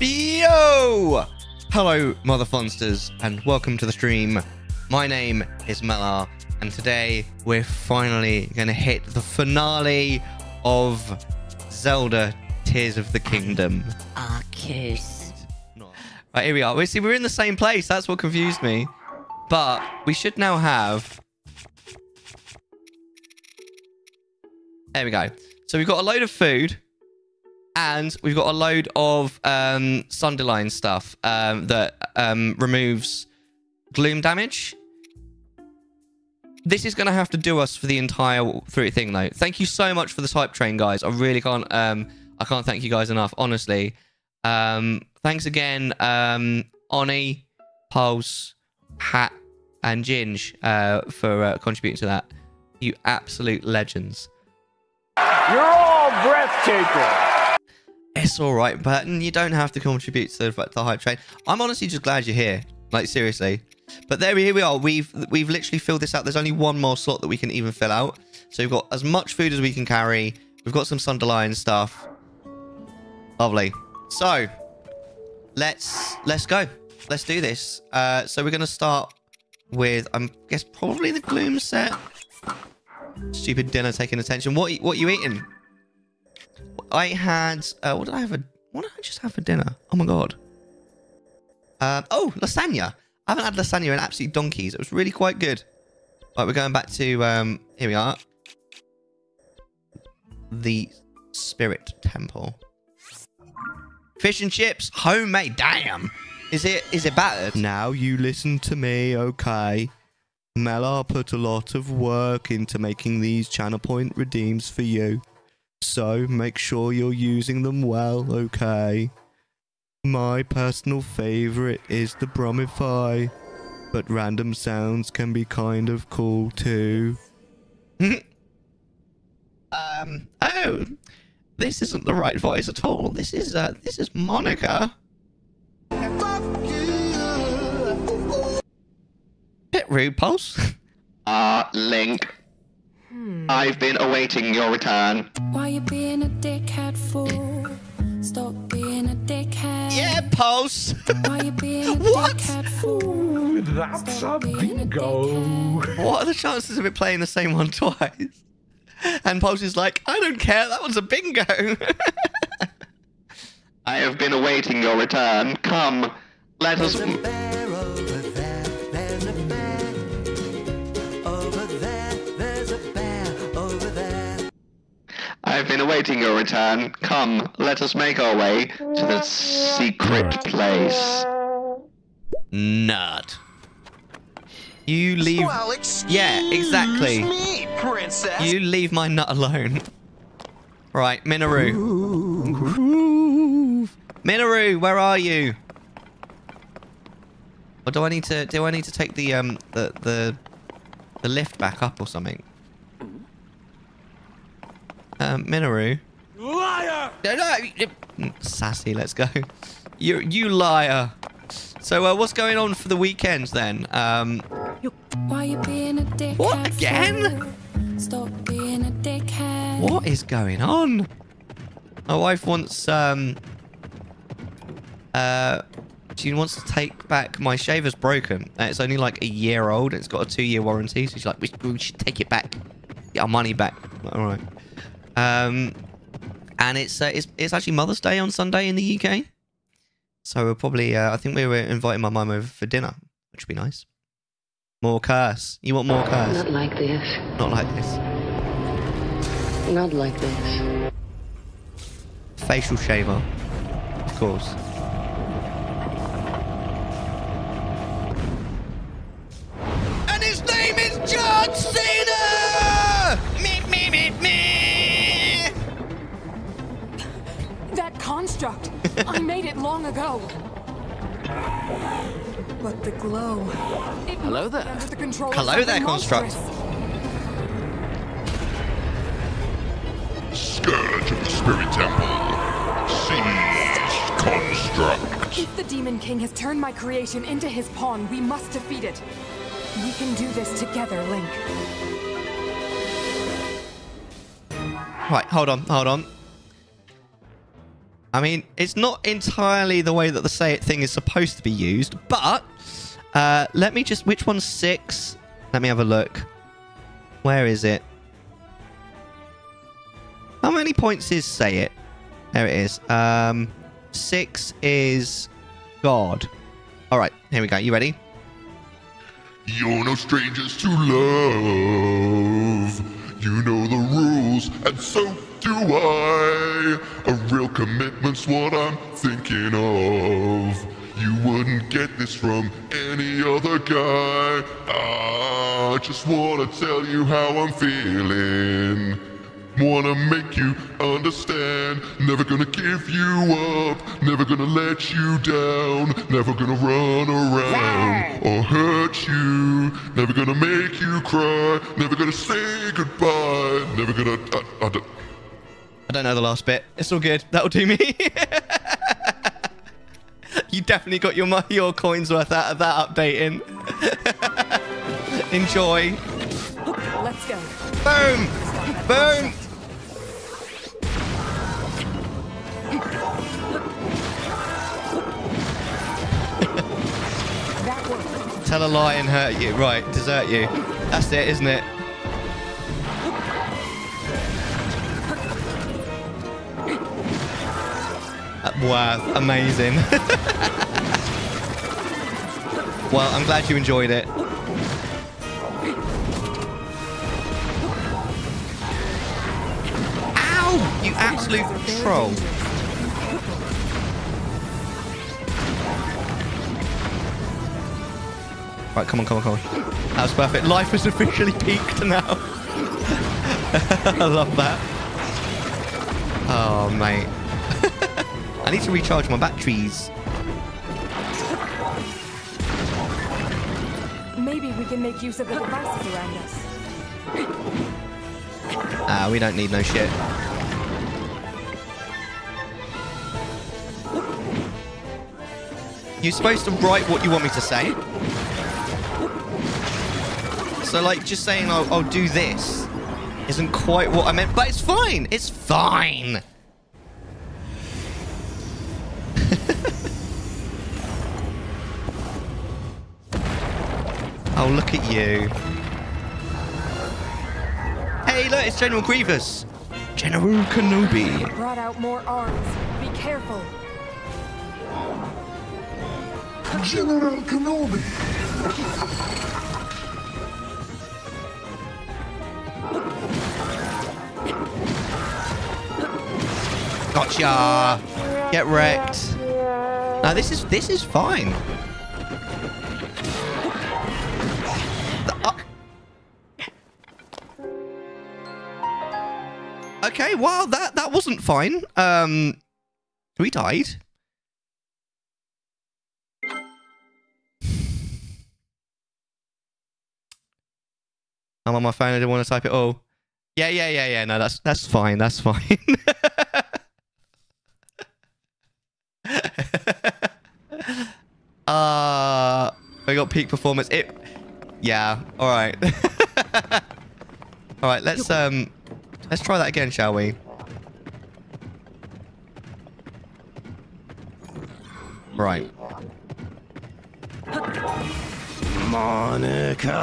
Yo! Hello, Mother Funsters, and welcome to the stream. My name is Mellar, and today we're finally going to hit the finale of Zelda Tears of the Kingdom. Ah, Arcus. Right, here we are. We see we're in the same place. That's what confused me. But we should now have. There we go. So we've got a load of food, and we've got a load of um, Sundelion stuff um, that um, removes gloom damage. This is going to have to do us for the entire through thing, though. Thank you so much for the type train, guys. I really can't. Um, I can't thank you guys enough, honestly. Um, thanks again, um, Oni, Pulse, Hat, and Ginge uh, for uh, contributing to that. You absolute legends. You're all breathtaking. It's all right, Burton. You don't have to contribute to the, the hype train. I'm honestly just glad you're here. Like seriously. But there, here we are. We've we've literally filled this out. There's only one more slot that we can even fill out. So we've got as much food as we can carry. We've got some Sundelion stuff. Lovely. So let's let's go. Let's do this. Uh, so we're gonna start with I guess probably the gloom set. Stupid dinner taking attention. What what you eating? I had uh, what did I have? A, what did I just have for dinner? Oh my god. Uh, oh, lasagna. I haven't had lasagna in absolute donkeys. It was really quite good. Right, we're going back to um. Here we are. The Spirit Temple. Fish and chips, homemade. Damn. Is it is it battered? Now you listen to me, okay? Mellar put a lot of work into making these channel point redeems for you. So make sure you're using them well, okay? My personal favorite is the Bromify, but random sounds can be kind of cool too. um, oh, this isn't the right voice at all. This is, uh, this is Monica. Bit rude, Pulse. Ah, Link. Hmm. I've been awaiting your return. Why you being a dickhead for? Stop being a dickhead. yeah, Pulse. Why you being a What? dickhead for? That's a Stop a bingo. dickhead. what are the chances of it playing the same one twice? And Pulse is like, I don't care. That one's a bingo. I have been awaiting your return. Come, let us. I've been awaiting your return. Come, let us make our way to the secret place. Nut. You leave. Well, Yeah, exactly. me, princess. You leave my nut alone. Right, Mineru. Mineru, where are you? Or do I need to do I need to take the um the the the lift back up or something? Um, Mineru. Liar! No, no, mm, Sassy, let's go. You you liar. So uh, what's going on for the weekends then? Um, Why you being a What, again? Stop being a dickhead. What is going on? My wife wants um uh she wants to take back my shaver's broken. Uh, It's only like a year old. It's got a two year warranty. So she's like, we, we should take it back. Get our money back. All right. Um, and it's uh, it's it's actually Mother's Day on Sunday in the UK. So we'll probably uh, I think we were inviting my mum over for dinner, which would be nice. More curse. You want more curse? Not like this. Not like this. Not like this. Facial shaver, of course. And his name is John Cena! Construct! I made it long ago. But the glow. It Hello there. Under the control of Hello something there, construct. Scourge of the Spirit Temple. Seized Construct. If the Demon King has turned my creation into his pawn, we must defeat it. We can do this together, Link. Right, hold on, hold on. I mean, it's not entirely the way that the say it thing is supposed to be used, but uh, let me just. Which one's six? Let me have a look. Where is it? How many points is say it? There it is. Um, six is God. All right, here we go. You ready? You're no strangers to love. You know the rules, and so do I. A real commitment's what I'm thinking of. You wouldn't get this from any other guy. I just wanna tell you how I'm feeling. Wanna make you understand. Never gonna give you up. Never gonna let you down. Never gonna run around or hurt you. Never gonna make you cry. Never gonna say goodbye. Never gonna. I, I don't- I don't know the last bit. It's all good. That'll do me. you definitely got your your coins worth out of that updating. Enjoy. Let's go. Boom. Boom. Tell a lie and hurt you. Right, desert you. That's it, isn't it? Wow, amazing. well, I'm glad you enjoyed it. Ow! You absolute troll. Right, come on, come on, come on. That was perfect. Life has officially peaked now. I love that. Oh, mate. I need to recharge my batteries. Maybe we can make use of the devices around us. Ah, we don't need no shit. You're supposed to write what you want me to say. So, like, just saying I'll, I'll do this isn't quite what I meant, but it's fine. It's fine. Oh, look at you. Hey, look, it's General Grievous. General Kenobi. Brought out more arms. Be careful. General Kenobi. Gotcha. Get wrecked. Now this is this is fine. Okay, well that that wasn't fine. Um, we died. I'm on my phone. I didn't want to type it all. Yeah, yeah, yeah, yeah. No, that's that's fine. That's fine. uh we got peak performance. It Yeah, alright. alright, let's um let's try that again, shall we? Right. Monica!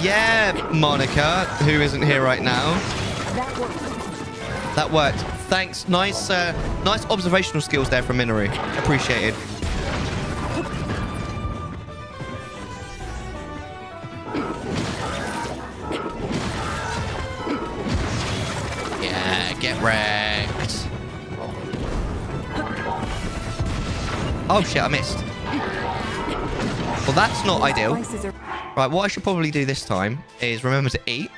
Yeah, Monica, who isn't here right now. That worked. That worked. Thanks. Nice, uh, nice observational skills there from Mineru. Appreciated. Yeah, get wrecked. Oh shit, I missed. Well, that's not ideal. Right, what I should probably do this time is remember to eat.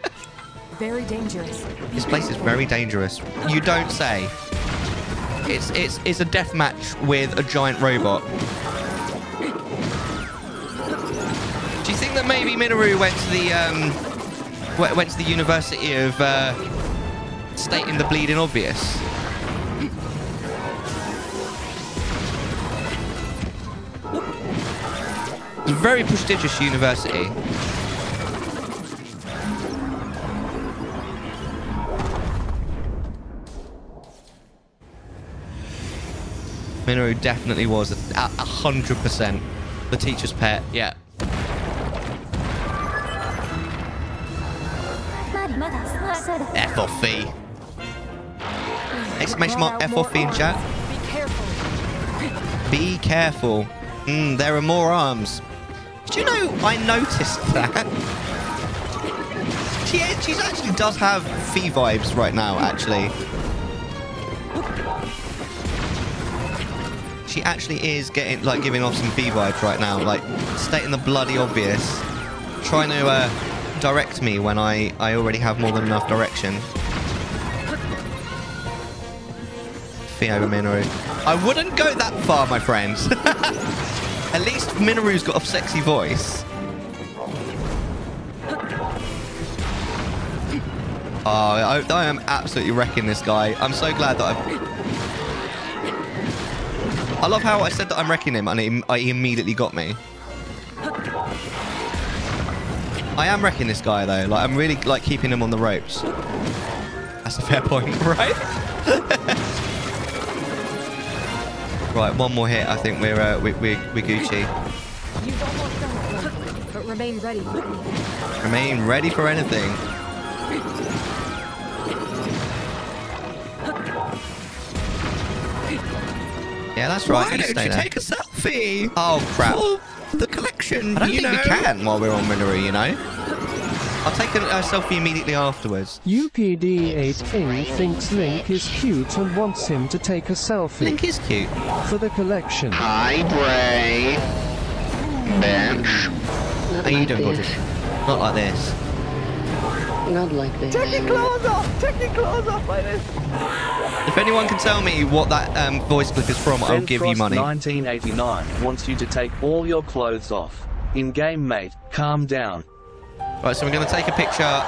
very dangerous. This place is very dangerous. You don't say. It's it's it's a death match with a giant robot. Do you think that maybe Mineru went to the um went went to the University of uh, stating the bleeding obvious? It's a very prestigious university. Mineru definitely was a a- a hundred percent the teacher's pet. Yeah. F off V. Exclamation mark F off in chat. Be careful. Be careful. Mm, there are more arms. Do you know, I noticed that. She, she actually does have Fi vibes right now, actually. She actually is getting, like, giving off some Fi vibes right now. Like, stating the bloody obvious. Trying to, uh, direct me when I, I already have more than enough direction. Fi over Mineru. I wouldn't go that far, my friends. At least Mineru's got a sexy voice. Oh, I, I am absolutely wrecking this guy. I'm so glad that I've... I love how I said that I'm wrecking him and he, he immediately got me. I am wrecking this guy though. Like I'm really like keeping him on the ropes. That's a fair point, right? right, one more hit. I think we're uh, we, we, we're Gucci. You've almost done it, but remain ready for anything. Remain ready for anything. Yeah, that's right. Why don't stay you there. take a selfie? Oh crap! For the collection, I don't you think know? we can while we're on Mineru. You know. I'll take a, a selfie immediately afterwards. UPD8 thinks Link is cute and wants him to take a selfie Link is cute. for the collection. Hi, Bray. Bench. How you doing, gorgeous? Not like this. Not like this. Take your clothes off! Take your clothes off like this! If anyone can tell me what that um, voice clip is from, I'll give you money. 1989 wants you to take all your clothes off. In game, mate, calm down. Right, so we're going to take a picture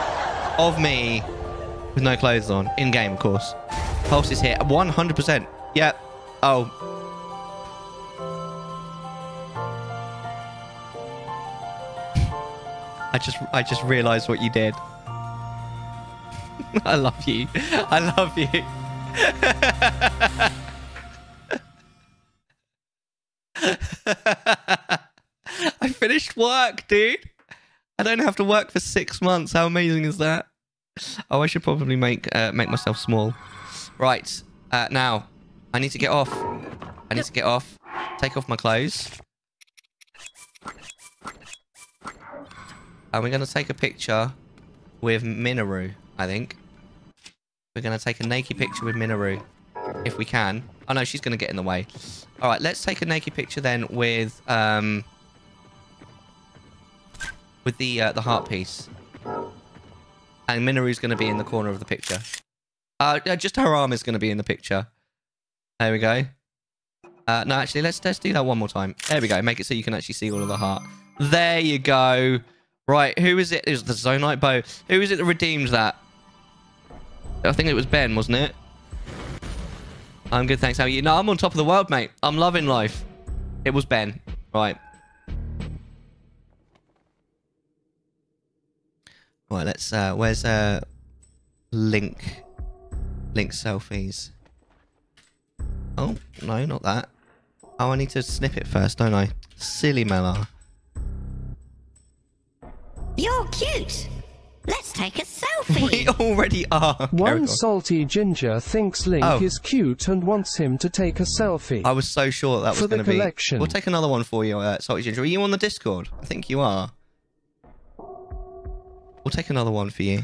of me with no clothes on. In game, of course. Pulse is here. 100%. Yep. Oh. I just I just realized what you did. I love you. I love you. I finished work, dude. I don't have to work for six months. How amazing is that? Oh, I should probably make uh, make myself small. Right. Uh, now, I need to get off. I need to get off. Take off my clothes. And we're going to take a picture with Mineru, I think. We're going to take a naked picture with Mineru, if we can. Oh, no, she's going to get in the way. All right, let's take a naked picture then with... um with the uh, the heart piece. And Mineru's going to be in the corner of the picture. Uh, uh, just her arm is going to be in the picture. There we go. Uh, no, actually, let's let's do that one more time. There we go. Make it so you can actually see all of the heart. There you go. Right, who is it? It was the Zonite bow. Who is it that redeemed that? I think it was Ben, wasn't it? I'm good, thanks. How are you? No, I'm on top of the world, mate. I'm loving life. It was Ben. Right. Right, let's uh where's uh link link selfies? Oh, no, not that. Oh, I need to snip it first, don't I? Silly Mellar. You're cute. Let's take a selfie. We already are. One on. salty ginger thinks Link Oh. is cute and wants him to take a selfie. I was so sure that was the going to be. collection. We'll take another one for you, uh, Salty Ginger. Are you on the Discord? I think you are. We'll take another one for you.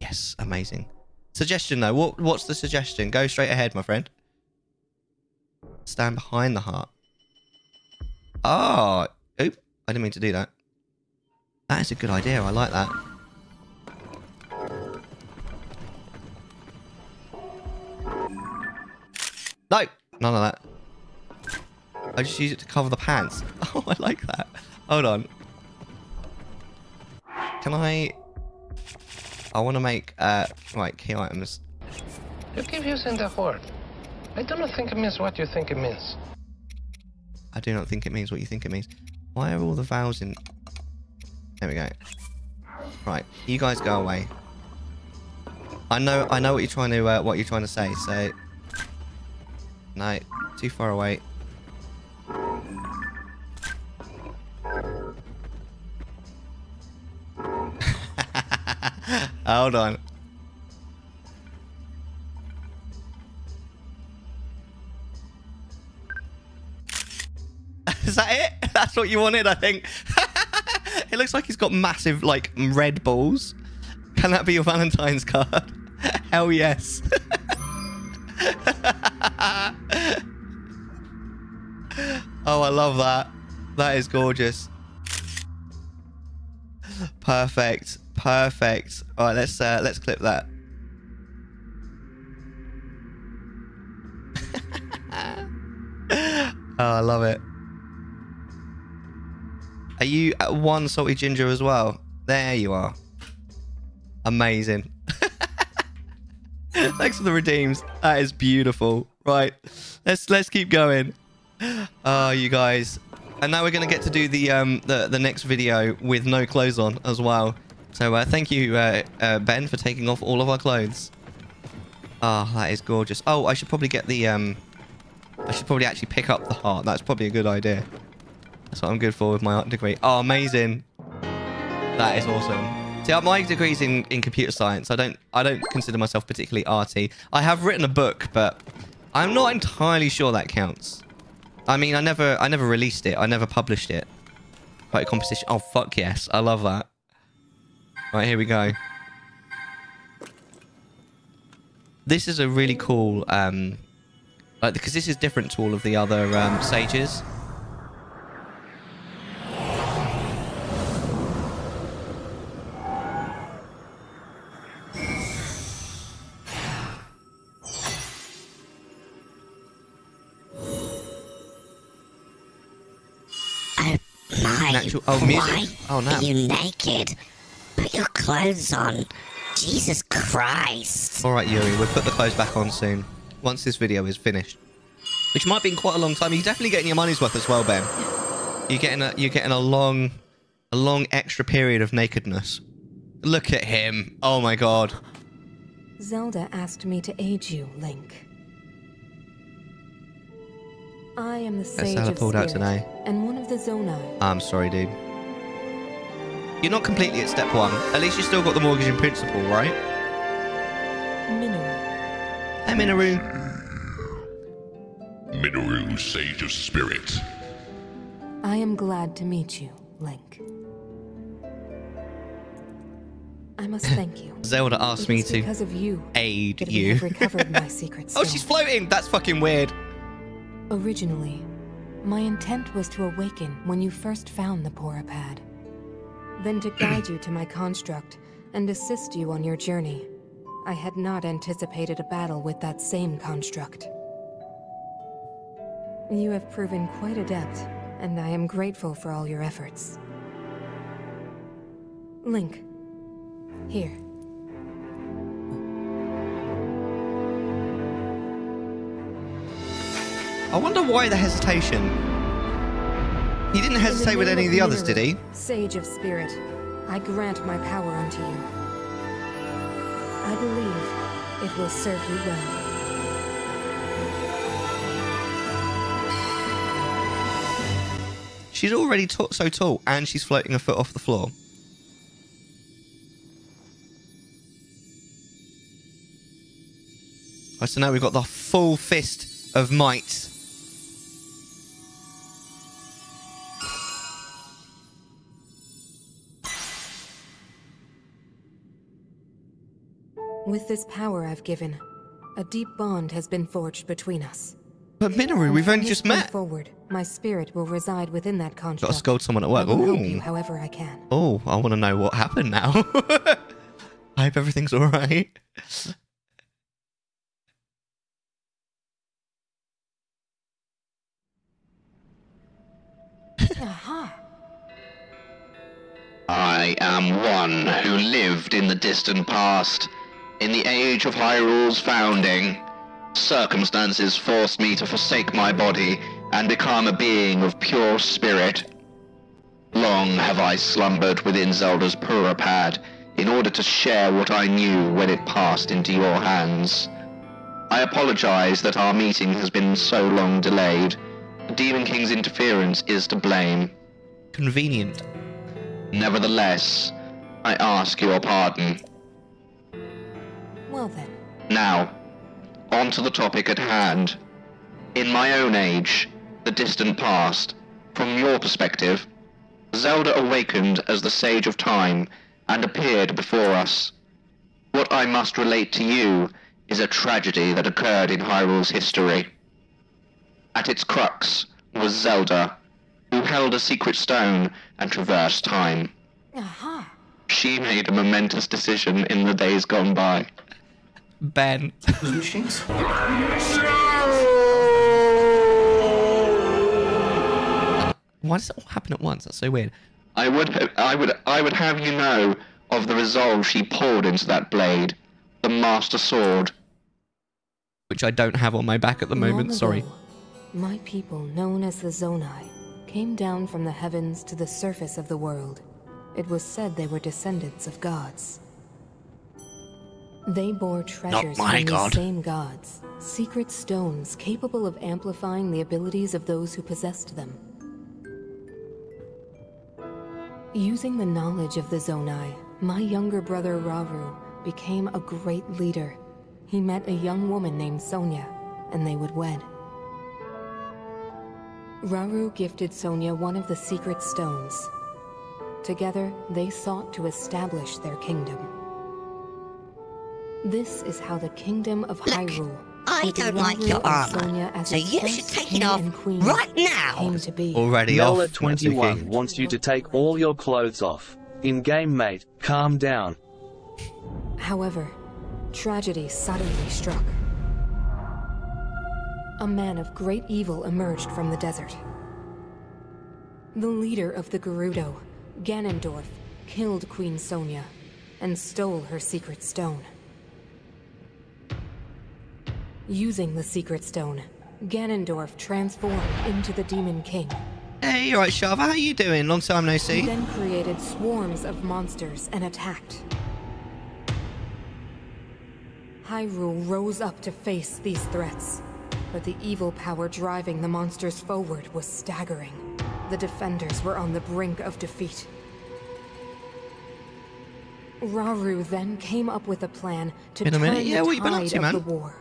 Yes, amazing. Suggestion though, what what's the suggestion? Go straight ahead, my friend. Stand behind the heart. Oh, oop! I didn't mean to do that. That is a good idea. I like that. No, none of that. I just use it to cover the pants. Oh, I like that. Hold on. Can I? I want to make uh right key items. You keep using the word. I do not think it means what you think it means. I do not think it means what you think it means. Why are all the vowels in? There we go. Right, you guys go away. I know, I know what you're trying to, uh, what you're trying to say. So, no, too far away. Ah, hold on. Is that it? That's what you wanted, I think. it looks like he's got massive, like, red balls. Can that be your Valentine's card? Hell yes. oh, I love that. That is gorgeous. Perfect. Perfect. All right, let's uh, let's clip that. oh, I love it. Are you at one salty ginger as well? There you are. Amazing. Thanks for the redeems. That is beautiful. Right, let's let's keep going. Oh, you guys. And now we're going to get to do the um the the next video with no clothes on as well. So uh, thank you, uh, uh, Ben, for taking off all of our clothes. Oh, that is gorgeous. Oh, I should probably get the um. I should probably actually pick up the heart. That's probably a good idea. That's what I'm good for with my art degree. Oh, amazing. That is awesome. See, uh, my degree's in, in computer science. I don't I don't consider myself particularly arty. I have written a book, but I'm not entirely sure that counts. I mean, I never I never released it. I never published it. Quite a composition. Oh, fuck yes. I love that. Right, here we go. This is a really cool, um, like, because this is different to all of the other um, sages. My, Natural- oh, music. why Oh, no. are you naked? Put your clothes on. Jesus Christ. All right, Yuri, we'll put the clothes back on soon. Once this video is finished. Which might be in quite a long time. You're definitely getting your money's worth as well, Ben. You're getting a you're getting a long a long extra period of nakedness. Look at him. Oh my god. Zelda asked me to aid you, Link. I am the sage of pulled out spirit, today. and one of the Zonai. I'm sorry, dude. You're not completely at step one. At least you still got the mortgage in principle, right? Mineru. Hey, Mineru. Mineru, Sage of Spirit. I am glad to meet you, Link. I must thank you. Zelda asked It me to because of you aid you. recovered my secret oh, she's floating. That's fucking weird. Originally, my intent was to awaken when you first found the Purah Pad. Then to guide you to my construct and assist you on your journey. I had not anticipated a battle with that same construct. You have proven quite adept, and I am grateful for all your efforts. Link, here. I wonder why the hesitation. He didn't hesitate with any of the others, did he? Sage of Spirit, I grant my power unto you. I believe it will serve you well. She's already so tall, and she's floating a foot off the floor. Right, so now we've got the full fist of might. With this power I've given, a deep bond has been forged between us. But Mineru, we've only just point met. forward, my spirit will reside within that Got construct. to scold someone at I work. will help you however I can. Oh, I want to know what happened now. I hope everything's all right. Aha! I am one who lived in the distant past. In the age of Hyrule's founding, circumstances forced me to forsake my body and become a being of pure spirit. Long have I slumbered within Zelda's Purah Pad in order to share what I knew when it passed into your hands. I apologize that our meeting has been so long delayed. The Demon King's interference is to blame. Convenient. Nevertheless, I ask your pardon. Well then, Now, on to the topic at hand. In my own age, the distant past, from your perspective, Zelda awakened as the Sage of Time and appeared before us. What I must relate to you is a tragedy that occurred in Hyrule's history. At its crux was Zelda, who held a secret stone and traversed time. aha. She made a momentous decision in the days gone by. Ben. machines? Why does it all happen at once? That's so weird. I would, I would, I would have you know of the resolve she poured into that blade, the Master Sword. Which I don't have on my back at the moment. Long Sorry. My people, known as the Zonai, came down from the heavens to the surface of the world. It was said they were descendants of gods. They bore treasures my from god. the same gods, secret stones capable of amplifying the abilities of those who possessed them. Using the knowledge of the Zonai, my younger brother Rauru became a great leader. He met a young woman named Sonia, and they would wed. Rauru gifted Sonia one of the secret stones. Together, they sought to establish their kingdom. This is how the kingdom of Hyrule. I with don't like your armor, so you should take it off queen right now. Came to. Already off. 21 wants you to take all your clothes off. In game, mate, calm down. However, tragedy suddenly struck. A man of great evil emerged from the desert. The leader of the Gerudo, Ganondorf, killed Queen Sonia and stole her secret stone. Using the secret stone, Ganondorf transformed into the Demon King. Hey, alright, Shava, how you doing? Long time no He see. then created swarms of monsters and attacked. Hyrule rose up to face these threats, but the evil power driving the monsters forward was staggering. The defenders were on the brink of defeat. Rauru then came up with a plan to In a minute. turn Yeah, the been tide of man? the war.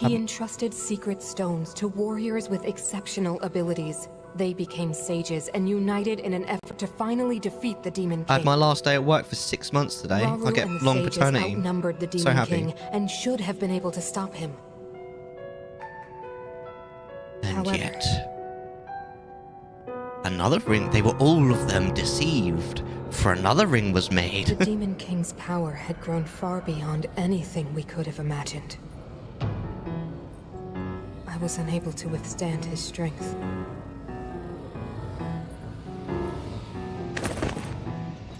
He um, entrusted secret stones to warriors with exceptional abilities. They became sages and united in an effort to finally defeat the Demon King. I had my last day at work for six months today. Rauru I get long sages paternity. outnumbered the Demon So happy. King and should have been able to stop him. And However- yet. Another ring. They were all of them deceived. For another ring was made. The. Demon King's power had grown far beyond anything we could have imagined. I was unable to withstand his strength.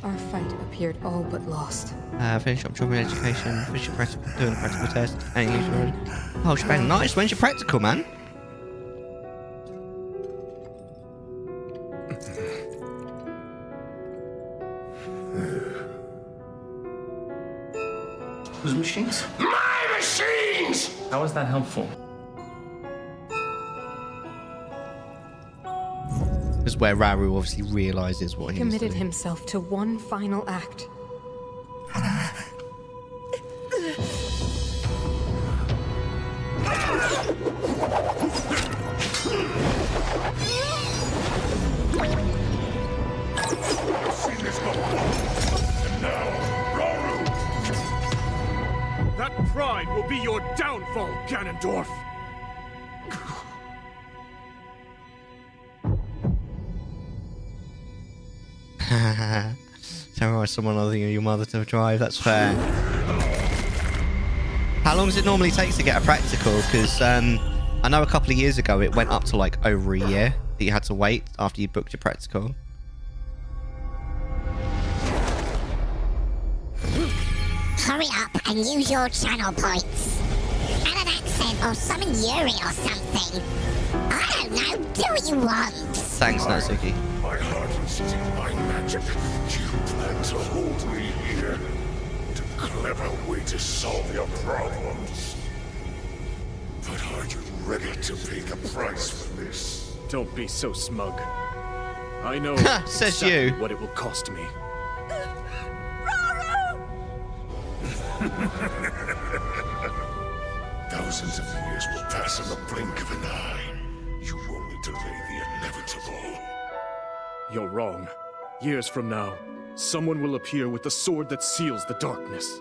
Our fight appeared all but lost. uh, finish up job education. Finish your practical. Doing a practical test. And use your Oh, shebang. Nice. When's your practical, man? Whose machines? My machines! How is that helpful? Where Rauru obviously realizes what he needs to Committed do. himself to one final act. Seen this before. And now, Rauru! That pride will be your downfall, Ganondorf! Terrorize someone other than your mother to drive. That's fair. How long does it normally take to get a practical? Because um, I know a couple of years ago it went up to like over a year that you had to wait after you booked your practical. Hurry up and use your channel points. Add an accent or summon Yuri or something. I don't know, do what you want. thanks, Natsuki. My heart is eating my magic. Do you plan to hold me here? What a clever way to solve your problems. But are you ready to pay the price for this? Don't be so smug. I know Says exactly you. what it will cost me. Thousands of years will pass in the blink of an eye. You only delay the inevitable. You're wrong. Years from now, someone will appear with the sword that seals the darkness.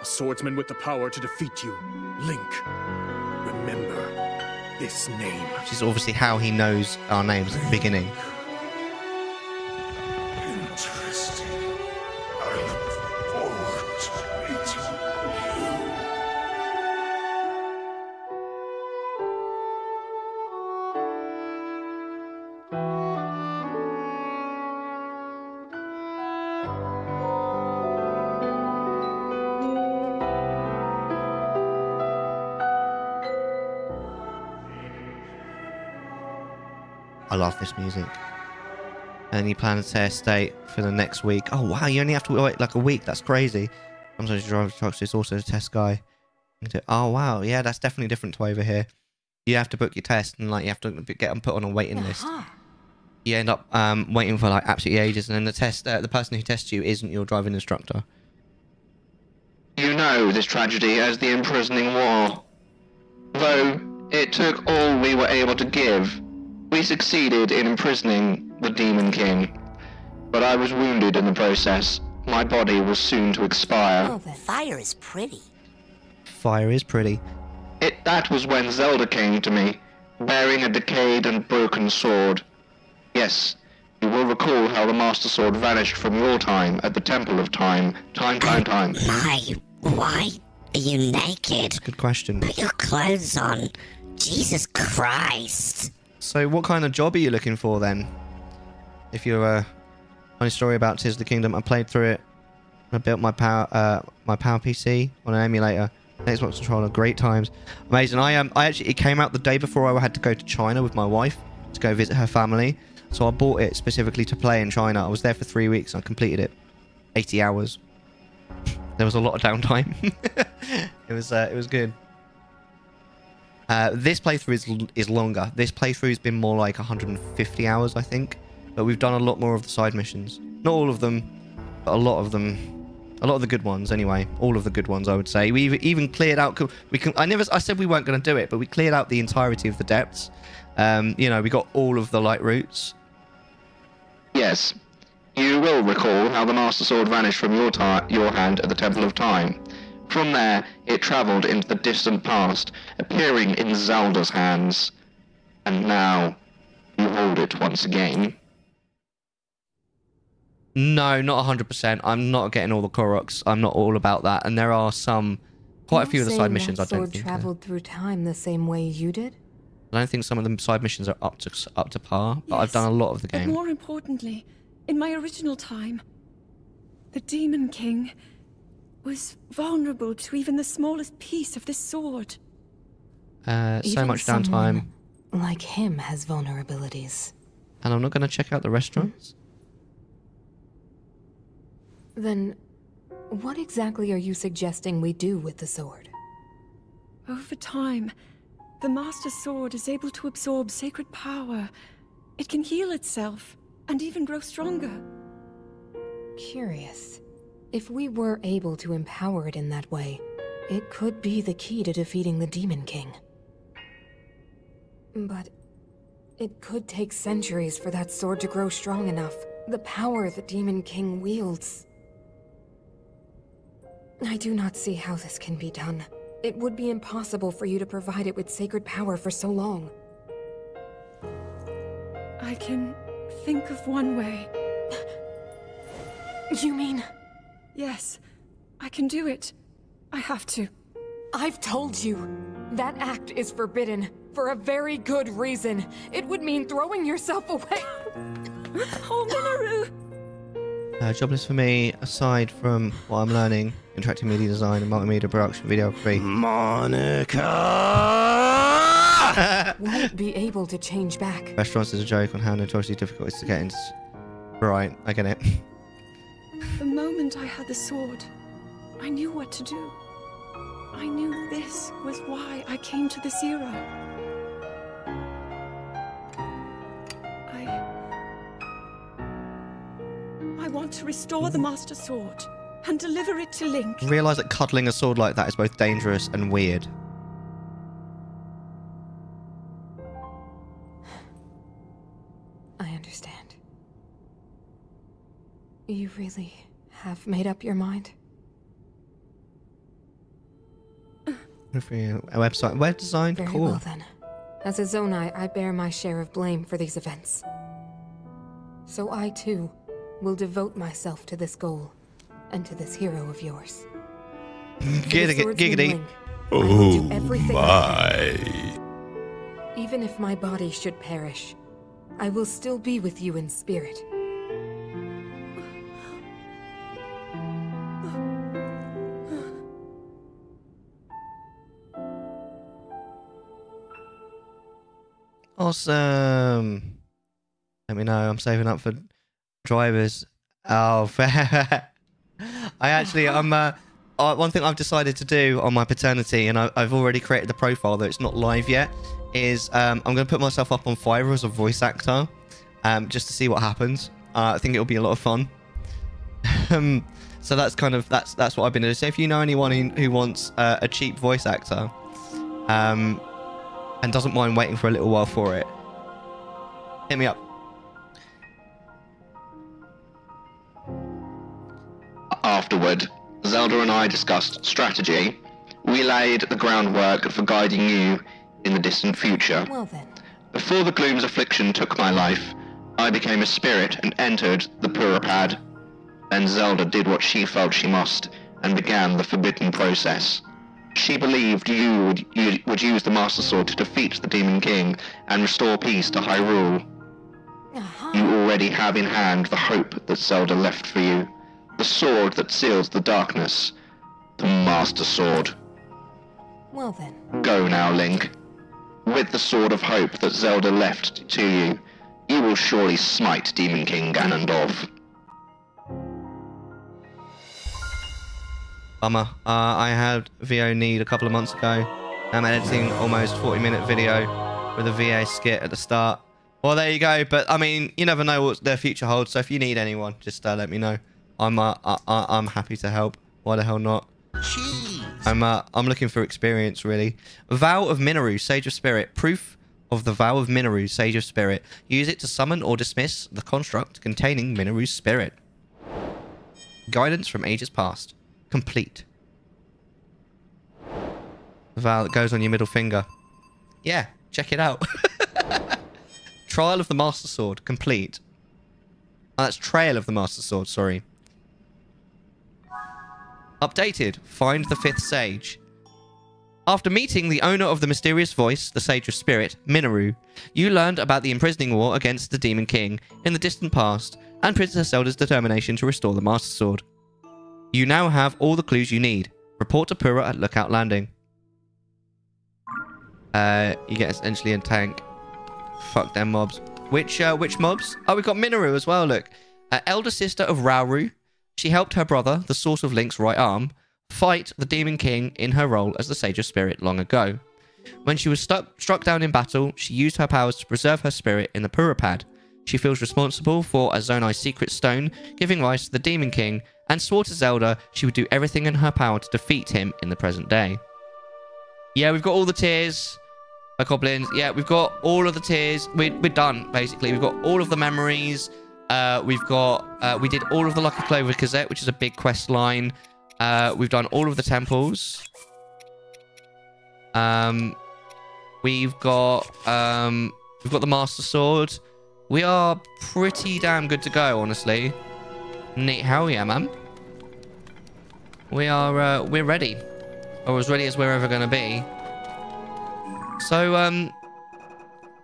A swordsman with the power to defeat you. Link. Remember this name. Which is obviously how he knows our names at the beginning. Love this music. And you plan to test state for the next week. Oh wow, you only have to wait like a week. That's crazy. Sometimes you drive trucks. It's also a test guy. Oh wow, yeah, that's definitely different to over here. You have to book your test and like you have to get them put on a waiting list. You end up um, waiting for like absolutely ages, and then the test, uh, the person who tests you isn't your driving instructor. You know this tragedy as the imprisoning war. Though it took all we were able to give, we succeeded in imprisoning the Demon King. But I was wounded in the process. My body was soon to expire. Oh, Fire is pretty. Fire is pretty. It that was when Zelda came to me, bearing a decayed and broken sword. Yes, you will recall how the Master Sword vanished from your time at the Temple of Time. Time, time, time. My, why are you naked? Good question. Put your clothes on. Jesus Christ. So, what kind of job are you looking for then? If you're a funny story about Tears of the Kingdom, I played through it. I built my power uh, my power PC on an emulator, Xbox controller. Great times, amazing. I um I actually it came out the day before I had to go to China with my wife to go visit her family. So I bought it specifically to play in China. I was there for three weeks. I completed it, 80 hours. There was a lot of downtime. it was uh, it was good. Uh, this playthrough is is longer. This playthrough has been more like 150 hours, I think. But we've done a lot more of the side missions. Not all of them, but a lot of them. A lot of the good ones, anyway. All of the good ones, I would say. We even cleared out. We can. I never. I said we weren't going to do it, but we cleared out the entirety of the depths. Um, you know, we got all of the Lightroots. Yes. You will recall how the Master Sword vanished from your, your hand at the Temple of Time. From there, it travelled into the distant past, appearing in Zelda's hands. And now, you hold it once again. No, not 100%. I'm not getting all the Koroks. I'm not all about that. And there are some, quite a You're few of the side missions I that don't sword think. Uh, are- traveled through time the same way you did? I don't think some of the side missions are up to up to par. But I've done a lot of the game. But game. more importantly, in my original time, the Demon King was vulnerable to even the smallest piece of this sword. Uh, so Even much downtime, Like him has vulnerabilities. and I'm not going to check out the restaurants. Then, what exactly are you suggesting we do with the sword? Over time, the Master Sword is able to absorb sacred power. It can heal itself and even grow stronger. Curious. If we were able to empower it in that way, it could be the key to defeating the Demon King. But it could take centuries for that sword to grow strong enough. The power the Demon King wields. I do not see how this can be done. It would be impossible for you to provide it with sacred power for so long. I can think of one way. You mean? Yes, I can do it. I have to. I've told you. That act is forbidden. For a very good reason. It would mean throwing yourself away. oh, Mineru! Uh, job list for me, aside from what I'm learning, interactive media design and multimedia production, videography. Monica! won't be able to change back. Restaurants is a joke on how notoriously difficult it is to get into. Right, I get it. The moment I had the sword, I knew what to do. I knew this was why I came to this era. I. I want to restore the Master Sword and deliver it to Link. Realize that cuddling a sword like that is both dangerous and weird. You really have made up your mind? Good for you. A website, web design, Very cool. well then. As a Zonai, I bear my share of blame for these events. So I too will devote myself to this goal and to this hero of yours. To the Giggity, giggity. Link, I will do Oh my. Even if my body should perish, I will still be with you in spirit. Awesome. Let me know. I'm saving up for drivers. Oh, fair. I actually, I'm. Uh, uh, one thing I've decided to do on my paternity, and I, I've already created the profile, though it's not live yet, is um, I'm going to put myself up on Fiverr as a voice actor, um, just to see what happens. Uh, I think it'll be a lot of fun. um, so that's kind of that's that's what I've been doing. So if you know anyone who, who wants uh, a cheap voice actor, um, and doesn't mind waiting for a little while for it, hit me up. Afterward, Zelda and I discussed strategy. We laid the groundwork for guiding you in the distant future. Well then, Before the gloom's affliction took my life, I became a spirit and entered the Purah Pad. Then Zelda did what she felt she must and began the forbidden process. She believed you would, you would use the Master Sword to defeat the Demon King and restore peace to Hyrule. Uh-huh. You already have in hand the hope that Zelda left for you, the sword that seals the darkness, the Master Sword. well then. Go now, Link. With the sword of hope that Zelda left to you, you will surely smite Demon King Ganondorf. Bummer. Uh, I had VO need a couple of months ago. I'm editing almost 40 minute video with a VA skit at the start. Well, there you go. But I mean, you never know what their future holds. So if you need anyone, just uh, let me know. I'm uh, I, I'm happy to help. Why the hell not? I'm uh, I'm looking for experience really. Vow of Mineru, Sage of Spirit. Proof of the Vow of Mineru, Sage of Spirit. Use it to summon or dismiss the construct containing Mineru's spirit. Guidance from ages past. Complete. The vow that goes on your middle finger. Yeah, check it out. Trial of the Master Sword. Complete. Oh, that's Trail of the Master Sword, sorry. Updated. Find the fifth sage. After meeting the owner of the mysterious voice, the Sage of Spirit, Mineru, you learned about the imprisoning war against the Demon King in the distant past and Princess Zelda's determination to restore the Master Sword. You now have all the clues you need. Report to Purah at Lookout Landing. Uh, you get essentially a tank. Fuck them mobs. Which uh, which mobs? Oh, we've got Mineru as well. Look, uh, elder sister of Rauru. She helped her brother, the source of Link's right arm, fight the Demon King in her role as the Sage of Spirit long ago. When she was stuck, struck down in battle, she used her powers to preserve her spirit in the Purah Pad. She feels responsible for a Zonai's secret stone, giving rise to the Demon King, and swore to Zelda she would do everything in her power to defeat him in the present day. Yeah, we've got all the tears. By goblins. Yeah, we've got all of the tears. We're, we're done, basically. We've got all of the memories. Uh, we've got... Uh, we did all of the Lucky Clover Gazette, which is a big quest line. Uh, we've done all of the temples. Um, we've got... Um, we've got the Master Sword. We are pretty damn good to go, honestly. Neat. Hell yeah, man. We are... Uh, we're ready. Or as ready as we're ever going to be. So, um,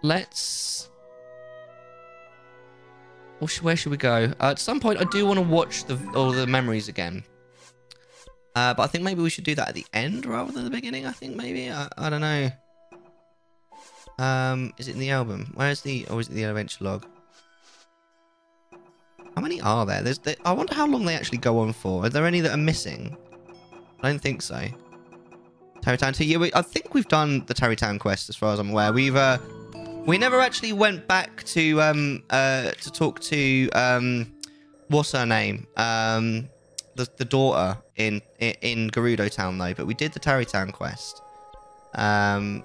let's. Where should, we go? Uh, at some point, I do want to watch the all the memories again. Uh, but I think maybe we should do that at the end rather than the beginning. I think maybe I, I don't know. Um, is it in the album? Where's the, or is it the adventure log? How many are there? There's, there, I wonder how long they actually go on for. Are there any that are missing? I don't think so. Tarrey Town 2. Yeah, we, I think we've done the Tarrey Town quest as far as I'm aware. We've, uh, we never actually went back to, um, uh, to talk to, um, what's her name? Um, the, the daughter in, in, in Gerudo Town though, but we did the Tarrey Town quest. Um,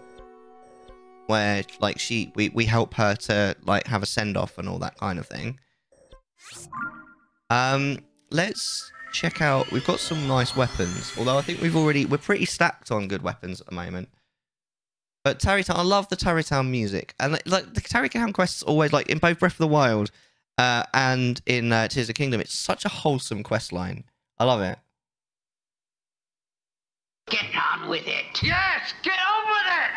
where like she, we, we help her to like have a send off and all that kind of thing. Um, let's check out. We've got some nice weapons, although I think we've already we're pretty stacked on good weapons at the moment. But Tarrey Town, I love the Tarrey Town music, and like, like the Tarrey Town quests always like in both Breath of the Wild uh, and in uh, Tears of the Kingdom. It's such a wholesome quest line. I love it. Get on with it. Yes, get on with it.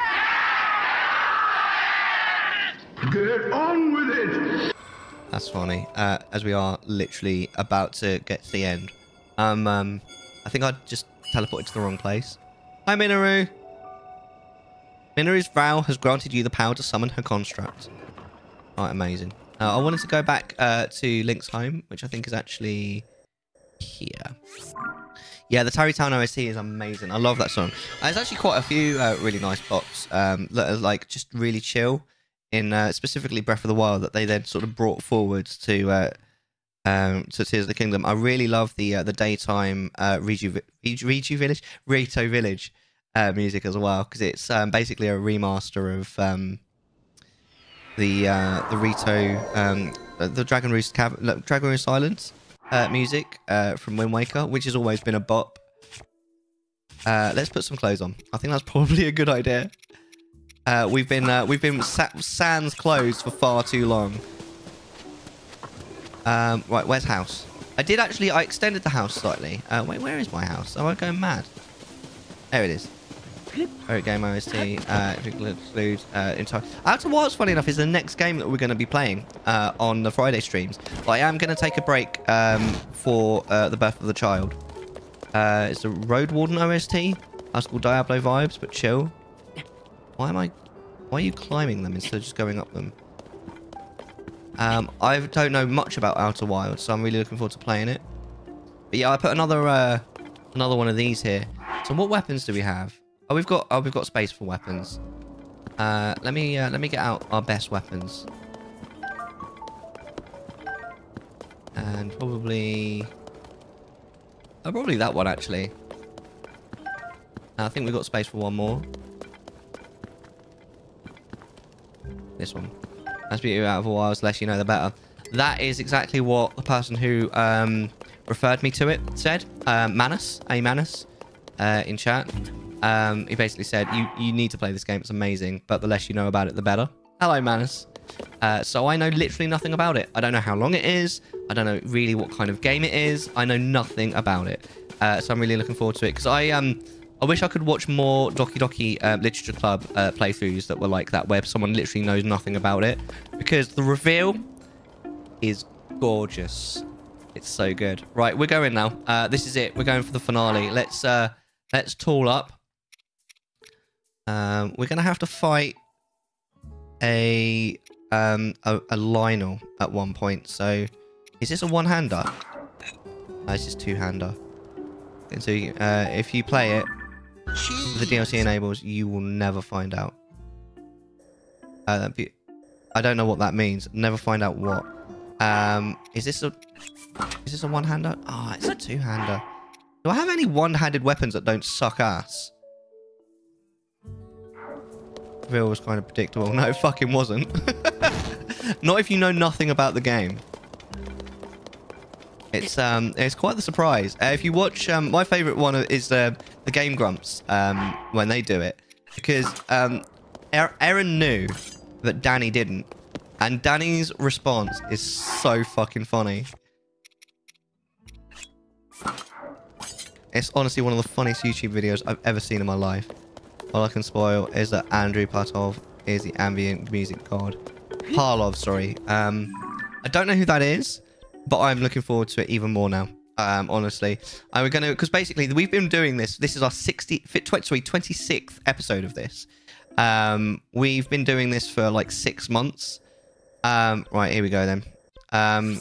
Get on with it. That's funny. Uh, as we are literally about to get to the end. Um, um, I think I just teleported to the wrong place. Hi, Mineru. Mineru's vow has granted you the power to summon her construct. Right, amazing. Uh, I wanted to go back uh, to Link's home, which I think is actually here. Yeah, the Tarrey Town OST is amazing. I love that song. Uh, there's actually quite a few uh, really nice pops um, that are like just really chill in uh, specifically Breath of the Wild that they then sort of brought forward to uh, um, to Tears of the Kingdom. I really love the uh, the daytime uh, Riju Village, Rito Village uh, music as well because it's um, basically a remaster of um, the uh, the Rito um, the Dragon Roost Cav- Dragon Roost Islands uh, music uh, from Wind Waker, which has always been a bop. Uh, let's put some clothes on. I think that's probably a good idea. Uh, we've been uh, we've been sa sans clothes for far too long. Um, right, where's house? I did actually. I extended the house slightly. Uh, wait, where is my house? Am I going mad? There it is. Alright, game OST. Uh, include uh, entire. Outer Wilds, funny enough, is the next game that we're going to be playing uh, on the Friday streams. But I am going to take a break um, for uh, the birth of the child. Uh, it's a Road Warden OST. That's called Diablo vibes, but chill. Why am I... Why are you climbing them instead of just going up them? Um, I don't know much about Outer Wilds, so I'm really looking forward to playing it. But yeah, I put another uh, another one of these here. So what weapons do we have? Oh, we've got oh we've got space for weapons. Uh, let me uh, let me get out our best weapons. And probably... Oh, probably that one, actually. I think we've got space for one more. This one. That's beauty out of a while, less you know, the better. That is exactly what the person who um, referred me to it said. Um, Manus, A Manus, uh, in chat. Um, he basically said, you, you need to play this game. It's amazing, but the less you know about it, the better. Hello, Manus. Uh, so I know literally nothing about it. I don't know how long it is. I don't know really what kind of game it is. I know nothing about it. Uh, so I'm really looking forward to it because I um I wish I could watch more Doki Doki uh, Literature Club uh, playthroughs that were like that, where someone literally knows nothing about it, because the reveal is gorgeous. It's so good. Right, we're going now. Uh, this is it. We're going for the finale. Let's uh, let's tool up. Um, we're gonna have to fight a um a, a Lynel at one point. So, is this a one-hander? Oh, this is two-hander. And so, uh, if you play it, the DLC enables, you will never find out. Uh, I don't know what that means. Never find out what. Um, is this a is this a one-hander? Oh, it's a two-hander. Do I have any one-handed weapons that don't suck ass? Reveal was kind of predictable. No, fucking wasn't. Not if you know nothing about the game. It's um, it's quite the surprise. Uh, if you watch, um, my favorite one is uh, the Game Grumps um, when they do it, because um, Arin knew that Danny didn't, and Danny's response is so fucking funny. It's honestly one of the funniest YouTube videos I've ever seen in my life. All I can spoil is that Andrew Partov is the ambient music god. Parlov, sorry. Um, I don't know who that is, but I'm looking forward to it even more now. Um, honestly, I'm gonna because basically we've been doing this. This is our 60, sorry, 26th episode of this, Um, we've been doing this for like six months. Um, right, here we go then. Um,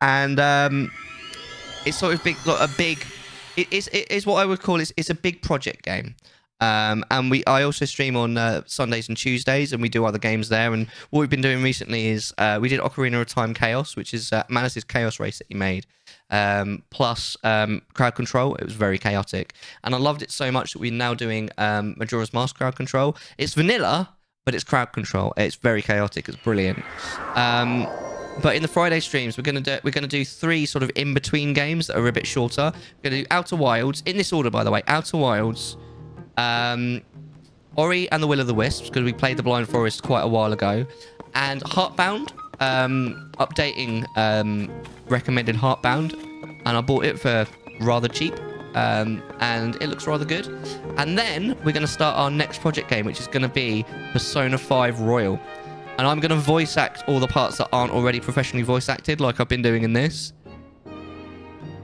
and um, it's sort of big, like a big. It is it is what I would call it's it's a big project game. Um, and we I also stream on uh, Sundays and Tuesdays, and we do other games there. And what we've been doing recently is uh, we did Ocarina of Time Chaos, which is uh, Manus's Chaos race that he made, um, plus um, crowd control. It was very chaotic, and I loved it so much that we're now doing um, Majora's Mask crowd control. It's vanilla, but it's crowd control. It's very chaotic. It's brilliant. Um, but in the Friday streams, we're gonna do we're gonna do three sort of in between games that are a bit shorter. We're gonna do Outer Wilds in this order, by the way. Outer Wilds, um, Ori and the Will of the Wisps because we played the Blind Forest quite a while ago, and Heartbound. Um, updating um, recommended Heartbound, and I bought it for rather cheap. Um, and it looks rather good. And then we're going to start our next project game, which is going to be Persona 5 Royal. And I'm going to voice act all the parts that aren't already professionally voice acted, like I've been doing in this. So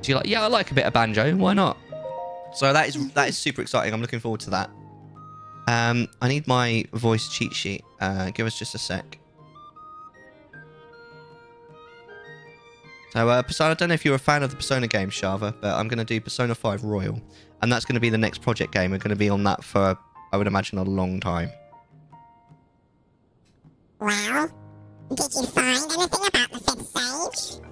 you're like, yeah, I like a bit of banjo. Why not? So that is that is super exciting. I'm looking forward to that. Um, I need my voice cheat sheet. Uh, give us just a sec. So, uh, Persona, I don't know if you're a fan of the Persona game, Shava, but I'm going to do Persona 5 Royal. And that's going to be the next project game. We're going to be on that for, I would imagine, a long time. Well, did you find anything about the fifth sage?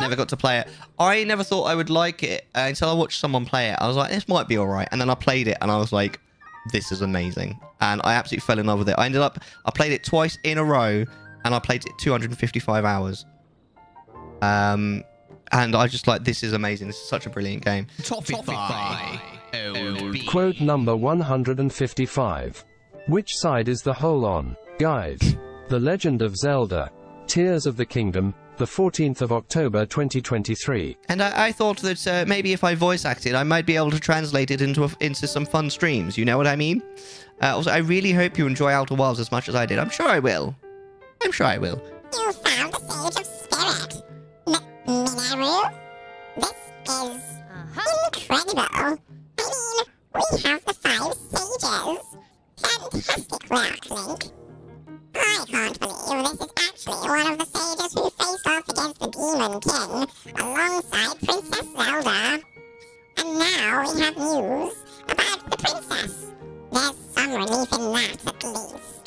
Never got to play it. I never thought I would like it uh, until I watched someone play it. I was like, this might be all right. And then I played it and I was like, this is amazing. And I absolutely fell in love with it. I ended up, I played it twice in a row and I played it 255 hours. Um, and I just like, this is amazing. This is such a brilliant game. Topic 5. Quote number 155. Which side is the hole on? Guys. The Legend of Zelda. Tears of the Kingdom. The 14th of October 2023. And I, I thought that uh, maybe if I voice acted, I might be able to translate it into a, into some fun streams. You know what I mean? Uh, also, I really hope you enjoy Outer Wilds as much as I did. I'm sure I will. I'm sure I will. You found the Sage of Spirit. M Mineru? This is incredible. I mean, we have the five sages. Fantastic work, Link. I can't believe this is actually one of the sages who faced off against the Demon King alongside Princess Zelda. And now we have news about the princess. There's some relief in that, at least.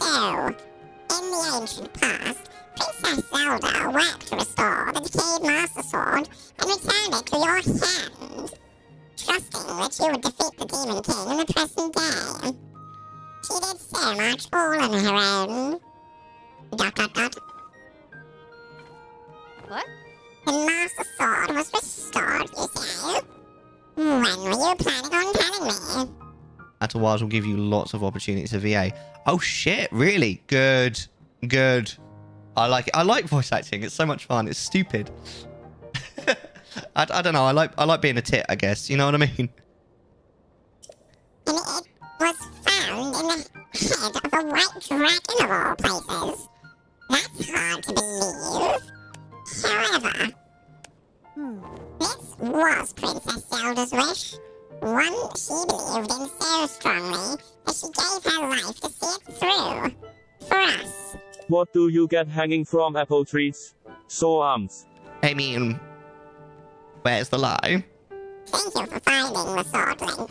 So, in the ancient past, Princess Zelda worked to restore the decayed Master Sword and return it to your hand, trusting that you would defeat the Demon King in the present day. She did so much all on her own. Dot dot dot. What? The Master Sword was restored, you say? When were you planning on telling me? Outer Wilds will give you lots of opportunities to VA. Oh shit, really? Good. Good. I like it. I like voice acting. It's so much fun. It's stupid. I, I don't know. I like I like being a tit, I guess. You know what I mean? And it was found in the head of a white dragon of all places. That's hard to believe. However, this was Princess Zelda's wish. One she believed in so strongly that she gave her life to see it through. For us. What do you get hanging from apple trees? So arms. I mean, where's the lie? Thank you for finding the sword, Link.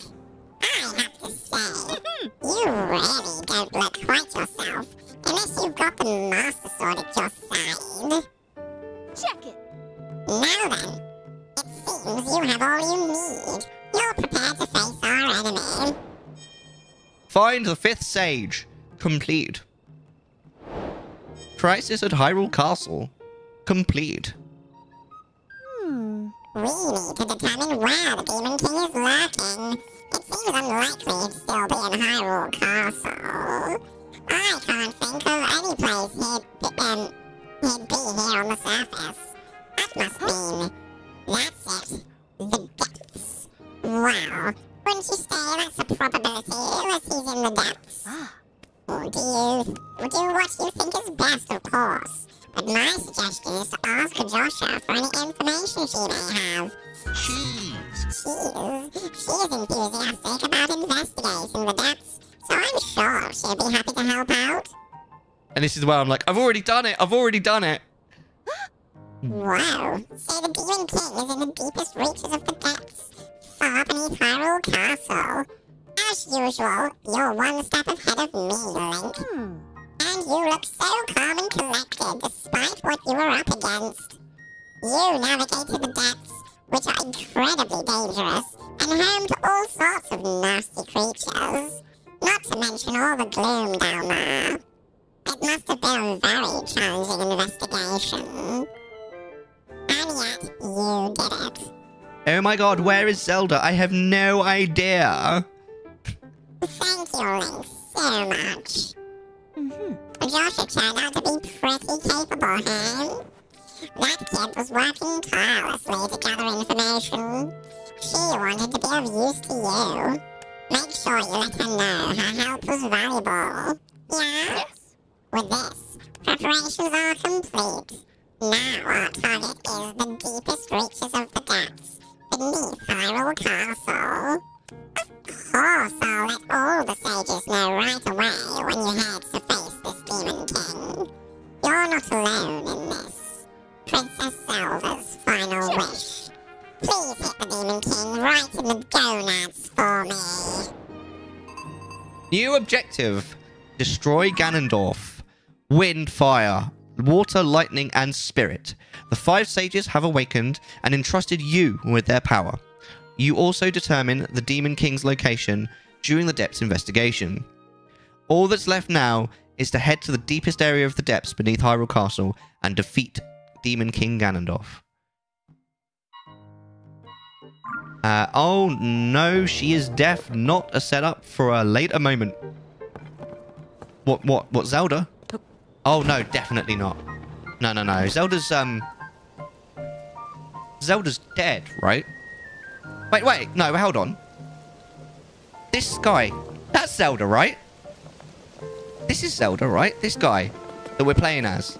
I have to say, you really don't look quite yourself unless you've got the Master Sword at your side. Check it. Now then, it seems you have all you need. You're prepared to face our enemy. Find the fifth sage. Complete. Crisis at Hyrule Castle. Complete. Hmm. We need to determine where the Demon King is lurking. It seems unlikely he'd still be in Hyrule Castle. I can't think of any place he'd, um, he'd be here on the surface. That must mean that's it. The depths. Wow. Wouldn't you say that's a probability unless he's in the depths? Ah. Or do you do what you think is best, of course. But my suggestion is to ask Josha for any information she may have. Cheese. tease. She is enthusiastic about investigating the depths, so I'm sure she'll be happy to help out. And this is where I'm like, I've already done it. I've already done it. Wow. So the Demon King is in the deepest reaches of the depths, far beneath Hyrule Castle. As usual, you're one step ahead of me, Link. And you look so calm and collected, despite what you were up against. You navigated the depths, which are incredibly dangerous, and home to all sorts of nasty creatures. Not to mention all the gloom down there. It must have been a very challenging investigation. And yet, you did it. Oh my god, where is Zelda? I have no idea. Thank you, Link, so much. Mm-hmm. Josha turned out to be pretty capable, huh? That kid was working tirelessly to gather information. She wanted to be of use to you. Make sure you let her know her help was valuable. Yeah? With this, preparations are complete. Now our target is the deepest reaches of the depths, beneath Hyrule Castle. Of course, I'll let all the sages know right away when you head to face this Demon King. You're not alone in this. Princess Zelda's final wish. Please hit the Demon King right in the gonads for me. New objective. Destroy Ganondorf. Wind, fire, water, lightning, and spirit. The five sages have awakened and entrusted you with their power. You also determine the Demon King's location during the depths investigation. All that's left now is to head to the deepest area of the depths beneath Hyrule Castle and defeat Demon King Ganondorf. Uh, oh no, she is deaf. Not a setup for a later moment. What? What? What? Zelda? Oh no, definitely not. No, no, no. Zelda's um. Zelda's dead, right? Wait, wait. No, hold on. This guy, that's Zelda, right? This is Zelda, right? This guy that we're playing as.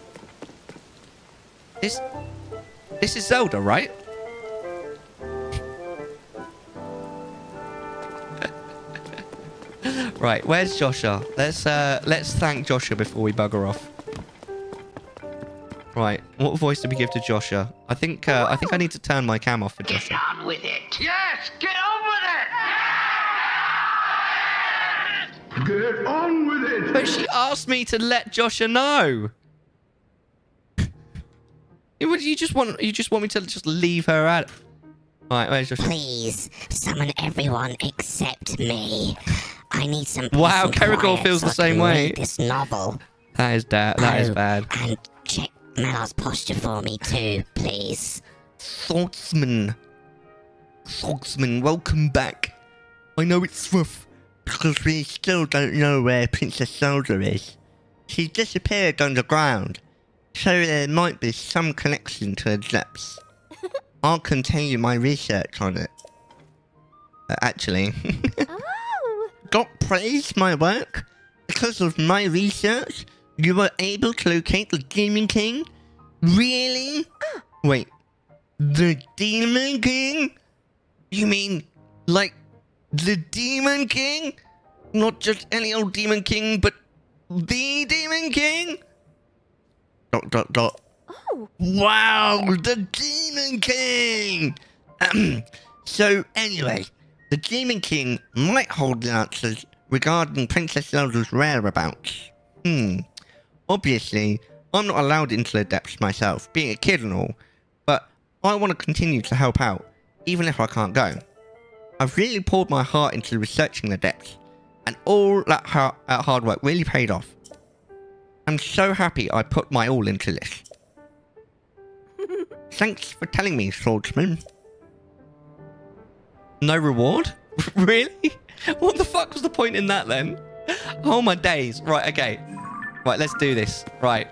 This, this is Zelda, right? right, where's Josha? Let's uh, let's thank Josha before we bugger off. Right, what voice did we give to Josha? I think uh, I think I need to turn my cam off for Get Josha. on with it. Yes, get on with it. Get on with it. But she asked me to let Josha know. You you just want you just want me to just leave her out? Right, where's Josha? Please, summon everyone except me. I need some. Wow, quiet feels so the same way. This novel. That is da- that is Oh, bad. And check Mellar's posture for me too, please. Swordsman. Swordsman, welcome back. I know it's rough because we still don't know where Princess Zelda is. She disappeared underground, so there might be some connection to the depths. I'll continue my research on it. Uh, actually, got praise my work. Because of my research, you were able to locate the Demon King? Really? Wait, the Demon King? You mean, like, the Demon King? Not just any old Demon King, but the Demon King? Dot, dot, dot. Oh. Wow, the Demon King! So, anyway, the Demon King might hold the answers regarding Princess Zelda's whereabouts. Hmm. Obviously, I'm not allowed into the depths myself, being a kid and all, but I want to continue to help out, even if I can't go. I've really poured my heart into researching the depths, and all that hard work really paid off. I'm so happy I put my all into this. Thanks for telling me, swordsman. No reward? really? What the fuck was the point in that then? Oh my days. Right, okay. Right, let's do this. Right.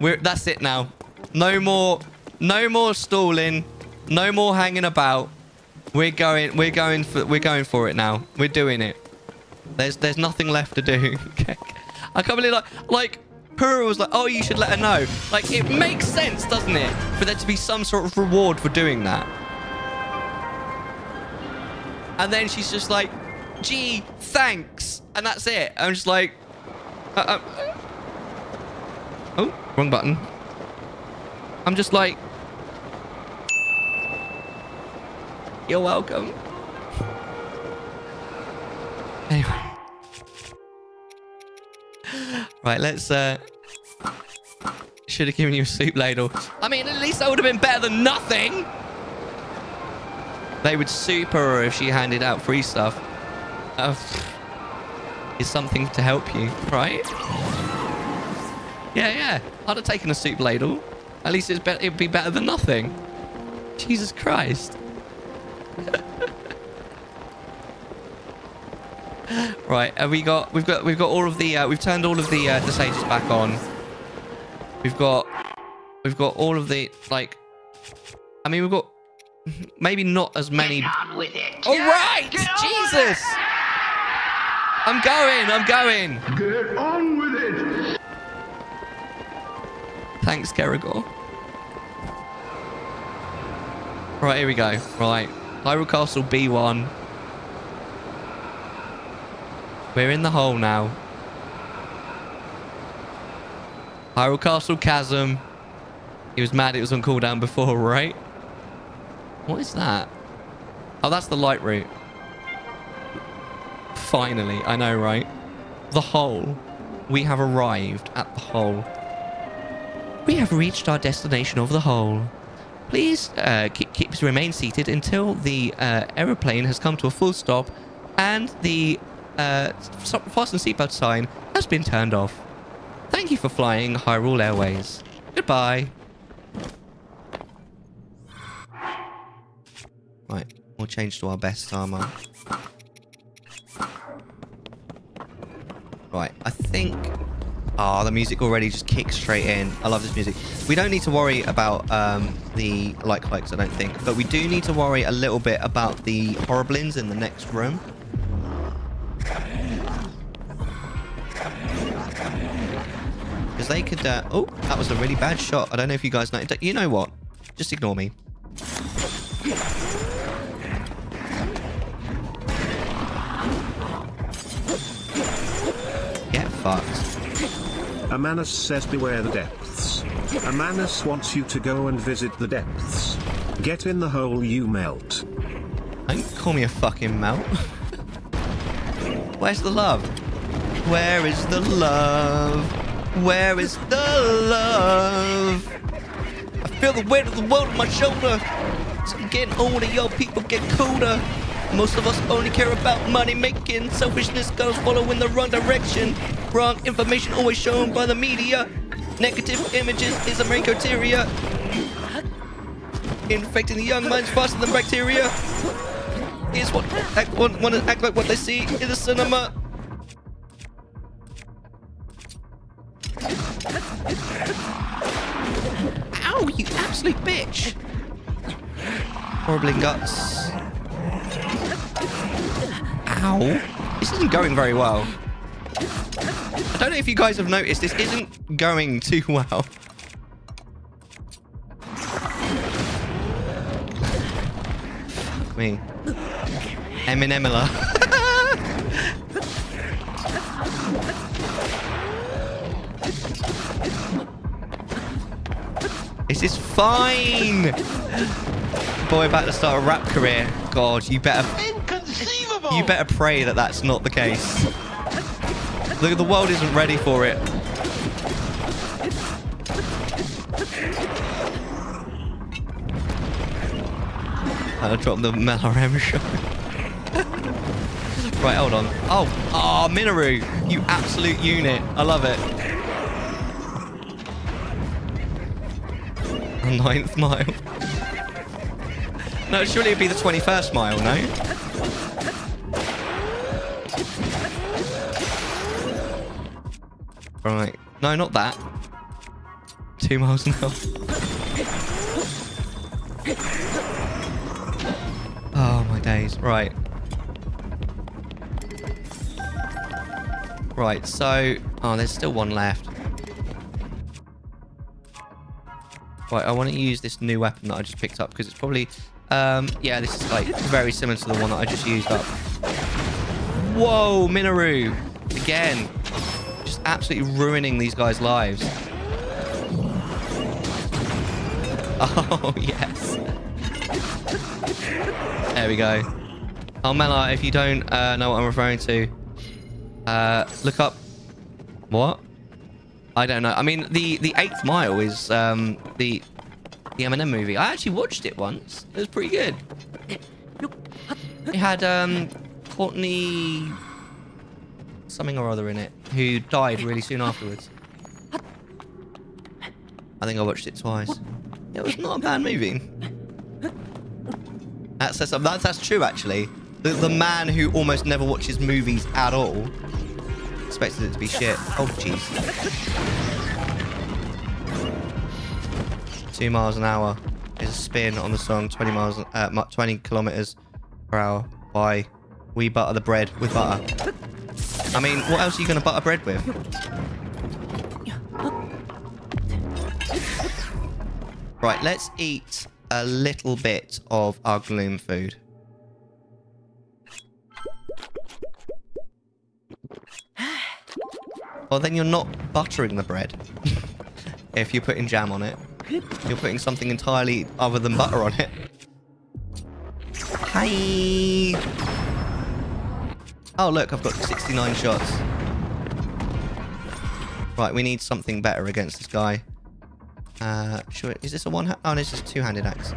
We're that's it now. No more no more stalling. No more hanging about. We're going we're going for we're going for it now. We're doing it. There's there's nothing left to do. Okay. I can't believe like like Purah was like, oh you should let her know. Like it makes sense, doesn't it? For there to be some sort of reward for doing that. And then she's just like, gee, thanks. And that's it. I'm just like, uh, uh, oh, wrong button. I'm just like, you're welcome. Anyway. Right, let's, uh, should have given you a soup ladle. I mean, at least that would have been better than nothing. They would super her if she handed out free stuff. Uh, is something to help you, right? Yeah, yeah. I'd have taken a soup ladle. At least it's be it'd be better than nothing. Jesus Christ. Right, have we got we've got we've got all of the uh, we've turned all of the uh, the sages back on. We've got we've got all of the like I mean we've got maybe not as many with it. All right, Jesus. I'm going, I'm going. Get on with it. Thanks, Kerrigan. Right, here we go. Right. Hyrule Castle B1. We're in the hole now. Hyrule Castle Chasm. He was mad it was on cooldown before, right? What is that? Oh, that's the Lightroot. Finally, I know, right? The hole. We have arrived at the hole. We have reached our destination of the hole. Please uh, keep, keep remain seated until the uh, aeroplane has come to a full stop and the uh, fasten seatbelt sign has been turned off. Thank you for flying Hyrule Airways. Goodbye. Right, we'll change to our best armor. Right, I think... Ah, the music already just kicks straight in. I love this music. We don't need to worry about um, the like hikes, I don't think. But we do need to worry a little bit about the Horriblins in the next room. Because they could... Uh, oh, that was a really bad shot. I don't know if you guys know. You know what? Just ignore me. Get fucked. Amanus says beware the depths. Amanus wants you to go and visit the depths. Get in the hole you melt. Don't call me a fucking melt. Where's the love? Where is the love? Where is the love? I feel the weight of the world on my shoulder. I'm getting older, yo, people get colder. Most of us only care about money making. Selfishness goes following the wrong direction. Wrong information always shown by the media. Negative images is a main criteria. Infecting the young minds faster than bacteria. Is what act, want, want to act like what they see in the cinema. Ow, you absolute bitch! Horribling guts. Ow. This isn't going very well. I don't know if you guys have noticed, this isn't going too well. Fuck me. Eminemilla. this is fine. Boy, about to start a rap career. God, you better... Inconceivable! You better pray that that's not the case. The, the world isn't ready for it. I dropped the Melarem shot. right, hold on. Oh, oh, Mineru, you absolute unit. I love it. A ninth mile. No, surely it'd be the 21st mile, no? Right. No, not that. Two miles an hour. Oh, my days. Right. Right, so... Oh, there's still one left. Right, I want to use this new weapon that I just picked up because it's probably Um, yeah, this is like very similar to the one that I just used up. Whoa, Mineru. Again. Just absolutely ruining these guys' lives. Oh, yes. There we go. Oh, Mela, if you don't uh, know what I'm referring to, uh, look up... What? I don't know. I mean, the, the Eighth Mile is um, the the Eminem movie. I actually watched it once. It was pretty good. It had um, Courtney something or other in it, who died really soon afterwards. I think I watched it twice. It was not a bad movie. That's that's, that's, true actually. The, the man who almost never watches movies at all expected it to be shit. Oh jeez. Two miles an hour is a spin on the song 20 miles uh, 20 kilometers per hour by we butter the bread with butter. I mean, what else are you going to butter bread with? Right, let's eat a little bit of our gloom food. Well, then you're not buttering the bread. if you're putting jam on it. You're putting something entirely other than butter on it. Hi! Oh, look, I've got 69 shots. Right, we need something better against this guy. Uh, sure, is this a one? Oh, no, it's just a two-handed axe.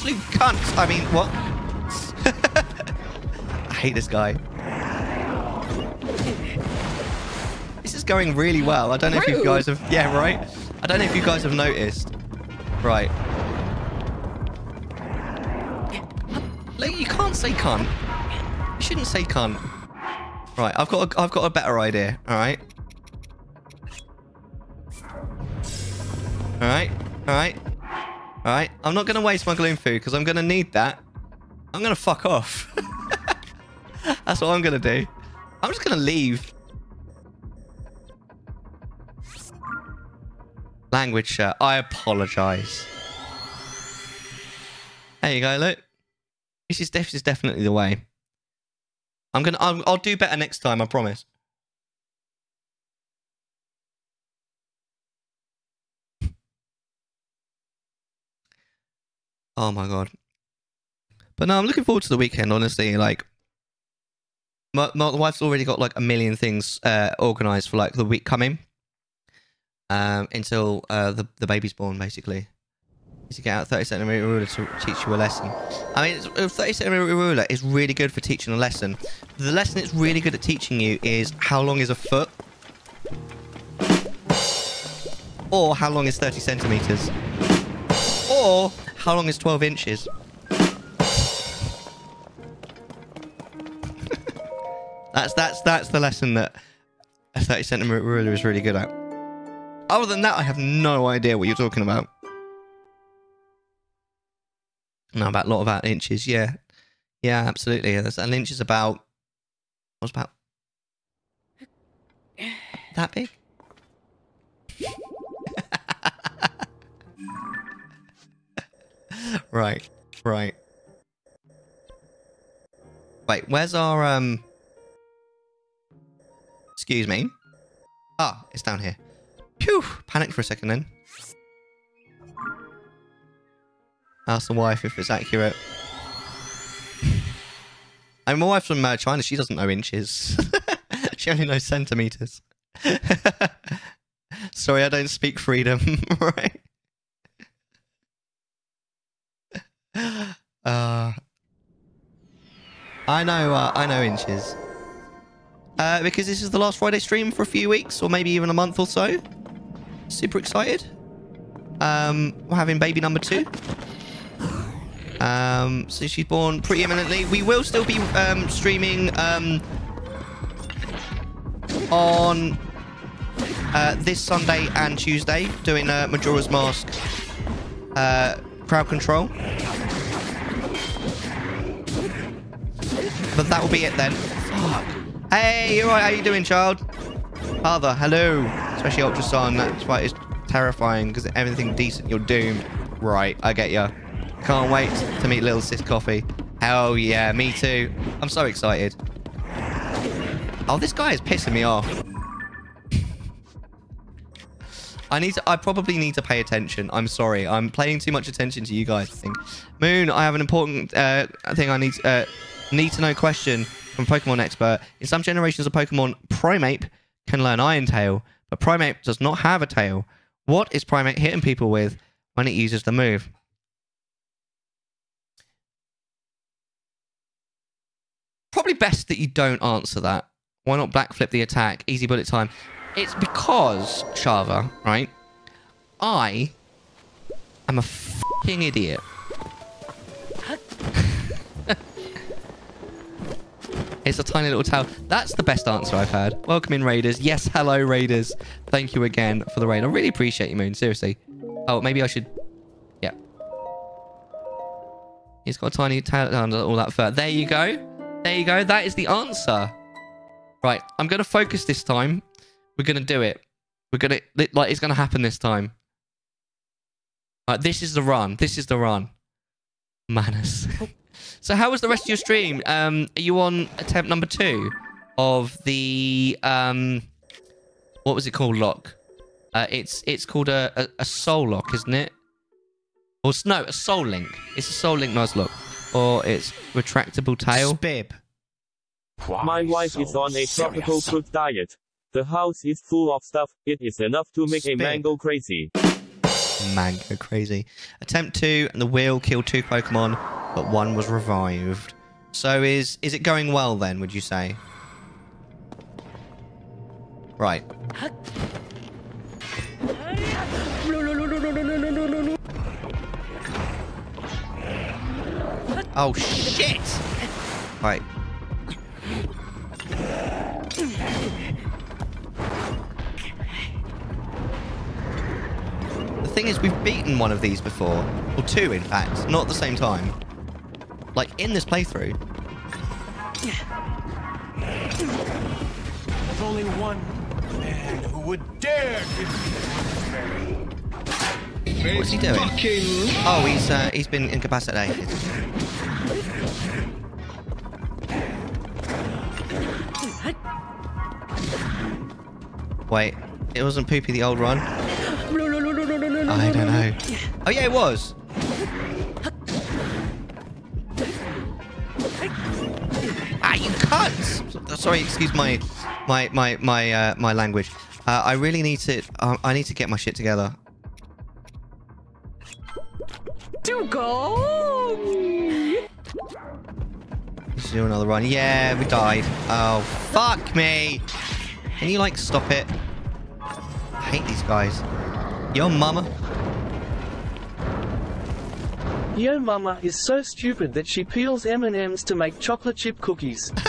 Absolute cunt! I mean, what? I hate this guy. This is going really well. I don't know if you guys have... Yeah, right? I don't know if you guys have noticed. Right. Like, you can't say cunt. You shouldn't say cunt. Right, I've got a, I've got a better idea. All right. All right. All right. All right. I'm not gonna waste my gloom food because I'm gonna need that. I'm gonna fuck off. That's what I'm gonna do. I'm just gonna leave. Language shirt. I apologize. There you go. Look. This is, this is definitely the way. I'm gonna. I'll, I'll do better next time. I promise. Oh my god. But no, I'm looking forward to the weekend. Honestly, like my, my wife's already got like a million things uh, organized for like the week coming. Um, until uh, the the baby's born, basically. To get out 30 centimeter ruler to teach you a lesson. I mean, a 30 centimeter ruler is really good for teaching a lesson. The lesson it's really good at teaching you is how long is a foot, or how long is 30 centimeters, or how long is 12 inches. that's that's that's the lesson that a 30 centimeter ruler is really good at. Other than that, I have no idea what you're talking about. No, about a lot about inches. Yeah, yeah, absolutely. An inch is about what's about that big. right, right. Wait, where's our um? Excuse me. Ah, it's down here. Phew! Panicked for a second then. Ask the wife if it's accurate. I mean, my wife's from uh, China. She doesn't know inches. she only knows centimeters. Sorry, I don't speak freedom. right? Uh, I know. Uh, I know inches. Uh, because this is the last Friday stream for a few weeks, or maybe even a month or so. Super excited. Um, we're having baby number two. Um, so she's born pretty imminently. We will still be um, streaming um, on uh, this Sunday and Tuesday, doing uh, Majora's Mask uh, crowd control. But that will be it then. Fuck. Hey, you alright? How you doing, child? Father, hello. Especially Ultrason. That's why it's terrifying because everything decent, you're doomed. Right, I get ya. Can't wait to meet little sis Coffee. Hell yeah, me too. I'm so excited. Oh, this guy is pissing me off. I need to. I probably need to pay attention. I'm sorry. I'm paying too much attention to you guys. I think. Moon, I have an important uh, thing. I need uh, need to know question from Pokemon expert. In some generations of Pokemon, Primeape can learn Iron Tail, but Primeape does not have a tail. What is Primeape hitting people with when it uses the move? Probably best that you don't answer that. Why not backflip the attack? Easy bullet time. It's because, Shava, right? I am a fucking idiot. it's a tiny little tail. That's the best answer I've had. Welcome in, Raiders. Yes, hello, Raiders. Thank you again for the raid. I really appreciate you, Moon. Seriously. Oh, maybe I should... Yeah. He's got a tiny tail under all that fur. There you go. There you go. That is the answer. Right. I'm going to focus this time. We're going to do it. We're going to... Like, it's going to happen this time. Right, this is the run. This is the run. Manus. so how was the rest of your stream? Um, are you on attempt number two of the... Um, what was it called? Lock. Uh, it's it's called a, a, a soul lock, isn't it? Or s- no, a soul link. It's a soul link Nuzlocke. Or it's retractable tail. Spib. My wife is on a tropical fruit diet. The house is full of stuff. It is enough to make a Spib. mango crazy. Mango crazy. Attempt two, and the wheel killed two Pokemon, but one was revived. So is is it going well then? Would you say? Right. Oh shit! Right. The thing is, we've beaten one of these before. Or two, in fact. Not at the same time. Like, in this playthrough. There's only one man who would dare What's he doing? Oh, he's uh, he's been incapacitated. Wait, it wasn't Poopy the old run? I don't know. Oh yeah, it was. Ah, you cunt! Sorry, excuse my my my my uh, my language. Uh, I really need to. Uh, I need to get my shit together. To go. Let's do another run. Yeah, we died. Oh, fuck me. Can you, like, stop it? I hate these guys. Yo, mama. Yo mama is so stupid that she peels M&Ms to make chocolate chip cookies.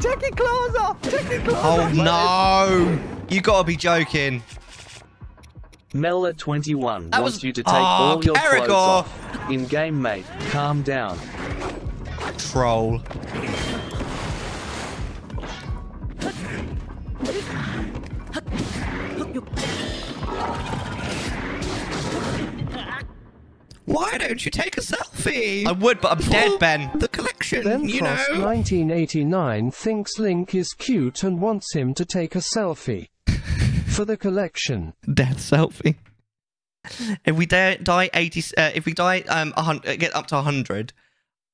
Take your clothes off! Take your clothes Oh, off! no. You gotta be joking. Mellar21 That wants was- you to take Aw, all your Caragor. clothes off. In game, mate. Calm down. Troll. Why don't you take a selfie? I would, but I'm dead, Ben. The collection, Then you Frost know. 1989 thinks Link is cute and wants him to take a selfie. For the collection. Death selfie. If we die, die 80, uh, if we die, um, a hun- uh, get up to 100,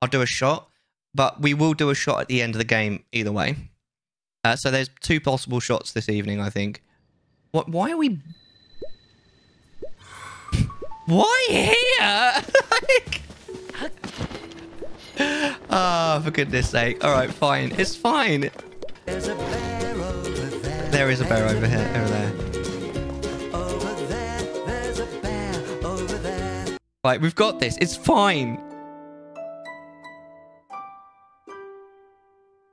I'll do a shot. But we will do a shot at the end of the game either way. Uh, so there's two possible shots this evening, I think. What? Why are we? Why here? Like- Ah, for goodness sake. All right, fine. It's fine. There is a bear over here, over there. Right, we've got this. It's fine.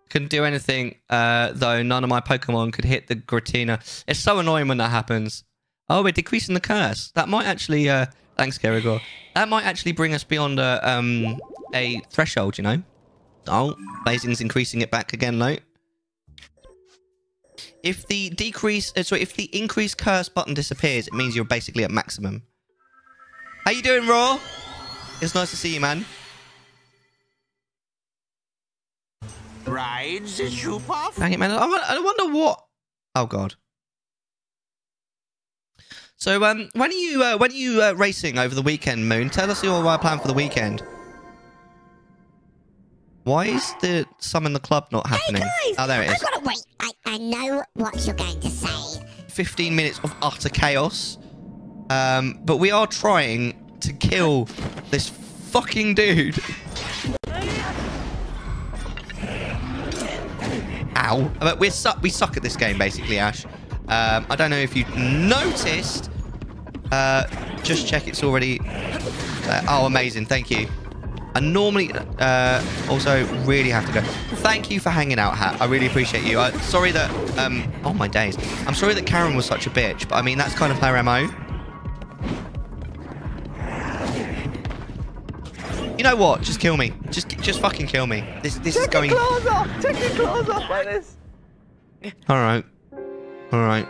Couldn't do anything, uh, though. None of my Pokemon could hit the Giratina. It's so annoying when that happens. Oh, we're decreasing the curse. That might actually. Uh, thanks, Kerrigan. That might actually bring us beyond a um a threshold. You know. Oh, Blazing's increasing it back again, though. If the decrease, uh, sorry, if the increase curse button disappears, it means you're basically at maximum. How you doing, Raw? It's nice to see you, man. Rides the troop off? Dang it, man. I, I wonder what. Oh God. So, um, when are you uh, when are you uh, racing over the weekend, Moon? Tell us your uh, plan for the weekend. Why is the summon the club not happening? oh, there it is. I've got to wait. I, I know what you're going to say. 15 minutes of utter chaos. Um, but we are trying to kill this fucking dude. Ow. But we're su- we suck at this game, basically, Ash. Um, I don't know if you noticed. Uh, just check it's already... Uh, oh, amazing. Thank you. I normally uh, also really have to go. Thank you for hanging out, Hat. I really appreciate you. Uh, sorry that... Um, oh, my days. I'm sorry that Karen was such a bitch, but I mean, that's kind of her MO. You know what? Just kill me. Just just fucking kill me. This this is Take going... your clothes off! Take your clothes off like this! All right. All right.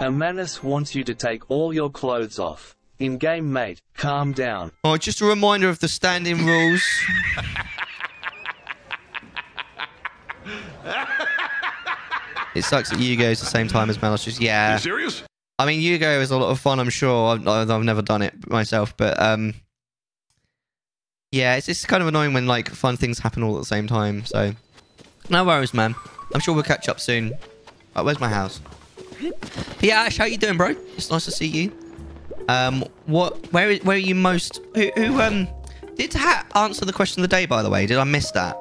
A menace wants you to take all your clothes off. In game, mate, calm down. Oh, just a reminder of the standing rules. it sucks that Yugo is the same time as Melos. Just yeah. You serious? I mean, Yugo is a lot of fun. I'm sure. I've, I've I've never done it myself, but um, yeah, it's it's kind of annoying when like fun things happen all at the same time. So no worries, man. I'm sure we'll catch up soon. Right, where's my house? But yeah, Ash, how you doing, bro? It's nice to see you. Um, what? Where? Where are you most? Who? who um, did Hat answer the question of the day? By the way, did I miss that?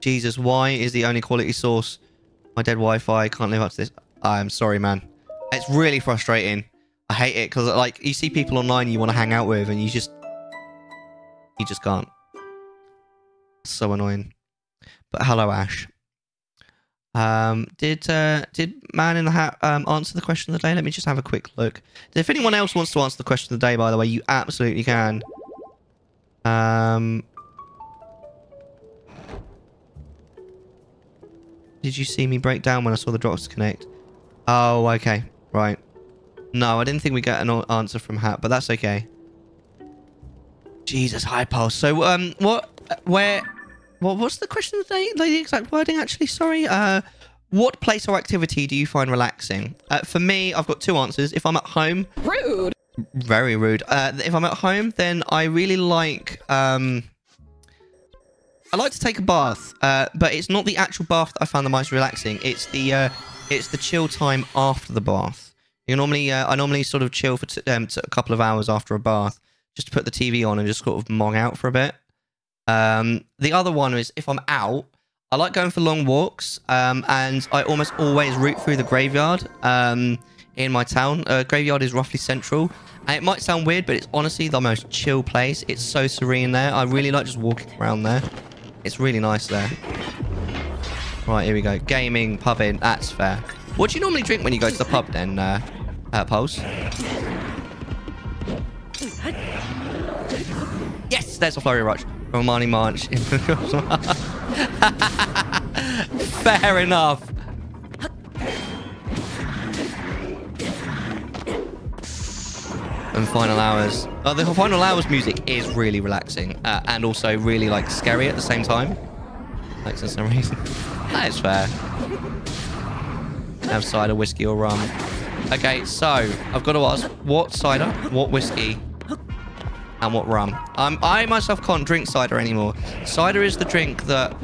Jesus, why is the only quality source my dead Wi-Fi? Can't live up to this. I'm sorry, man. It's really frustrating. I hate it because like you see people online you want to hang out with and you just you just can't. So annoying. But hello, Ash. Um, did uh, did Man in the Hat um, answer the question of the day? Let me just have a quick look. If anyone else wants to answer the question of the day, by the way, you absolutely can. Um, did you see me break down when I saw the drops connect? Oh, okay, right. No, I didn't think we got an answer from Hat, but that's okay. Jesus, high pulse. So, um, what, where, what was the question the? Like the exact wording, actually. Sorry. Uh, what place or activity do you find relaxing? Uh, for me, I've got two answers. If I'm at home, Rude. very rude. Uh, if I'm at home, then I really like. Um, I like to take a bath, uh, but it's not the actual bath that I found the most relaxing. It's the uh, it's the chill time after the bath. You normally, uh, I normally sort of chill for t- um, t- a couple of hours after a bath, just to put the TV on and just sort of mong out for a bit. Um, the other one is if I'm out, I like going for long walks, um, and I almost always route through the graveyard um, in my town. Uh, graveyard is roughly central, and it might sound weird, but it's honestly the most chill place. It's so serene there. I really like just walking around there. It's really nice there. Right, here we go. Gaming, pubbing, that's fair. What do you normally drink when you go to the pub then, uh, uh Pulse? Yes, there's a Flurry Rush from Marnie March. Fair enough. And final hours. Uh, the final hours music is really relaxing uh, and also really like scary at the same time. Like for some reason. that is fair. Have cider, whiskey, or rum. Okay, so I've got to ask, what cider, what whiskey, and what rum? Um, I myself can't drink cider anymore. Cider is the drink that,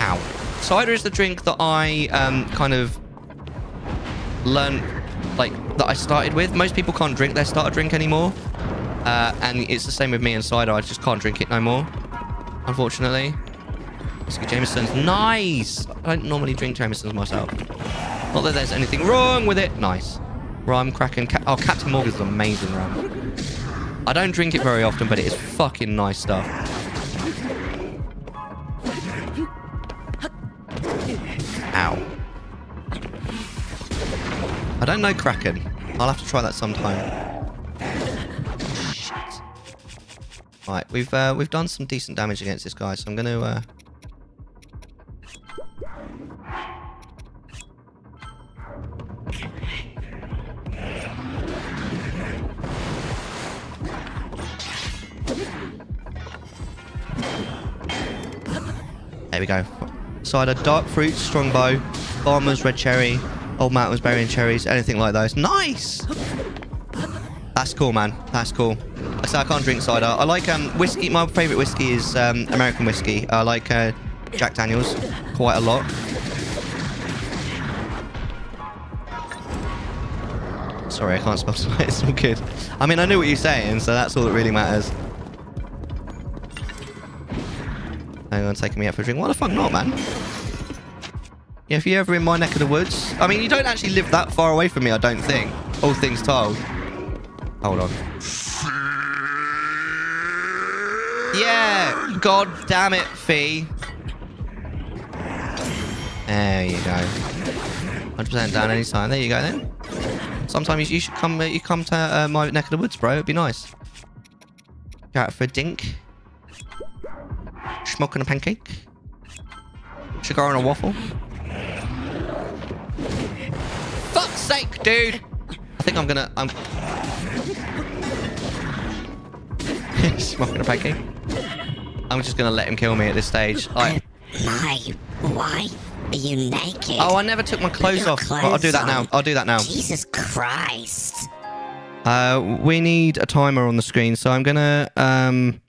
ow, cider is the drink that I um kind of learned, like that I started with. Most people can't drink their starter drink anymore, uh, and it's the same with me and cider. I just can't drink it no more, unfortunately. Whiskey Jameson's nice. I don't normally drink Jameson's myself. Not that there's anything wrong with it. Nice. Rum, Kraken. Ca oh, Captain Morgan's amazing rum. I don't drink it very often, but it is fucking nice stuff. Ow. I don't know Kraken. I'll have to try that sometime. Shit. Right, we've uh, we've done some decent damage against this guy, so I'm gonna uh, There we go. Cider, dark fruits, strong bow, bombers, red cherry, old mountains, berry and cherries, anything like those. Nice! That's cool, man. That's cool. I say I can't drink cider. I like um whiskey. My favorite whiskey is um, American whiskey. I like uh, Jack Daniels quite a lot. Sorry, I can't spell cider. It's all good. I mean, I knew what you're saying, so that's all that really matters. Hang on, taking me out for a drink. Why the fuck not, man? Yeah, if you're ever in my neck of the woods. I mean, you don't actually live that far away from me, I don't think. All things told. Hold on. Yeah! God damn it, Fee. There you go. 100% down anytime. There you go, then. Sometimes you should come you come to uh, my neck of the woods, bro. It'd be nice. Go out for a dink. Smoking a pancake. Cigar and a waffle. Fuck's sake, dude! I think I'm gonna... I'm... Smoking a pancake. I'm just gonna let him kill me at this stage. I... My, why are you naked? Oh, I never took my clothes your off. Well, I'll do that clothes now. I'll do that now. Jesus Christ. Uh, we need a timer on the screen, so I'm gonna um,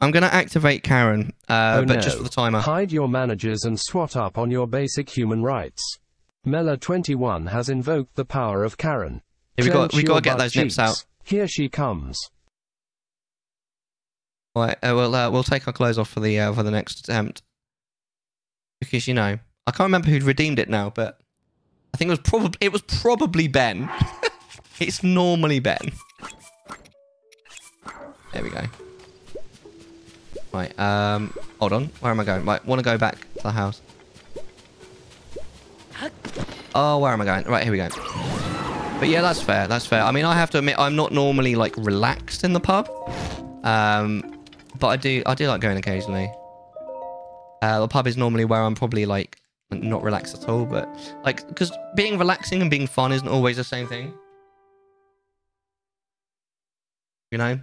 I'm gonna activate Karen, uh, oh but no. just for the timer. Hide your managers and swat up on your basic human rights. Mellar21 has invoked the power of Karen. Yeah, we got- we gotta get butt those nips out. Here she comes. Right, uh, we'll uh, we'll take our clothes off for the uh, for the next attempt because you know I can't remember who'd redeemed it now, but I think it was probably it was probably Ben. it's normally Ben. There we go. Right, um, hold on. Where am I going? Right, want to go back to the house. Oh, where am I going? Right, here we go. But yeah, that's fair. That's fair. I mean, I have to admit, I'm not normally like relaxed in the pub. Um, but I do, I do like going occasionally. Uh, the pub is normally where I'm probably like not relaxed at all, but like because being relaxing and being fun isn't always the same thing. You know,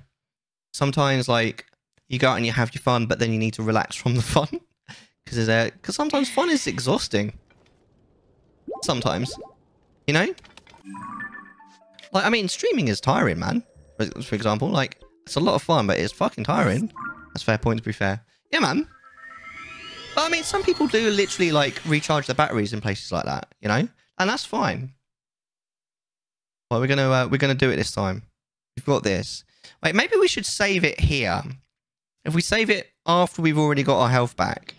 sometimes like you go out and you have your fun, but then you need to relax from the fun because because sometimes fun is exhausting. Sometimes, you know. Like I mean, streaming is tiring, man. For, example, like it's a lot of fun, but it's fucking tiring. That's fair point to be fair. Yeah, man. But I mean, some people do literally like recharge their batteries in places like that, you know, and that's fine. Well, we're gonna uh, we're gonna do it this time. We've got this. Wait, maybe we should save it here. If we save it after we've already got our health back,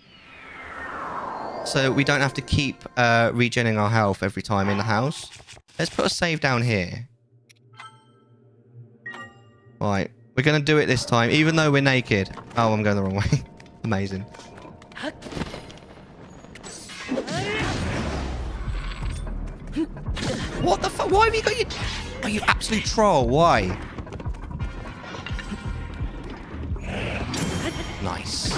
so we don't have to keep uh, regenerating our health every time in the house. Let's put a save down here. Right, we're gonna do it this time, even though we're naked. Oh, I'm going the wrong way. Amazing. What the fuck? Why have you got your... Are you absolute troll? Why? Nice.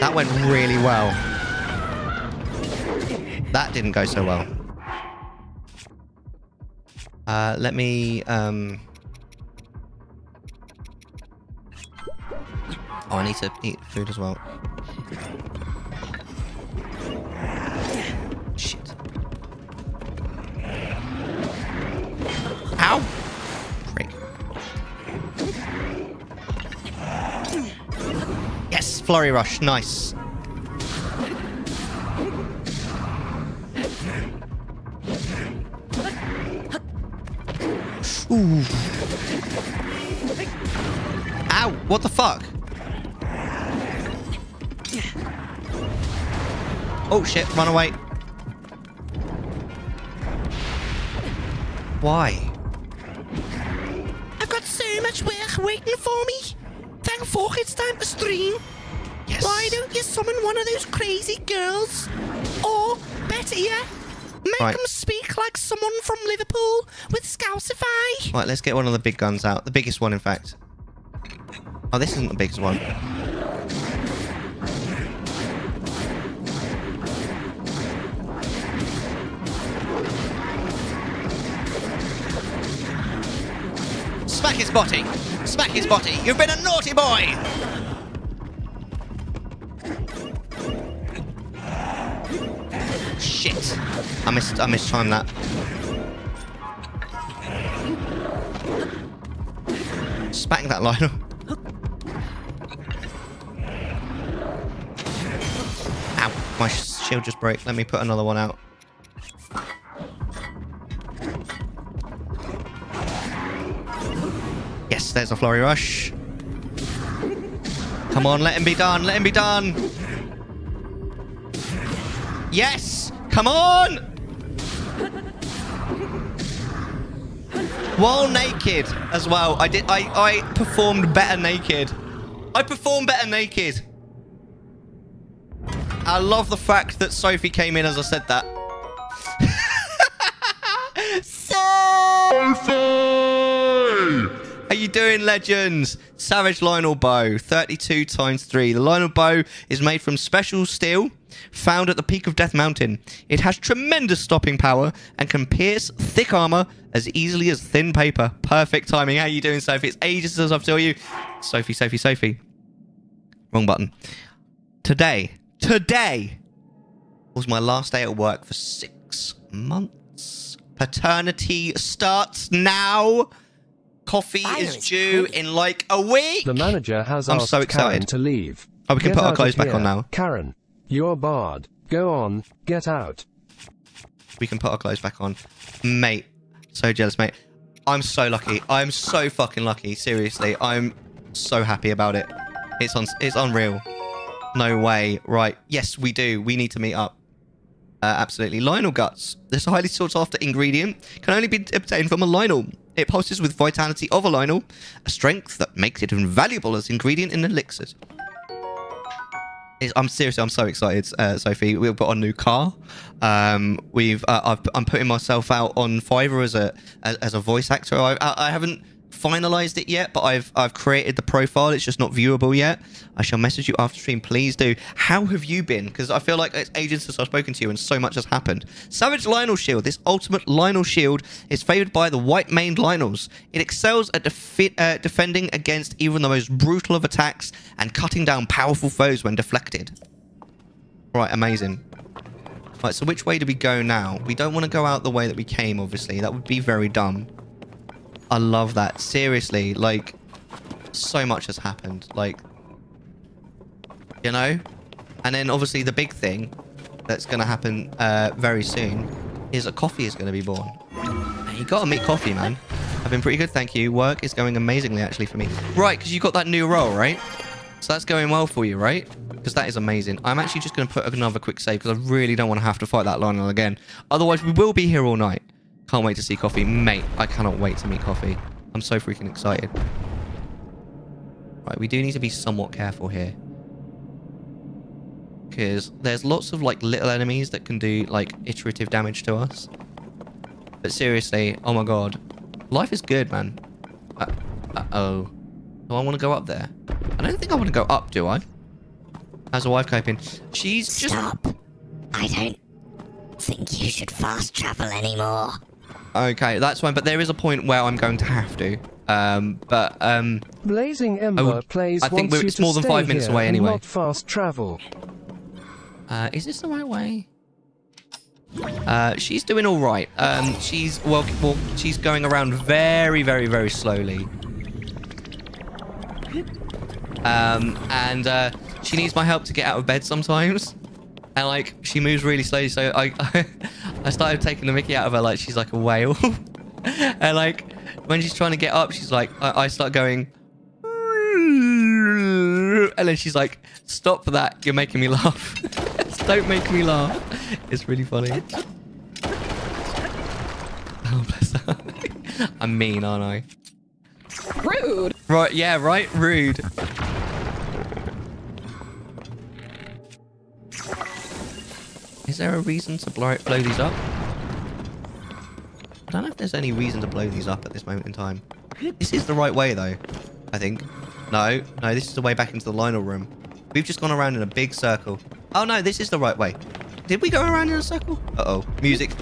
That went really well. That didn't go so well. Uh, let me, um... Oh, I need to eat food as well. Shit. Ow! Prick. Yes, flurry rush, nice. Ooh. Ow, what the fuck? Oh shit, run away. Why? I've got so much work waiting for me. Thank fuck it's time to stream. Yes. Why don't you summon one of those crazy girls? Or, better yet, make Right. them speak like someone from Liverpool with Scousify. Right, let's get one of the big guns out. The biggest one, in fact. Oh, this isn't the biggest one. Smack his body! Smack his body! You've been a naughty boy! Shit! I missed. I mistimed that. Smack that Lynel. Ow! My shield just broke. Let me put another one out. There's a flurry rush. Come on, let him be done. Let him be done. Yes! Come on! While naked as well. I did I, I performed better naked. I performed better naked. I love the fact that Sophie came in as I said that. Sophie! How you doing, legends? Savage Lynel Bow, 32 times 3. The Lynel Bow is made from special steel found at the peak of Death Mountain. It has tremendous stopping power and can pierce thick armor as easily as thin paper. Perfect timing. How are you doing, Sophie? It's ages since I've saw you. Sophie, Sophie, Sophie. Wrong button. Today, today was my last day at work for six months. Paternity starts now. Coffee is due in like a week. The manager has I'm asked so Karen excited. to leave. Oh, we can Get put our clothes back on now. Karen, you're barred. Go on, get out. We can put our clothes back on. Mate, so jealous, mate. I'm so lucky. I'm so fucking lucky. Seriously, I'm so happy about it. It's on. It's unreal. No way. Right. Yes, we do. We need to meet up. Uh, absolutely. Lynel guts. This highly sought after ingredient can only be obtained from a Lynel. It pulses with vitality of a Lynel, a strength that makes it invaluable as ingredient in elixirs. I'm seriously, I'm so excited, uh, Sophie. We've got a new car. Um, we've, uh, I've, I'm putting myself out on Fiverr as a as, as a voice actor. I, I, I haven't finalized it yet, but I've I've created the profile. It's just not viewable yet. I shall message you after stream. Please do. How have you been? Because I feel like it's ages since I've spoken to you, and so much has happened. Savage Lynel Shield. This ultimate Lynel Shield is favored by the white-maned Lynels. It excels at defi- uh, defending against even the most brutal of attacks and cutting down powerful foes when deflected. Right, amazing. Right, so which way do we go now? We don't want to go out the way that we came, obviously. That would be very dumb. I love that. Seriously, like, so much has happened. Like, you know? And then, obviously, the big thing that's going to happen uh, very soon is that coffee is going to be born. You got to meet coffee, man. I've been pretty good, thank you. Work is going amazingly, actually, for me. Right, because you got that new role, right? So that's going well for you, right? Because that is amazing. I'm actually just going to put another quick save because I really don't want to have to fight that Lynel again. Otherwise, we will be here all night. Can't wait to see Coffee. Mate, I cannot wait to meet Coffee. I'm so freaking excited. Right, we do need to be somewhat careful here. Because there's lots of, like, little enemies that can do, like, iterative damage to us. But seriously, oh my god. Life is good, man. Uh, uh-oh. Do I want to go up there? I don't think I want to go up, do I? How's the wife coping? She's just... Stop. I don't think you should fast travel anymore. Okay, that's fine. But there is a point where I'm going to have to. Um, but um, Blazing Ember would- plays I think it's more than five minutes away anyway. Not fast travel. uh, is this the right way? Uh, she's doing all right. Um, she's well, well, she's going around very, very, very slowly. Um, and uh, she needs my help to get out of bed sometimes. And like, she moves really slowly, so I, I started taking the Mickey out of her like she's like a whale. and like, when she's trying to get up, she's like, I, I start going, and then she's like, "Stop that! You're making me laugh. Don't make me laugh." It's really funny. Oh, bless her. I'm mean, aren't I? Rude. Right, yeah, right? Rude. Is there a reason to blow, blow these up? I don't know if there's any reason to blow these up at this moment in time. This is the right way, though. I think. No, no, this is the way back into the Lynel room. We've just gone around in a big circle. Oh, no, this is the right way. Did we go around in a circle? Uh-oh. Music.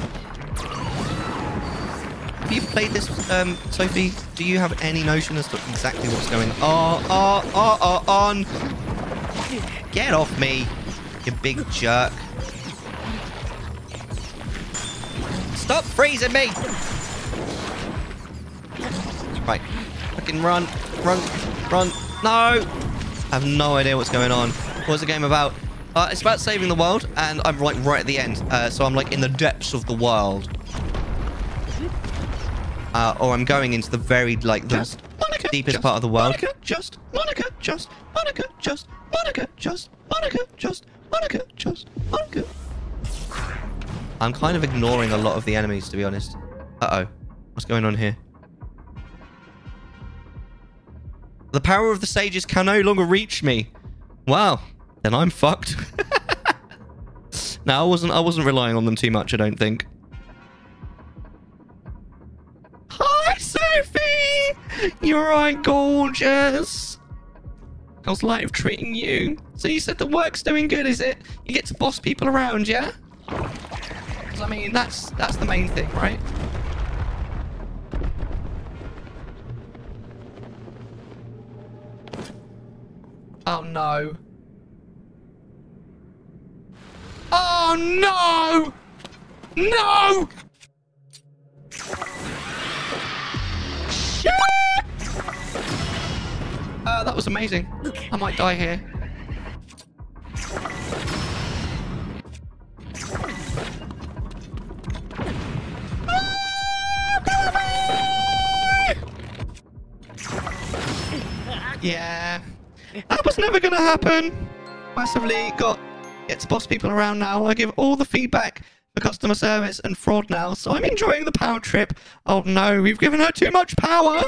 Have you played this, um, Sophie? Do you have any notion as to exactly what's going on? Oh, oh, oh, oh, on! Get off me, you big jerk. Stop freezing me! Right. Fucking run. Run. Run. No! I have no idea what's going on. What's the game about? Uh, it's about saving the world, and I'm like right at the end. Uh, so I'm like in the depths of the world. Uh, or I'm going into the very, like, the Just Monika, deepest just part of the world. Monika, just Monika, just Monika, just Monika, just Monika, just Monika, just Monika. I'm kind of ignoring a lot of the enemies, to be honest. Uh-oh. What's going on here? The power of the sages can no longer reach me. Wow. Then I'm fucked. no, I wasn't I wasn't relying on them too much, I don't think. Hi, Sophie! You're right, gorgeous. How's life treating you? So you said the work's doing good, is it? You get to boss people around, yeah? 'Cause, I mean, that's that's the main thing, right? Oh no. Oh no! No! Shit! Uh, that was amazing. I might die here. Yeah. That was never gonna happen. Massively got get to boss people around now. I give all the feedback for customer service and fraud now, so I'm enjoying the power trip. Oh no, we've given her too much power.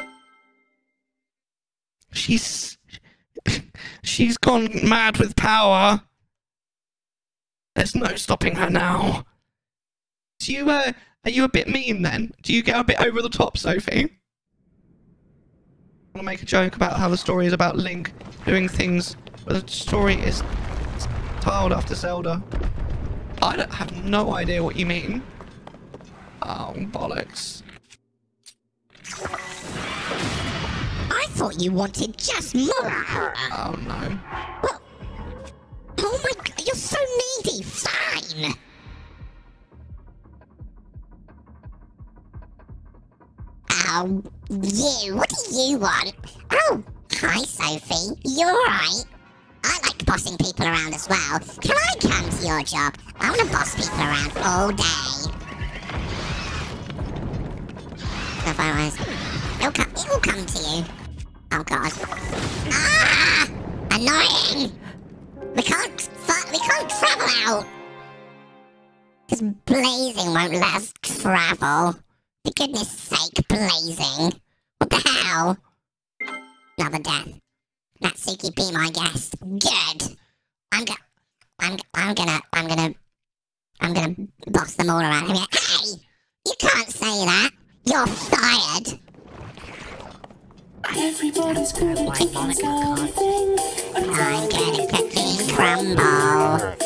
She's she's gone mad with power. There's no stopping her now. Do you uh are you a bit mean then? Do you get a bit over the top, Sophie? Want to make a joke about how the story is about Link doing things, but the story is tiled after Zelda. I don't, have no idea what you mean. Oh, bollocks. I thought you wanted just more. Oh no. Well, Oh my god, you're so needy. Fine. Oh, you. What do you want? Oh, hi, Sophie. You're right. I like bossing people around as well. Can I come to your job? I want to boss people around all day. I was... It'll come, come to you. Oh, God. Ah! Annoying! We can't... We can't travel out! Because blazing won't let us travel. For goodness sake, blazing. What the hell? Another death. Natsuki, be my guest. Good. I'm go- I'm I'm gonna I'm gonna I'm gonna boss them all around. I'm gonna, hey, you can't say that. You're fired. Everybody's gonna taking something. I'm gonna cookie crumble.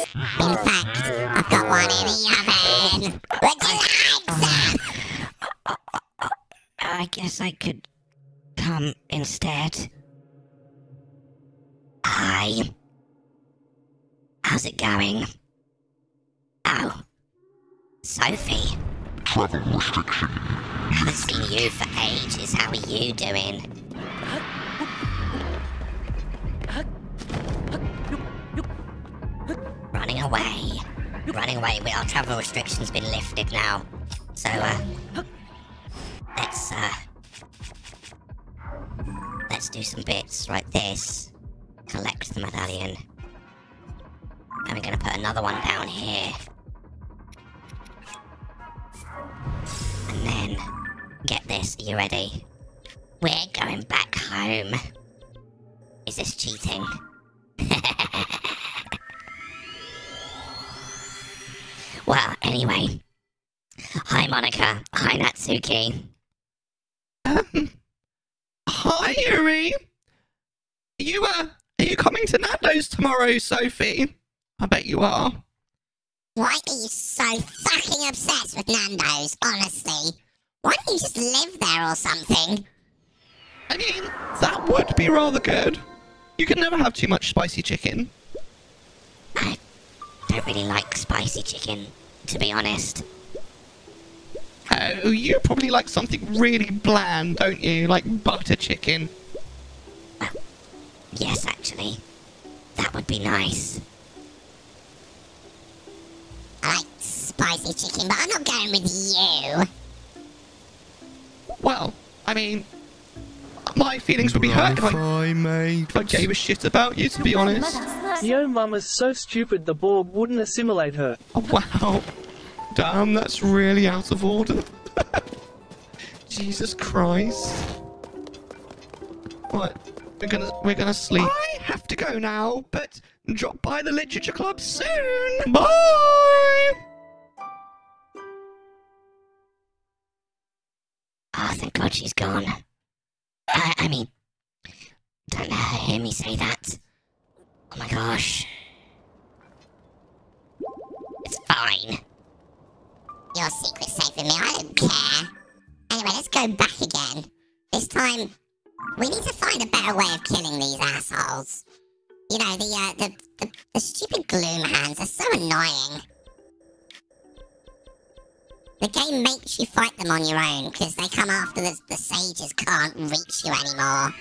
In fact, I've got one in the oven. Would you like some? I guess I could come instead. Hi. How's it going? Oh. Sophie. Travel restriction. Haven't seen you for ages. How are you doing? Running away. Running away. Our travel restrictions been lifted now. So, uh, let's, uh, let's do some bits. Right, this. Collect the medallion. And we're gonna put another one down here. And then, get this. Are you ready? We're going back home. Is this cheating? well, anyway. Hi, Monika. Hi, Natsuki. Hi, Yuri. Are you, uh, are you coming to Nando's tomorrow, Sophie? I bet you are. Why are you so fucking obsessed with Nando's, honestly? Why don't you just live there or something? I mean, that would be rather good. You can never have too much spicy chicken. I don't really like spicy chicken, to be honest. Oh, you probably like something really bland, don't you? Like butter chicken. Oh, yes, actually. That would be nice. I like spicy chicken, but I'm not going with you. Well, I mean, my feelings would be hurt if I, if I gave a shit about you, to be honest. Yo mama's so stupid the Borg wouldn't assimilate her. Oh, wow. Damn, that's really out of order. Jesus Christ. What? We're gonna we're gonna sleep. I have to go now, but drop by the literature club soon. Bye. Oh, thank God she's gone. I, I mean, don't let her hear me say that. Oh my gosh. It's fine. Your secret's safe with me, I don't care. Anyway, let's go back again. This time, we need to find a better way of killing these assholes. You know, the, uh, the, the, the stupid gloom hands are so annoying. The game makes you fight them on your own because they come after the, the sages can't reach you anymore.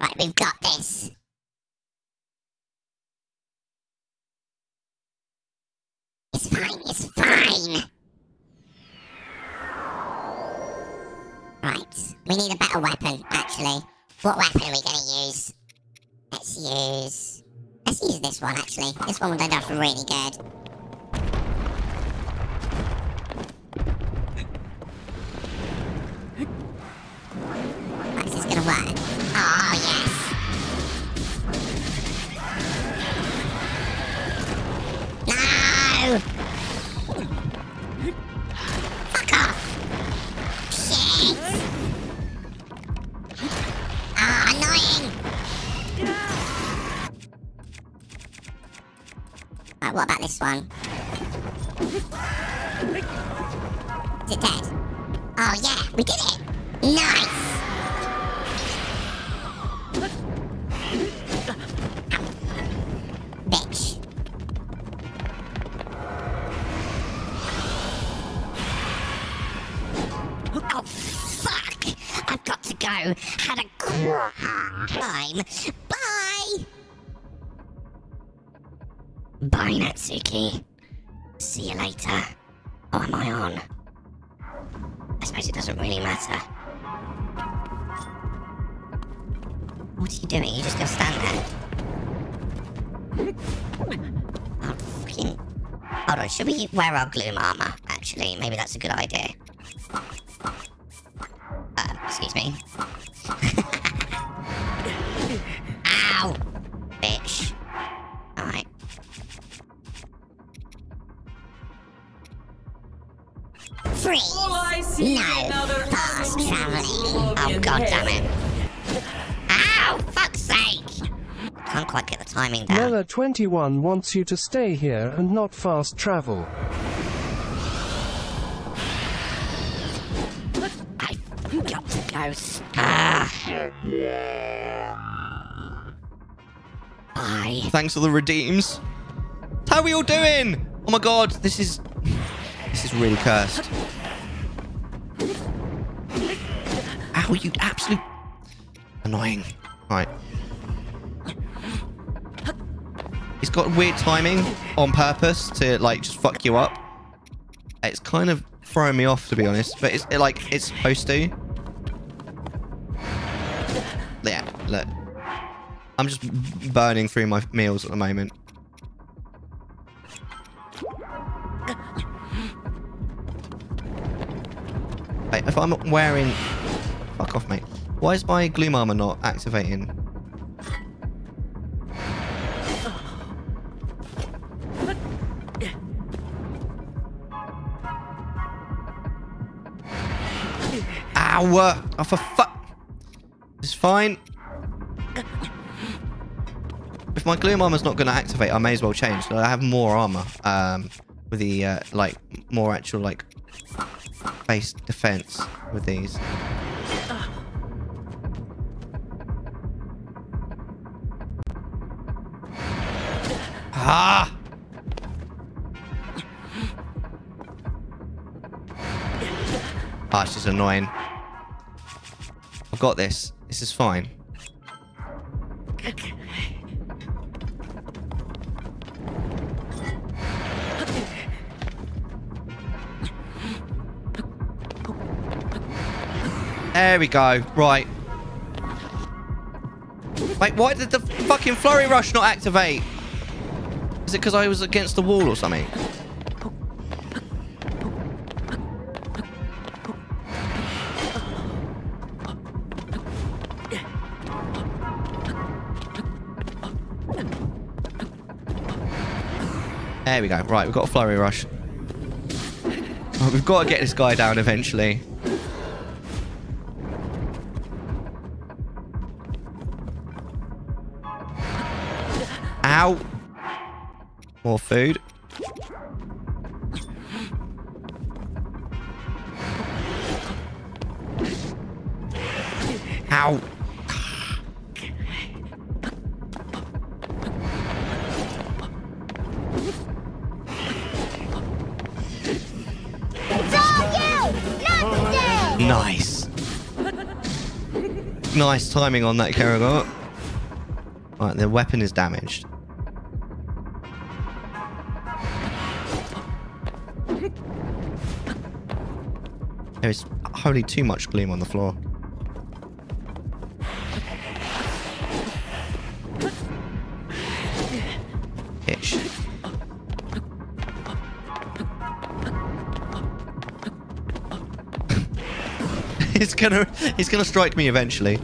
Right, we've got this. It's fine, it's fine. Right, we need a better weapon, actually. What weapon are we going to use? Let's use... Let's use this one, actually. This one will end up really good. Right, is this gonna work? Oh, yes! What about this one? Is it dead? Oh yeah, we did it! Nice! Bitch. Oh, fuck! I've got to go. Had a great time. Natsuki. See you later. Oh, am I on? I suppose it doesn't really matter. What are you doing? You just gonna stand there? Oh, fucking... Hold on, should we wear our gloom armor? Actually, maybe that's a good idea. Free! No! Fast traveling! Oh god damn it. Ow! Fuck's sake! Can't quite get the timing down. Mellar 21 wants you to stay here and not fast travel. I've got to go. Ah. Bye. Thanks for the redeems. How are we all doing? Oh my god, this is this is really cursed. Ow, you absolute annoying. Right. He's got weird timing on purpose to like just fuck you up. It's kind of throwing me off to be honest, but it's it, like it's supposed to. Yeah, look. I'm just burning through my meals at the moment. If I'm wearing... Fuck off, mate. Why is my gloom armor not activating? Ow! Oh, for fuck... It's fine. If my gloom armor's not going to activate, I may as well change. I have more armor. Um, with the, uh, like, more actual, like, base defense with these. Ah! Ah, just annoying. I've got this. This is fine. There we go. Right. Wait, why did the fucking flurry rush not activate? Is it because I was against the wall or something? There we go. Right, we've got a flurry rush. We've got to get this guy down eventually. Ow. More food. Ow. Nice. Nice timing on that Karagor. Right, the weapon is damaged. There is wholly too much gloom on the floor. Itch. he's gonna he's gonna strike me eventually.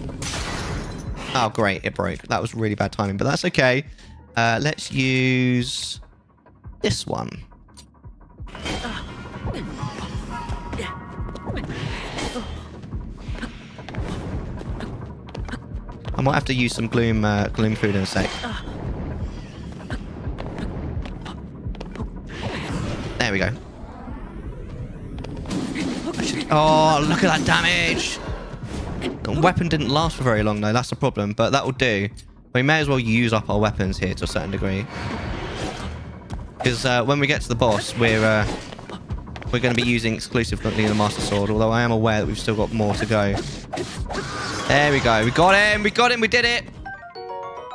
Oh great, it broke. That was really bad timing, but that's okay. Uh, let's use this one. I might have to use some gloom uh, gloom food in a sec. There we go. Oh, look at that damage! The weapon didn't last for very long though, that's the problem, but that will do. We may as well use up our weapons here to a certain degree. Because uh, when we get to the boss, we're uh, we're going to be using exclusively the Master Sword, although I am aware that we've still got more to go. There we go. We got him. We got him. We did it.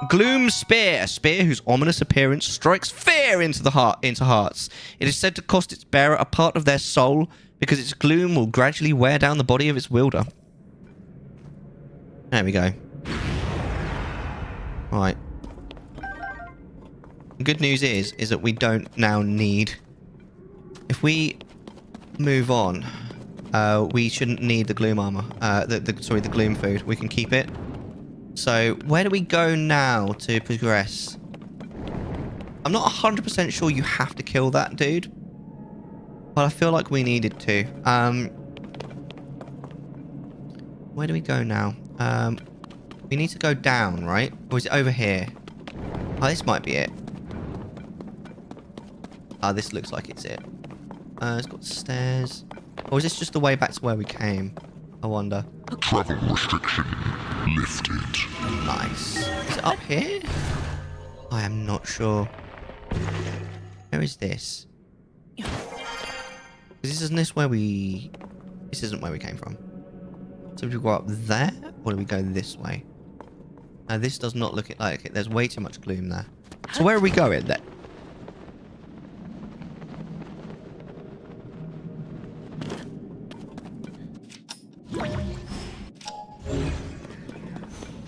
Gloom Spear, a spear whose ominous appearance strikes fear into the heart into hearts. It is said to cost its bearer a part of their soul because its gloom will gradually wear down the body of its wielder. There we go. Right. Good news is, is that we don't now need... If we move on, uh, we shouldn't need the gloom armor. Uh, the, the, sorry, the gloom food. We can keep it. So, where do we go now to progress? I'm not 100% sure you have to kill that dude. But I feel like we needed to. Um, where do we go now? Um, we need to go down, right? Or is it over here? Oh, this might be it. Ah, oh, this looks like it's it. Uh, it's got stairs. Or is this just the way back to where we came? I wonder. Travel restriction lifted. Nice. Is it up here? I am not sure. Where is this? This isn't this where we... This isn't where we came from. So do we go up there? Or do we go this way? Now this does not look like it. There's way too much gloom there. So where are we going then?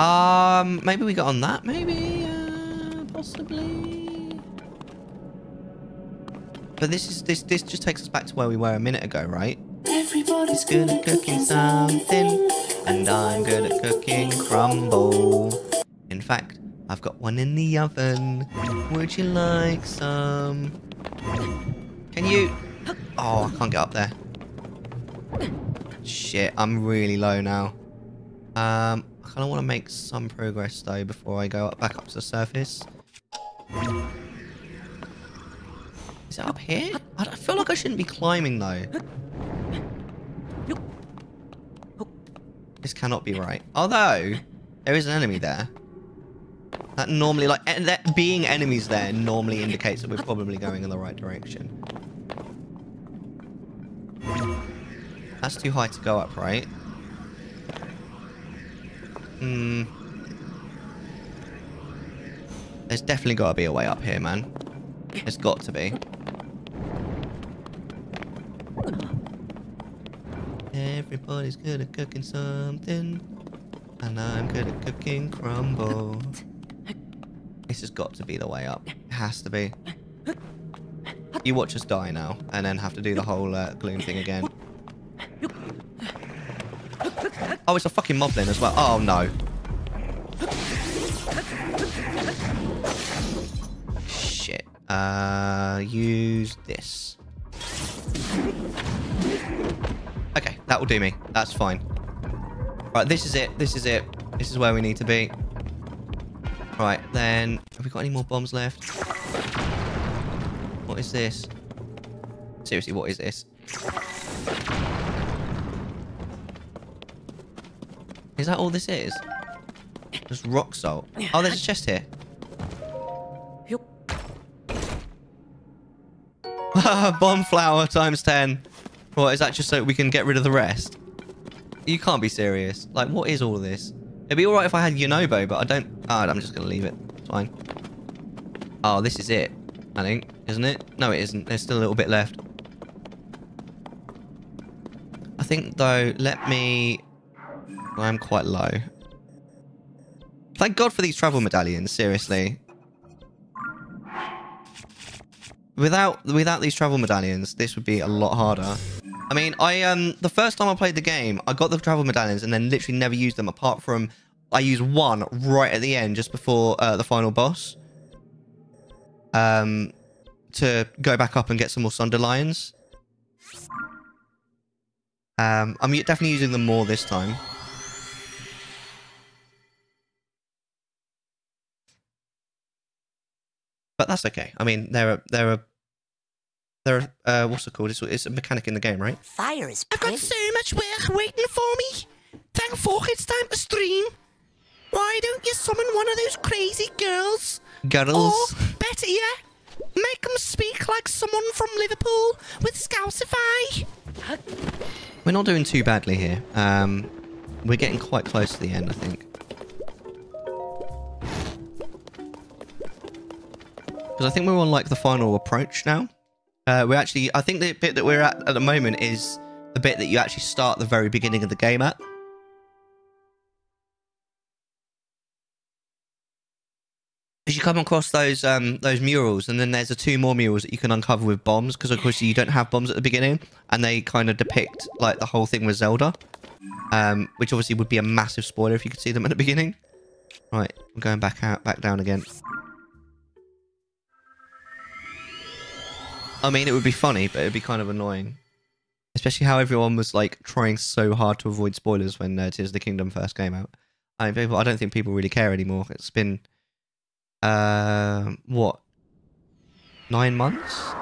Um, maybe we got on that, maybe? Uh, possibly? But this is, this, this just takes us back to where we were a minute ago, right? Everybody's good at cooking something, and I'm good at cooking crumble. In fact, I've got one in the oven. Would you like some? Can you? Oh, I can't get up there. Shit, I'm really low now. Um, kind of want to make some progress though before I go up, back up to the surface. Is it up here? I feel like I shouldn't be climbing though. This cannot be right. Although, there is an enemy there. That normally, like, en- that being enemies there normally indicates that we're probably going in the right direction. That's too high to go up, right? Hmm. There's definitely got to be a way up here, man. There's got to be. Everybody's good at cooking something. And I'm good at cooking crumble. This has got to be the way up. It has to be. You watch us die now, and then have to do the whole uh, gloom thing again. Oh, it's a fucking moblin as well. Oh, no. Shit. Uh, use this. Okay, that will do me. That's fine. Right, this is it. This is it. This is where we need to be. Right, then... Have we got any more bombs left? What is this? Seriously, what is this? Is that all this is? Just rock salt. Oh, there's a chest here. Bomb flower times 10. What, is that just so we can get rid of the rest? You can't be serious. Like, what is all this? It'd be alright if I had Yunobo, but I don't... Oh, I'm just going to leave it. It's fine. Oh, this is it. I think. Isn't it? No, it isn't. There's still a little bit left. I think, though, let me... I'm quite low. Thank God for these travel medallions, seriously. Without without these travel medallions, this would be a lot harder. I mean, I um the first time I played the game, I got the travel medallions and then literally never used them apart from I used one right at the end just before uh, the final boss. Um to go back up and get some more Sundelions. Um I'm definitely using them more this time. But that's okay. I mean, there are a, they're a, they're uh, what's it called? It's, it's a mechanic in the game, right? Fire is I've got so much work waiting for me. Thank fuck it's time to stream. Why don't you summon one of those crazy girls? Girls. Or, better yet, make them speak like someone from Liverpool with Scousify. We're not doing too badly here. Um, we're getting quite close to the end, I think. Because I think we're on like the final approach now. Uh, we're actually, I think the bit that we're at at the moment is the bit that you actually start the very beginning of the game at. Because you come across those um, those murals, and then there's a two more murals that you can uncover with bombs. Because of course you don't have bombs at the beginning, and they kind of depict like the whole thing with Zelda, um, which obviously would be a massive spoiler if you could see them at the beginning. Right, I'm going back out, back down again. I mean, it would be funny, but it'd be kind of annoying. Especially how everyone was like trying so hard to avoid spoilers when uh, Tears of the Kingdom first came out. I mean, people, I don't think people really care anymore. It's been, uh, what, nine months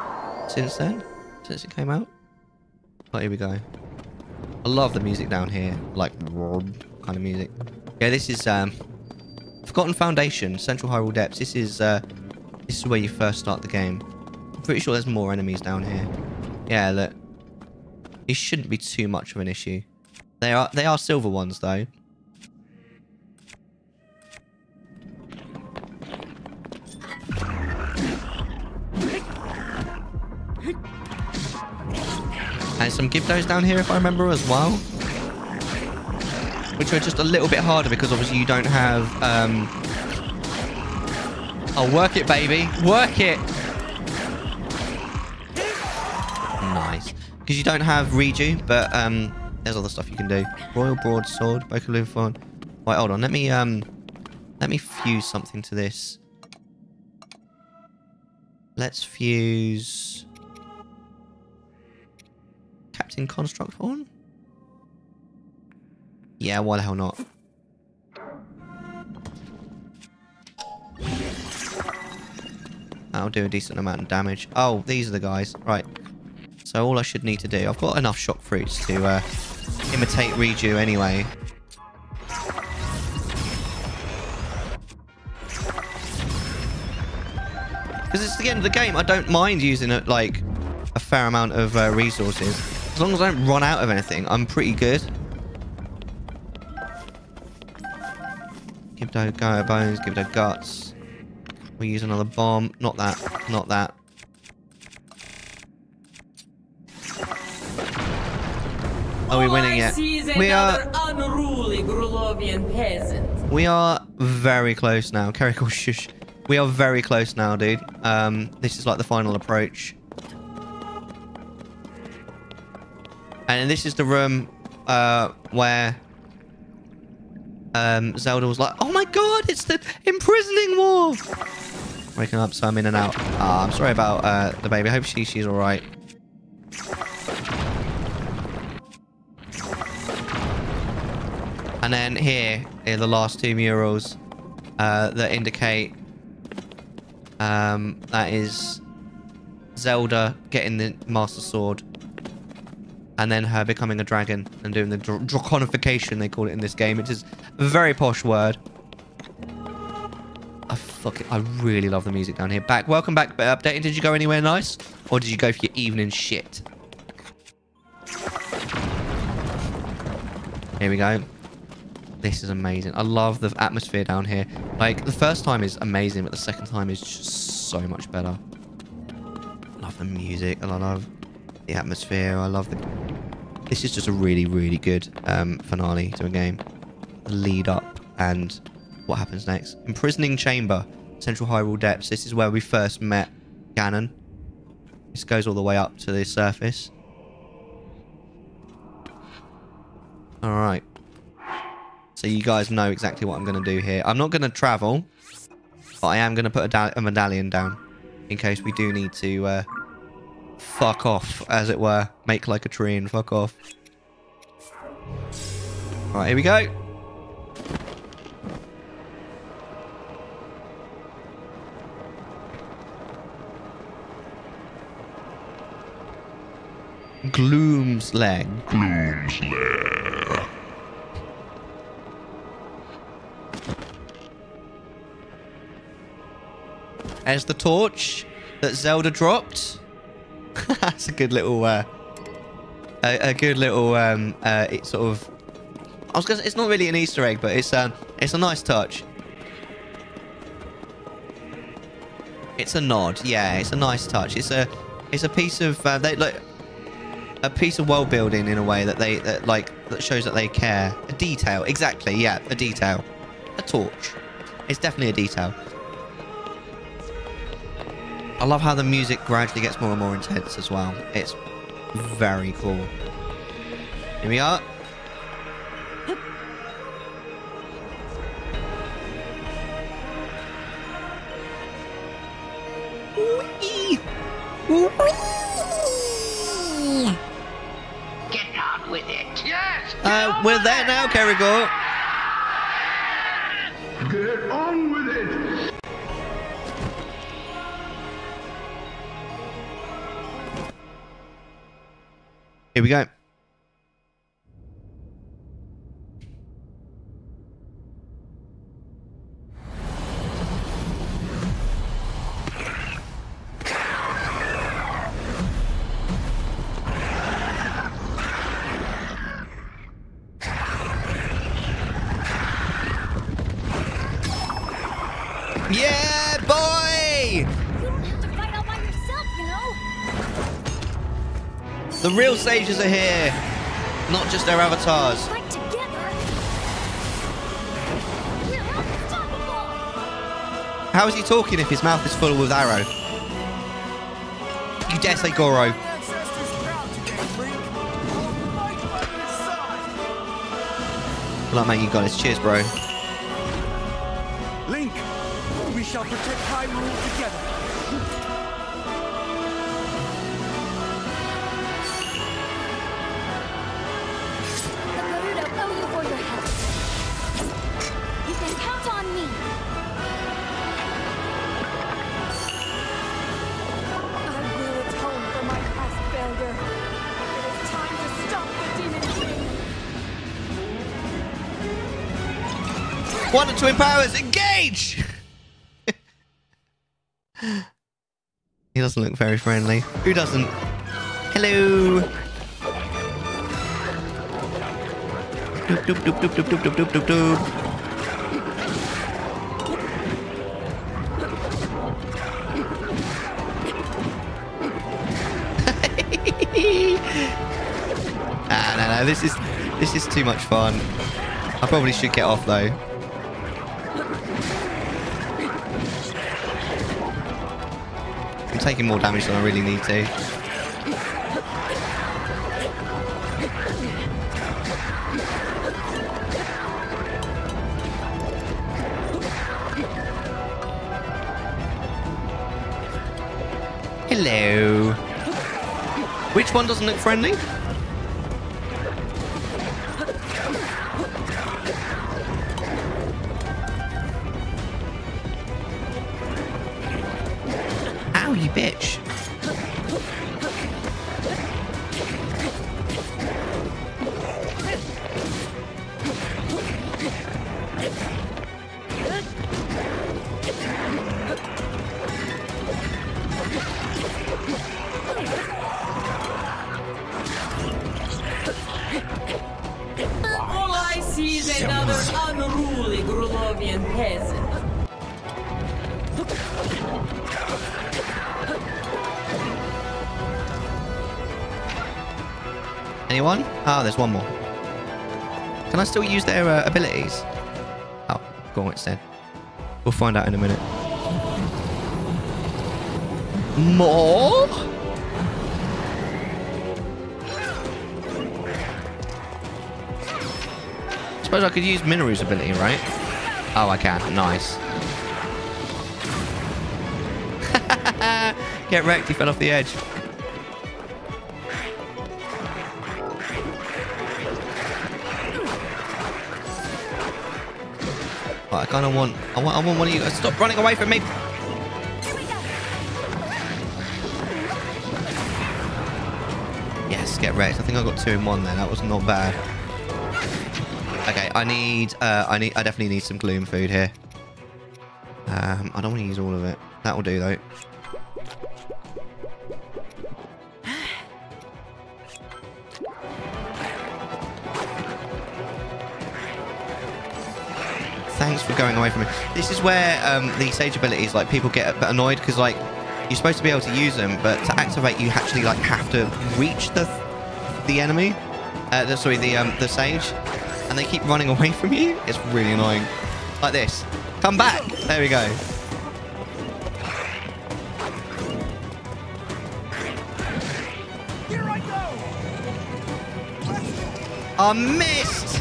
since then, since it came out. Oh, here we go. I love the music down here, like kind of music. Yeah, this is um, Forgotten Foundation, Central Hyrule Depths. This is uh, this is where you first start the game. Pretty sure there's more enemies down here. Yeah, look. It shouldn't be too much of an issue. They are they are silver ones though. And some Gibdos down here if I remember as well. Which are just a little bit harder because obviously you don't have um Oh work it baby. Work it. Because you don't have redo, but um, there's other stuff you can do. Royal broadsword, Bokaloo Fawn. Wait, hold on. Let me um, let me fuse something to this. Let's fuse Captain Construct Horn. Yeah, why the hell not? That'll do a decent amount of damage. Oh, these are the guys. Right. So all I should need to do... I've got enough shock fruits to uh, imitate Riju anyway. Because it's the end of the game. I don't mind using like a fair amount of uh, resources. As long as I don't run out of anything, I'm pretty good. Give it go bones, give it guts. We use another bomb. Not that. Not that. Are we winning yet? We are. unruly Grulovian peasant. We are very close now. Carrickle, shush. We are very close now, dude. Um, this is like the final approach. And this is the room uh, where um, Zelda was like, "Oh my God, it's the imprisoning wolf!" Waking up, so I'm in and out. Ah, I'm sorry about uh, the baby. I hope she she's all And then here are the last two murals uh, that indicate um, that is Zelda getting the Master Sword and then her becoming a dragon and doing the dr draconification they call it in this game. It is a very posh word. I fucking, I really love the music down here. Back, welcome back. Updating. Did you go anywhere nice, or did you go for your evening shit? Here we go. This is amazing. I love the atmosphere down here. Like, the first time is amazing, but the second time is just so much better. I love the music, and I love the atmosphere. I love the... This is just a really, really good um, finale to a game. The lead up and what happens next. Imprisoning Chamber, Central Hyrule Depths. This is where we first met Ganon. This goes all the way up to the surface. Alright. So you guys know exactly what I'm going to do here. I'm not going to travel, but I am going to put a, a, medallion down in case we do need to uh, fuck off, as it were. Make like a tree and fuck off. All right, here we go. Gloom's leg. Gloom's. As the torch that Zelda dropped. That's a good little, uh, a, a good little, um, uh, it sort of. I was gonna. Say, it's not really an Easter egg, but it's um, it's a nice touch. It's a nod. Yeah, it's a nice touch. It's a, it's a piece of uh, they like a piece of world building in a way that they that like that shows that they care. A detail, exactly. Yeah, a detail. A torch. It's definitely a detail. I love how the music gradually gets more and more intense as well. It's very cool. Here we are. Get on with it. Yes. Uh, we're there now, Kerrigan. Get Here we go. Yeah, The real sages are here, not just their avatars. How is he talking if his mouth is full with arrow? You dare say Goro. Well, mate, you got this. Cheers, bro. Link, we shall protect Hyrule One and twin powers, engage! he doesn't look very friendly. Who doesn't? Hello. Doop, doop, doop, doop, doop, doop, doop, doop, doop. ah, no, no, this is this is too much fun. I probably should get off though. Taking more damage than I really need to. Hello. Which one doesn't look friendly? There's one more. Can I still use their uh, abilities? Oh, go on instead. We'll find out in a minute. More? Suppose I could use Mineru's ability, right? Oh, I can. Nice. Get wrecked, he fell off the edge. Kind of want, I want, I want one of you guys. Stop running away from me. Yes, get wrecked. I think I got two in one there. That was not bad. Okay, I need, uh, I need, I definitely need some gloom food here. Um, I don't want to use all of it. That will do though. Away from me. This is where um, the sage abilities, like people get a bit annoyed because like you're supposed to be able to use them, but to activate you actually like have to reach the the enemy. Uh, the, sorry, the um, the sage, and they keep running away from you. It's really annoying. Like this. Come back. There we go. I missed.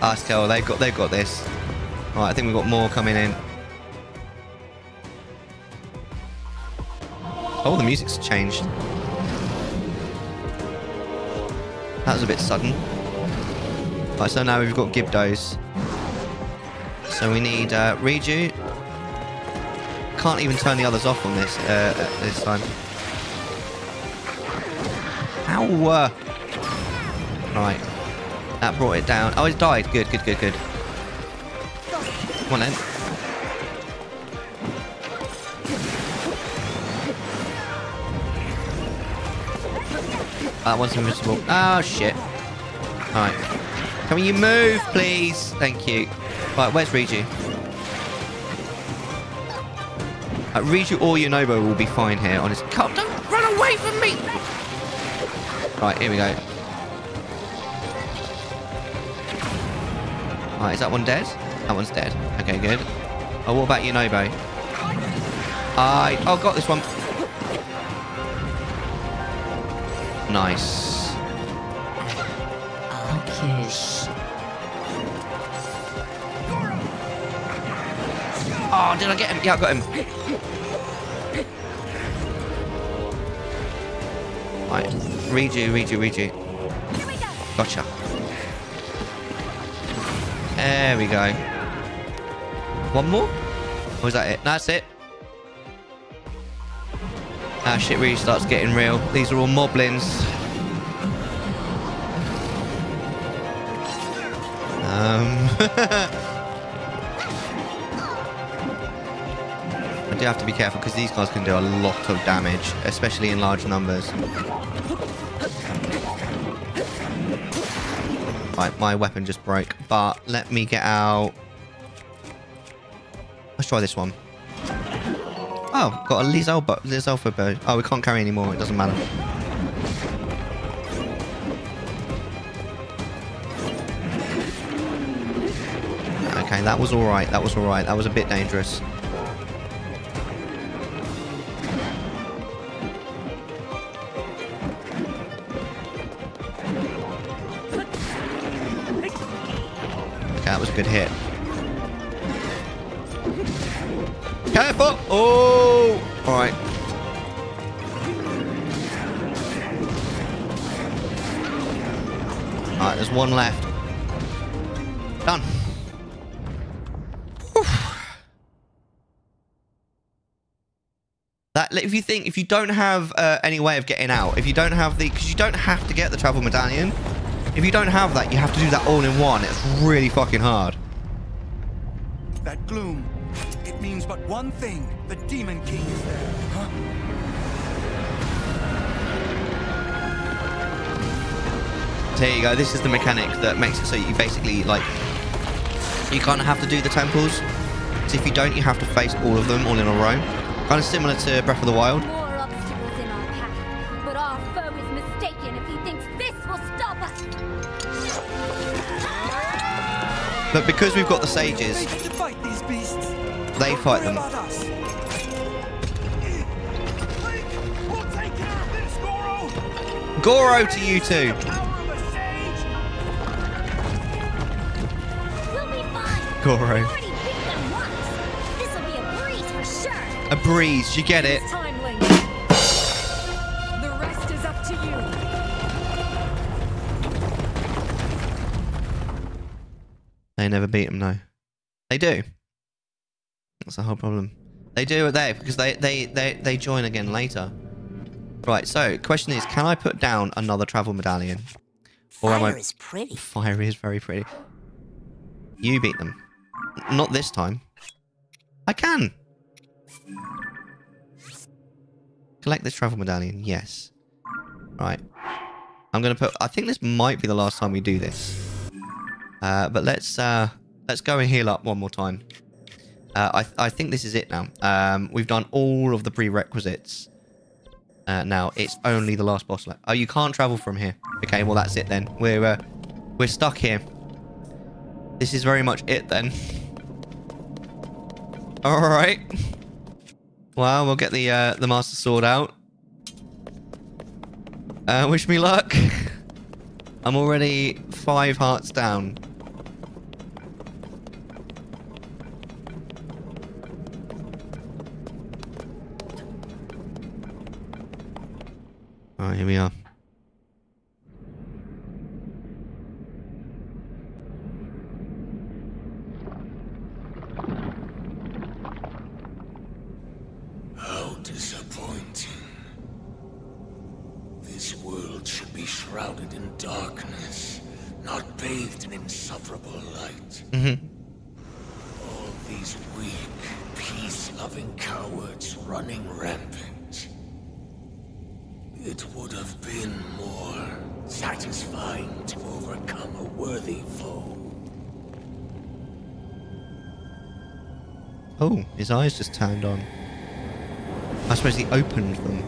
Ah, still, they've got they've got this. All right, I think we've got more coming in. Oh, the music's changed. That was a bit sudden. Right, so now we've got Gibdos. So we need uh, Riju. Can't even turn the others off on this uh, this time. Ow! uh. Right. That brought it down. Oh, it died. Good, good, good, good. Come on then. That one's invisible. Oh, shit. Alright. Can you move, please? Thank you. Right, where's Riju? Uh, Riju or Yunobo will be fine here, honestly. Come, don't run away from me! Right, here we go. Right, is that one dead? That one's dead. Okay, good. Oh, what about Yunobo? I... Oh, got this one. Nice. Okay. Oh, did I get him? Yeah, I got him. Right. Redo, redo, redo. Gotcha. There we go. One more? Or is that it? That's it. Ah, shit really starts getting real. These are all moblins. Um, I do have to be careful because these guys can do a lot of damage, especially in large numbers. Right, my weapon just broke, but let me get out. Try this one. Oh, got a Lizal, bo- Lizal for bow. Oh, we can't carry anymore. It doesn't matter. Okay, that was all right. That was all right. That was a bit dangerous. That was a good hit. Careful! Oh! Alright. Alright, there's one left. Done. That, if you think, if you don't have uh, any way of getting out, if you don't have the, because you don't have to get the travel medallion. If you don't have that, you have to do that all in one. It's really fucking hard. That gloom, means but one thing. The Demon King is there, huh? There you go. This is the mechanic that makes it so you basically like you kind of have to do the temples. So if you don't, you have to face all of them all in a row. Kind of similar to Breath of the Wild. More obstacles in our path, but our foe is mistaken if he thinks this will stop us. But because we've got the sages, they fight them. About us. We'll take care of this, Goro. Goro to you two. We'll be fine. Goro. Already beat them once. This'll be a breeze for sure. A breeze. You get it. The rest is up to you. They never beat them, no. They do. That's the whole problem. They do it there because they, they, they, they join again later. Right, so question is, can I put down another travel medallion? Or am Fire I... is pretty. Fire is very pretty. You beat them. Not this time. I can. Collect this travel medallion. Yes. Right. I'm gonna put. I think this might be the last time we do this. Uh, but let's uh, let's go and heal up one more time. Uh, I I think this is it now. Um, we've done all of the prerequisites. Uh, now it's only the last boss left. Oh, you can't travel from here. Okay, well that's it then. We're uh, we're stuck here. This is very much it then. All right. Well, we'll get the uh, the master sword out. Uh, wish me luck. I'm already five hearts down. Alright, here we are. How disappointing. This world should be shrouded in darkness, not bathed in insufferable light. Mm-hmm. All these weak, peace-loving cowards running rampant. It would have been more satisfying to overcome a worthy foe. Oh, his eyes just turned on. I suppose he opened them.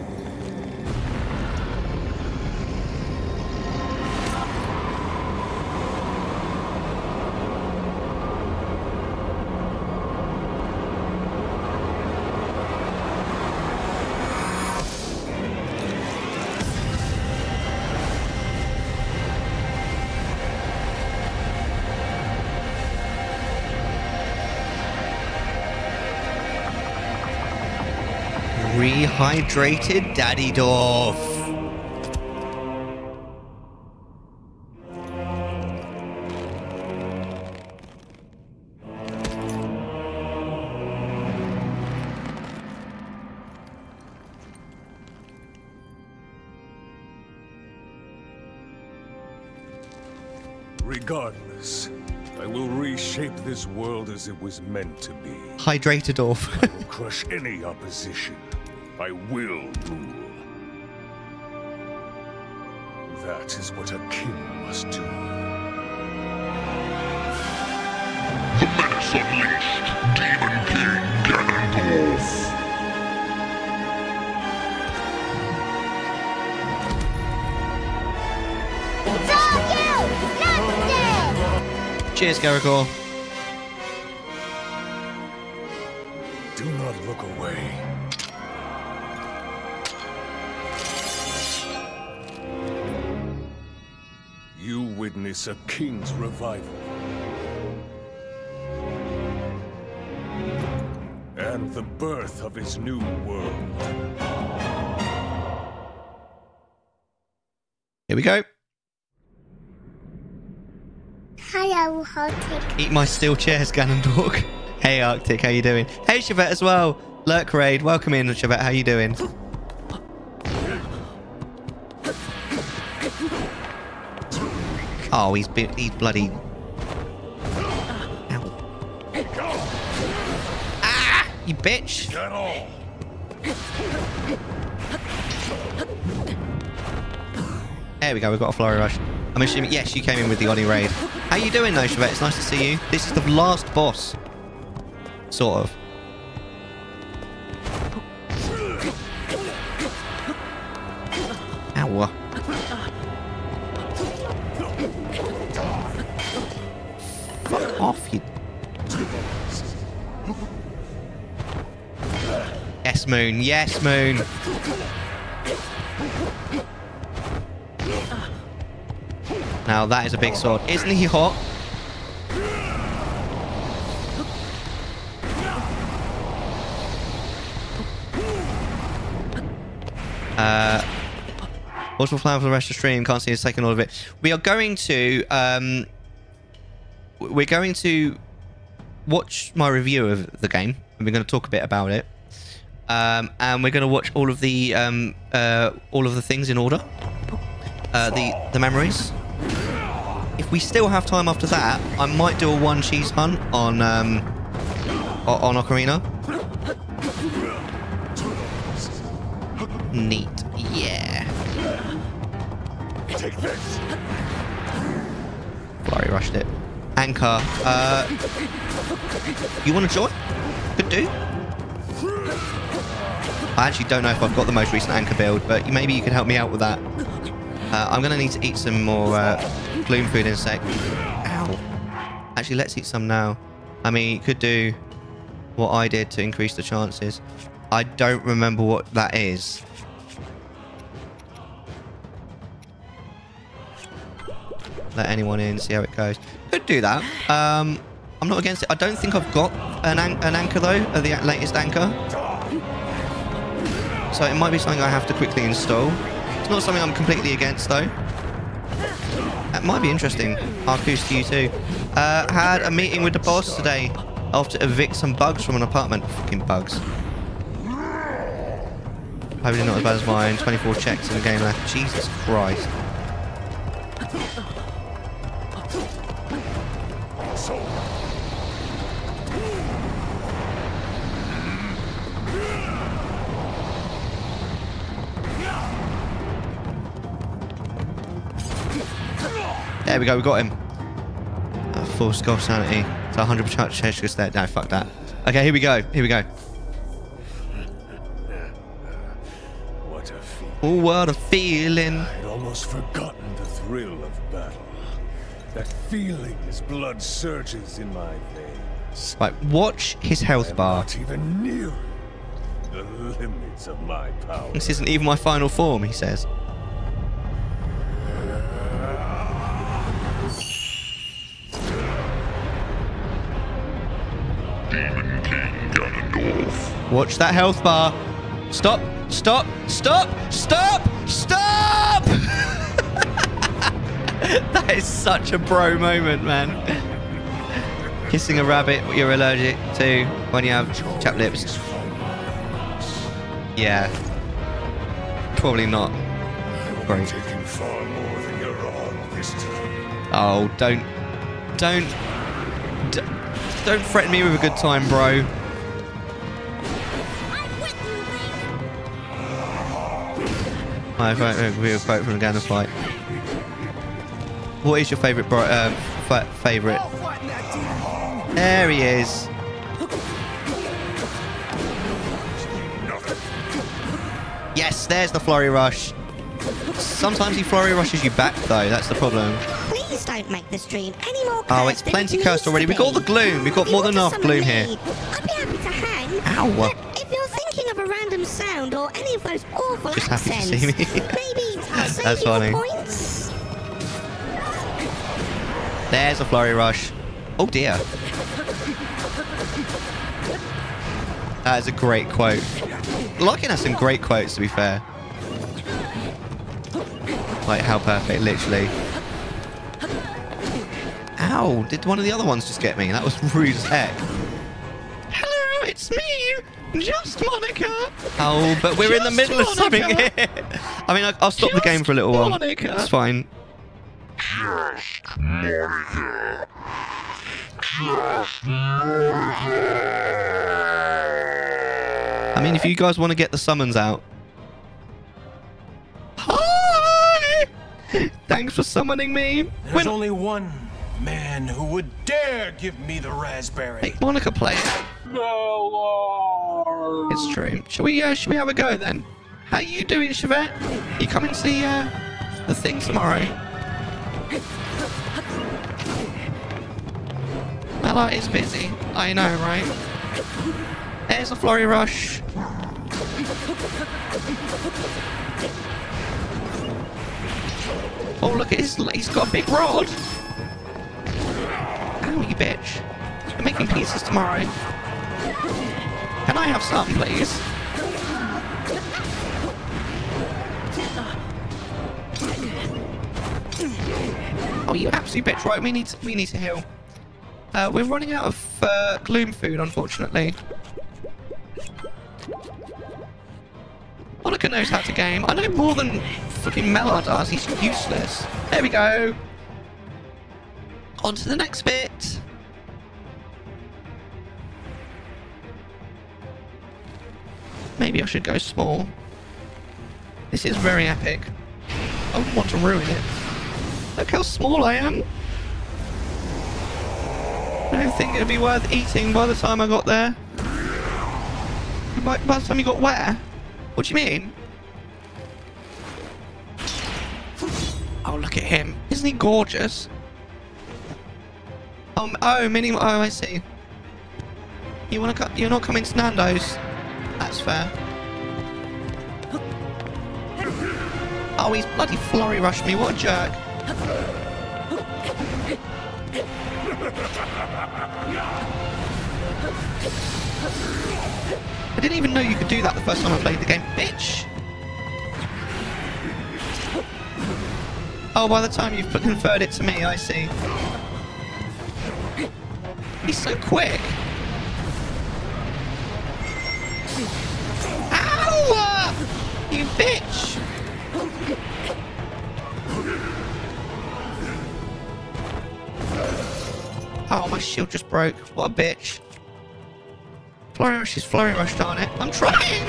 Hydrated Daddy Dorf. Regardless, I will reshape this world as it was meant to be. Hydrated Dorf. I will crush any opposition. I will rule. That is what a king must do. The menace unleashed. Demon King Ganondorf. Cheers, Garagor. Witness a king's revival. And the birth of his new world. Here we go. Hello, Arctic. Eat my steel chairs, Ganondorf. Hey, Arctic, how you doing? Hey, Chevette as well. Lurk Raid, welcome in, Chevette. How you doing? Oh, he's he's bloody. Ow. Ah, you bitch. There we go. We've got a flurry rush. I'm assuming. Yes, you came in with the Oni raid. How you doing, though, Chevette? It's nice to see you. This is the last boss. Sort of. Moon. Yes, Moon. Now that is a big sword. Isn't he hot? Uh, what's the plan for the rest of the stream? Can't see us taking all of it. We are going to um, we're going to watch my review of the game, and we're going to talk a bit about it. Um, and we're going to watch all of the um, uh, all of the things in order. Uh, the the memories. If we still have time after that, I might do a one cheese hunt on um, on Ocarina. Neat, yeah. Take this. Flurry rushed it. Anchor. Uh, you want to join? Could do. I actually don't know if I've got the most recent anchor build, but maybe you can help me out with that. Uh, I'm going to need to eat some more uh, gloom food in a sec. Ow. Actually, let's eat some now. I mean, you could do what I did to increase the chances. I don't remember what that is. Let anyone in, see how it goes. Could do that. Um, I'm not against it. I don't think I've got an, an an anchor, though, the latest anchor. So it might be something I have to quickly install. It's not something I'm completely against, though. That might be interesting. Arcus to you too. Uh, had a meeting with the boss today after evict some bugs from an apartment. Fucking bugs. Probably not as bad as mine. 24 checks in the game left. Jesus Christ. There we go, we got him. Full skull sanity. So 100% chance to stay. No, fuck that. Okay, here we go. Here we go. What a feat. Oh, what a feeling. I'd almost forgotten the thrill of battle. That feeling as blood surges in my veins. Right, watch his health bar. Not even near the limits of my power. This isn't even my final form, he says. Demon King Ganondorf. Watch that health bar. Stop. Stop! Stop! Stop! Stop! that is such a bro moment, man. Kissing a rabbit you're allergic to when you have chapped lips. Yeah. Probably not. Great. Taking far more than you're on this time. Oh, don't, don't, don't threaten me with a good time, bro. My favourite real quote from the Ganon fight. What is your favourite bro? Uh, fa- favourite? There he is. Yes, there's the flurry rush. Sometimes he flurry rushes you back though. That's the problem. Please don't make the stream any more Oh, it's plenty cursed already. We've got the gloom. We've got more than enough gloom here. I'd be happy to hang. Ow. Uh. But if you're thinking of a random sound or any of those awful Just happy to accents, see me. maybe That's funny. points. There's a flurry rush. Oh dear. That is a great quote. Larkin has some great quotes, to be fair. Like, how perfect, literally. Ow, did one of the other ones just get me? That was rude as heck. Hello, it's me, just Monika. Oh, but we're in the Just middle of something Monika. here. I mean, I- I'll stop the game for a little while. Monika. It's fine. I mean, if you guys want to get the summons out. Hi! Thanks for summoning me. There's only one man who would dare give me the raspberry. Make Monika play it. It's true. Shall we, uh, shall we have a go then? How you doing, Chevette? You coming to see, uh, the thing tomorrow? Bella is busy. I know, right? There's a flurry rush. Oh, look at his, he's got a big rod. You bitch. You're making pieces tomorrow. Can I have some, please? Oh, you absolute bitch. Right, we need to, we need to heal. Uh, we're running out of uh, gloom food, unfortunately. Monika knows how to game. I know more than fucking Mellar does. He's useless. There we go. On to the next bit. Maybe I should go small. This is very epic. I wouldn't want to ruin it. Look how small I am. I don't think it'd be worth eating by the time I got there. By, by the time you got where? What do you mean? Oh, look at him. Isn't he gorgeous? Um, oh, mini. Oh, I see. You wanna? You're not coming to Nando's. That's fair. Oh, he's bloody flurry rushed me. What a jerk. I didn't even know you could do that the first time I played the game. Bitch! Oh, by the time you've conferred it to me, I see. He's so quick. Ow! You bitch! Oh, my shield just broke. What a bitch. Flurry rush is flurry rush, darn it. I'm trying!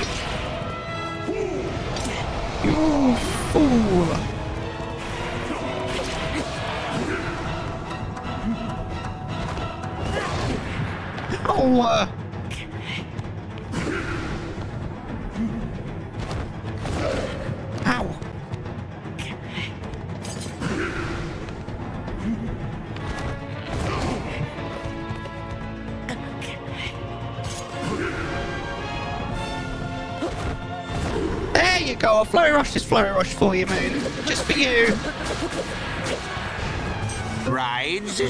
You fool! Ow! uh. Ow! There you go. A flurry rush is flurry rush for you, Moon. Just for you. Rides a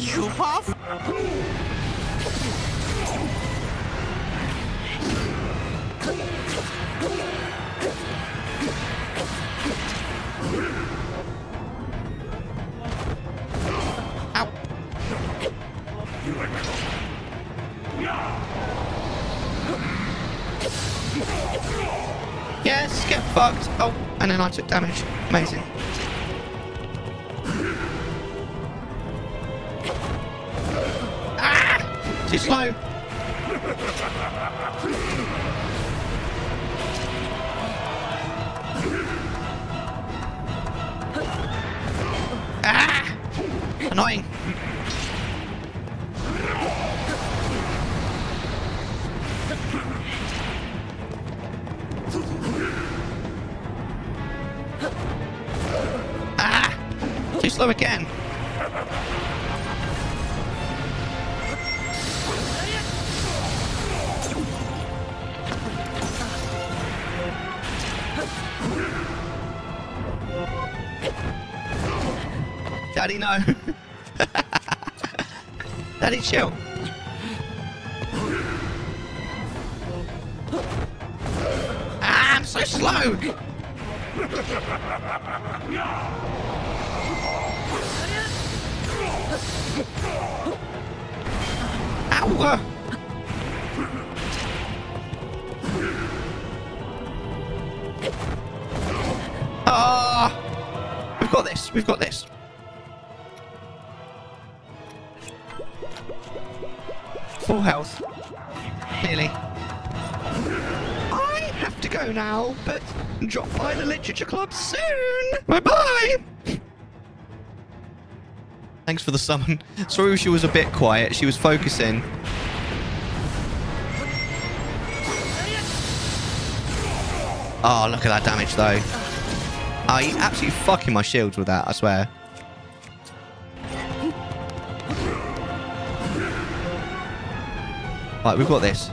Yes, get fucked. Oh, and then I took damage. Amazing. Ah! Too slow. Annoying. Ah! Too slow again. Daddy, no. Daddy, chill. Ah, I'm so slow. Ow! Ah! We've got this. We've got this. Full health. Clearly. I have to go now, but drop by the literature club soon. Bye bye. Thanks for the summon. Sorry she was a bit quiet. She was focusing. Oh, look at that damage, though. Oh, he's absolutely fucking my shields with that, I swear. Right, we've got this.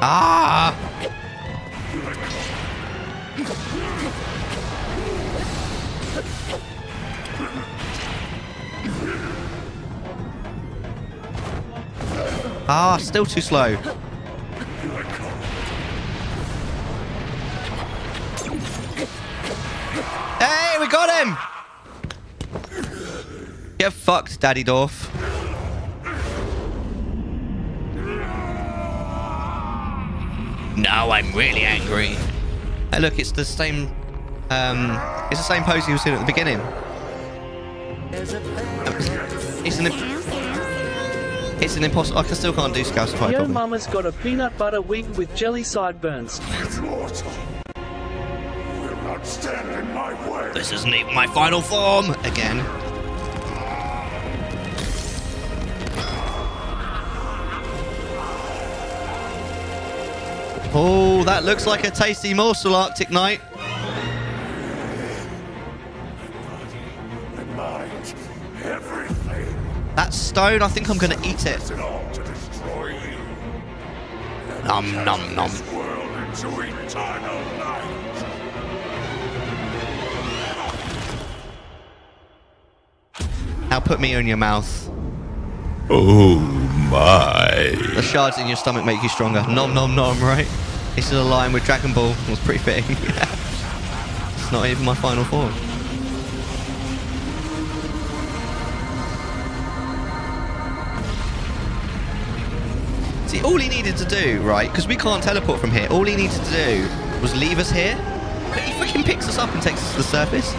Ah! Ah, still too slow. Hey, we got him! Get fucked, Daddy Dorf. Now I'm really angry. Hey, look, it's the same. Um, it's the same pose he was in at the beginning. It's an. It's an impossible. I can still can't do Scousify Yo properly. mama's got a peanut butter wig with jelly sideburns. Immortal. Will not stand in my way. This isn't even my final form again. Oh, that looks like a tasty morsel, Arctic everything. That stone, I think I'm going to eat it. Nom nom nom. Night. Now put me in your mouth. Oh my. The shards in your stomach make you stronger. Nom nom nom, right? This is a line with Dragon Ball. It was pretty fitting. it's not even my final form. See, all he needed to do, right, because we can't teleport from here, all he needed to do was leave us here. But he freaking picks us up and takes us to the surface.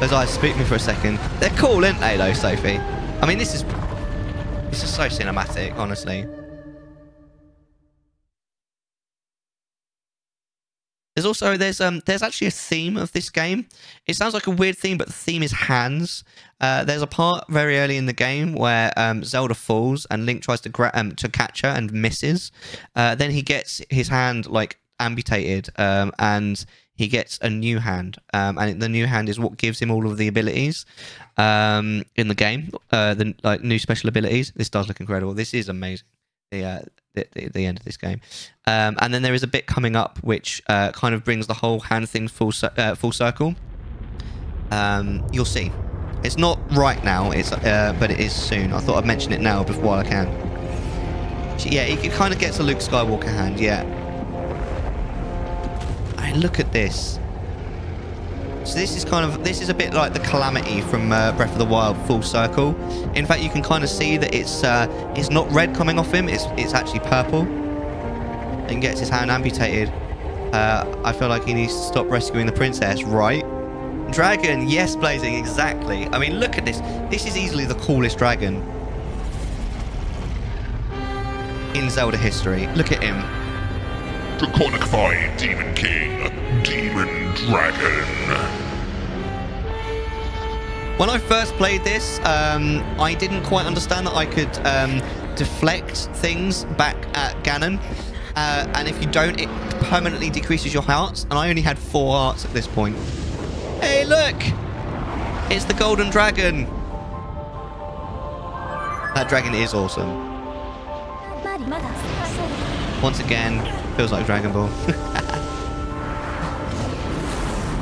Those eyes spooked me for a second. They're cool, aren't they, though, Sophie? I mean, this is... This is so cinematic, honestly. There's also there's um there's actually a theme of this game. It sounds like a weird theme, but the theme is hands. Uh, there's a part very early in the game where um, Zelda falls and Link tries to um, to catch her and misses. Uh, then he gets his hand like amputated um, and he gets a new hand. Um, and the new hand is what gives him all of the abilities um, in the game. Uh, the like new special abilities. This does look incredible. This is amazing. The uh, the, the, the end of this game. Um, and then there is a bit coming up which uh, kind of brings the whole hand thing full uh, full circle. Um, you'll see. It's not right now, it's uh, but it is soon. I thought I'd mention it now before I can. Yeah, it, kind of gets a Luke Skywalker hand, yeah. Look at this. So this is kind of this is a bit like the calamity from uh, Breath of the Wild, full circle. In fact, you can kind of see that it's uh, it's not red coming off him. It's it's actually purple. And gets his hand amputated. Uh, I feel like he needs to stop rescuing the princess, right? Dragon, yes, Blazing, exactly. I mean, look at this. This is easily the coolest dragon in Zelda history. Look at him. Draconicfy Demon King, Demon Dragon. When I first played this, um, I didn't quite understand that I could um, deflect things back at Ganon. Uh, and if you don't, it permanently decreases your hearts. And I only had four hearts at this point. Hey, look! It's the Golden Dragon. That dragon is awesome. Once again, feels like Dragon Ball.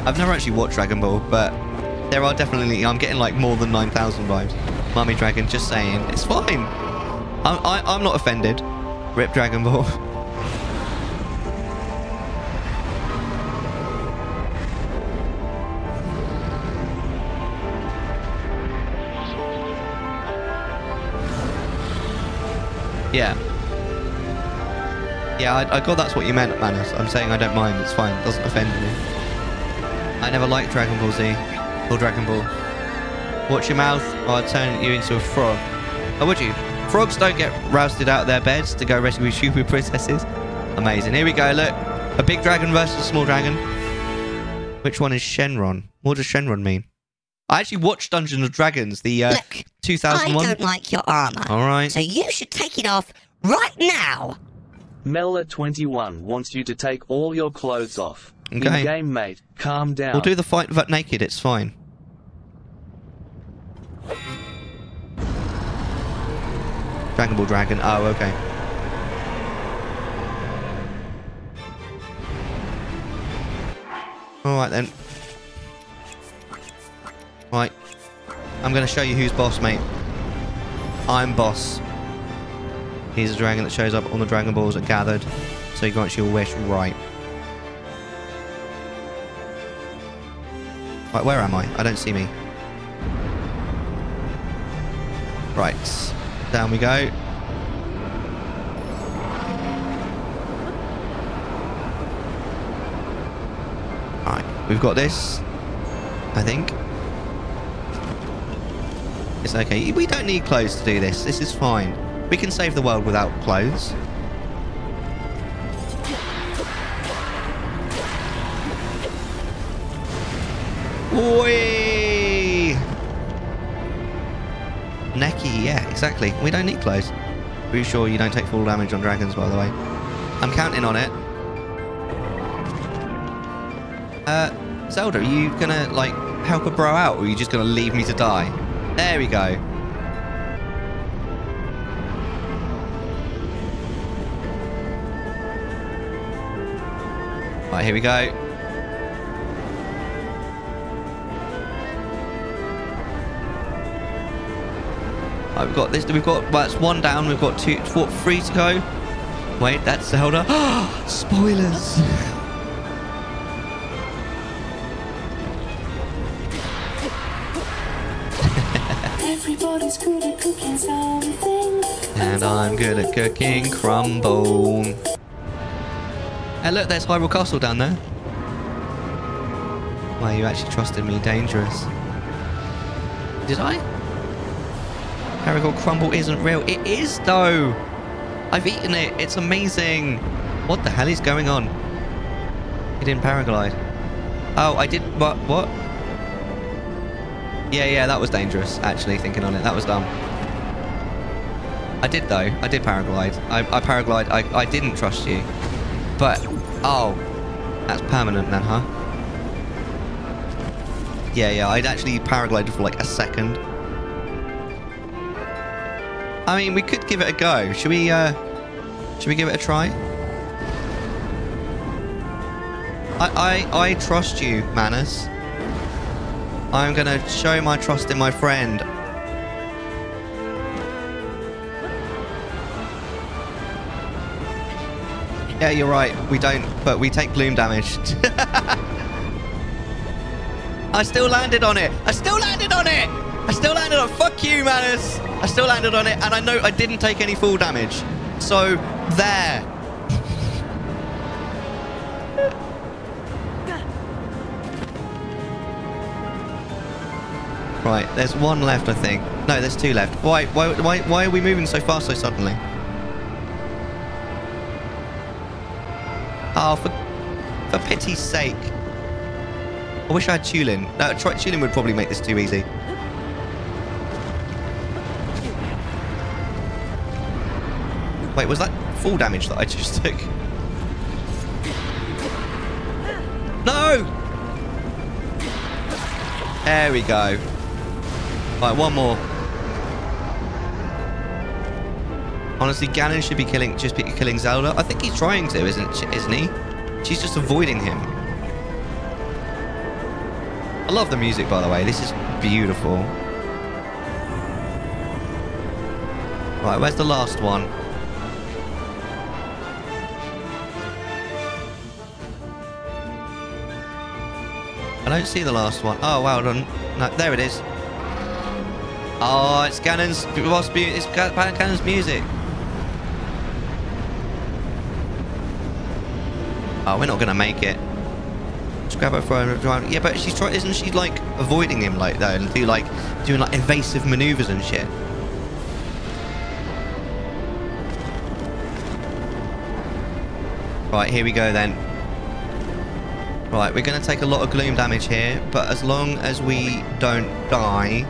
I've never actually watched Dragon Ball, but there are definitely... I'm getting like more than 9,000 vibes. Mummy Dragon, just saying. It's fine. I'm, I, I'm not offended. Rip Dragon Ball. Yeah. Yeah, I, I got that's what you meant, Manus. I'm saying I don't mind. It's fine. It doesn't offend me. I never liked Dragon Ball Z or Dragon Ball. Watch your mouth or I'll turn you into a frog. Oh, would you? Frogs don't get rousted out of their beds to go rescue stupid princesses. Amazing. Here we go. Look. A big dragon versus a small dragon. Which one is Shenron? What does Shenron mean? I actually watched Dungeons and Dragons, the uh, 2001. I don't like your armor. All right. So you should take it off right now. Mellar21 wants you to take all your clothes off. Okay. In-game, mate. Calm down. We'll do the fight but naked. It's fine. Dragon Ball Dragon. Oh, okay. Alright then. Right. I'm going to show you who's boss, mate. I'm boss. He's a dragon that shows up on the Dragon Balls that gathered. So you grant your wish right. Right, where am I? I don't see me. Right. Down we go. Right, we've got this. I think. It's okay. We don't need clothes to do this. This is fine. We can save the world without clothes. Whee! Necky, yeah, exactly. We don't need clothes. Pretty sure you don't take full damage on dragons, by the way. I'm counting on it. Uh, Zelda, are you gonna, like, help a bro out, or are you just gonna leave me to die? There we go. Here we go. Right, we've got this. We've got well, that's one down. We've got two, four, three to go. Wait, that's Zelda. Spoilers. Everybody's good at cooking something. And I'm good at cooking crumble. Hey, look, there's Hyrule Castle down there. Why, you actually trusted me. Dangerous. Did I? Paragon Crumble isn't real. It is, though. I've eaten it. It's amazing. What the hell is going on? He didn't paraglide. Oh, I did... What? What? Yeah, yeah, that was dangerous, actually, thinking on it. That was dumb. I did, though. I did paraglide. I, I paraglide. I, I didn't trust you. But, oh, that's permanent then, huh? Yeah, yeah, I'd actually paraglided for like a second. I mean, we could give it a go. Should we, uh, should we give it a try? I, I, I trust you, Manus. I'm gonna show my trust in my friend. Yeah, you're right. We don't, but we take gloom damage. I still landed on it. I still landed on it. I still landed on Fuck you, Manus. I still landed on it, and I know I didn't take any full damage. So, there. Right, there's one left, I think. No, there's two left. Why, why, why, why are we moving so fast so suddenly? Oh, for, for pity's sake. I wish I had Tulin. No, try, Tulin would probably make this too easy. Wait, was that full damage that I just took? No! There we go. Right, one more. Honestly, Ganon should be killing, just be killing Zelda. I think he's trying to, isn't, isn't he? She's just avoiding him. I love the music, by the way. This is beautiful. Right, where's the last one? I don't see the last one. Oh, well done. No, there it is. Oh, it's Ganon's. It's Ga- Ganon's music. Oh, we're not gonna make it. Just grab her for a Yeah, but she's trying. Isn't she like avoiding him like that and do like doing like evasive maneuvers and shit? Right, here we go then. Right, we're going to take a lot of gloom damage here, but as long as we don't die,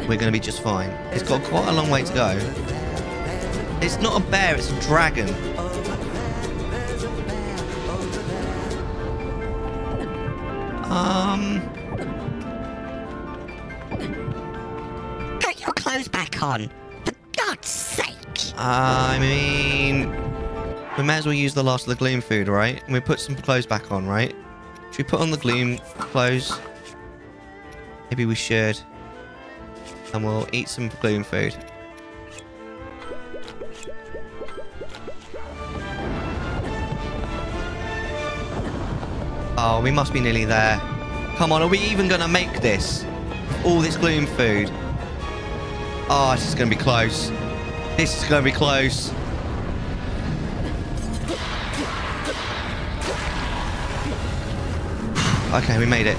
we're going to be just fine. It's got quite a long way to go. It's not a bear, it's a dragon. As well use the last of the gloom food, right? And we put some clothes back on, right? Should we put on the gloom clothes? Maybe we should. And we'll eat some gloom food. Oh, we must be nearly there. Come on, are we even going to make this? All this gloom food. Oh, this is going to be close. This is going to be close. Okay, we made it.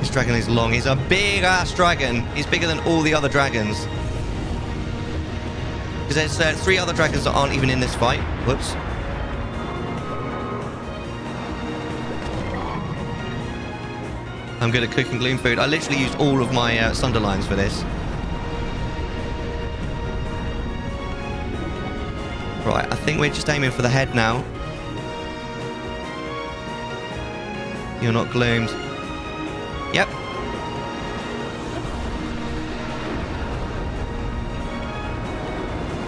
This dragon is long. He's a big ass dragon. He's bigger than all the other dragons. Because there's uh, three other dragons that aren't even in this fight. Whoops. I'm good at cooking gloom food. I literally used all of my uh, Sundelions for this. Right, I think we're just aiming for the head now. You're not gloomed. Yep.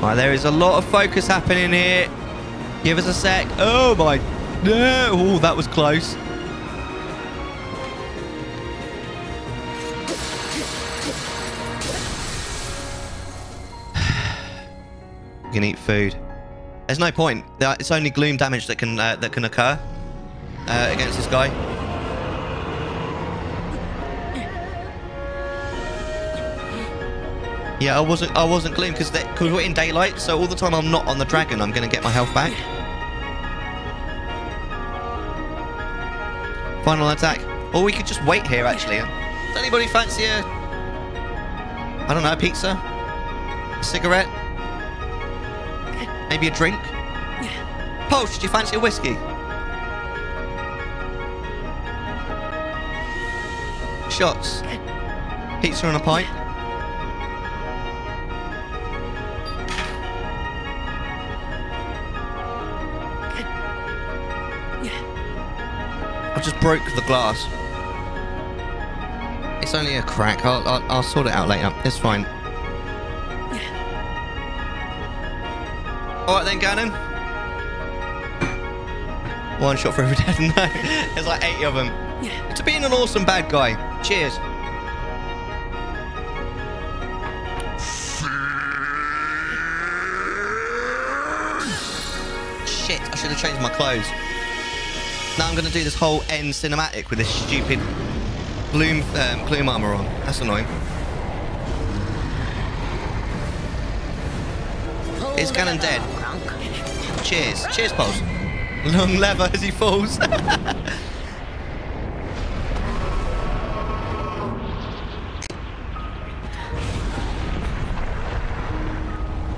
Right, there is a lot of focus happening here. Give us a sec. Oh my... No! Oh, that was close. You can eat food. There's no point. It's only gloom damage that can uh, that can occur uh, against this guy. Yeah, I wasn't I wasn't gloom because because we're in daylight, so all the time I'm not on the dragon, I'm gonna get my health back. Final attack. Or we could just wait here actually. Does anybody fancy a I don't know, a pizza? A cigarette? Maybe a drink? Posh, do you fancy a whiskey? Shots. Pizza and a pint. Just broke the glass. It's only a crack. I'll, I'll, I'll sort it out later. It's fine. Alright then, Ganon. One shot for every death. No, there's like 80 of them. Yeah. To being an awesome bad guy. Cheers. Shit, I should have changed my clothes. Now I'm going to do this whole end cinematic with this stupid Gloom, um, Gloom armor on. That's annoying. Is Ganon dead? Cheers. Cheers, Pulse. Long lever as he falls.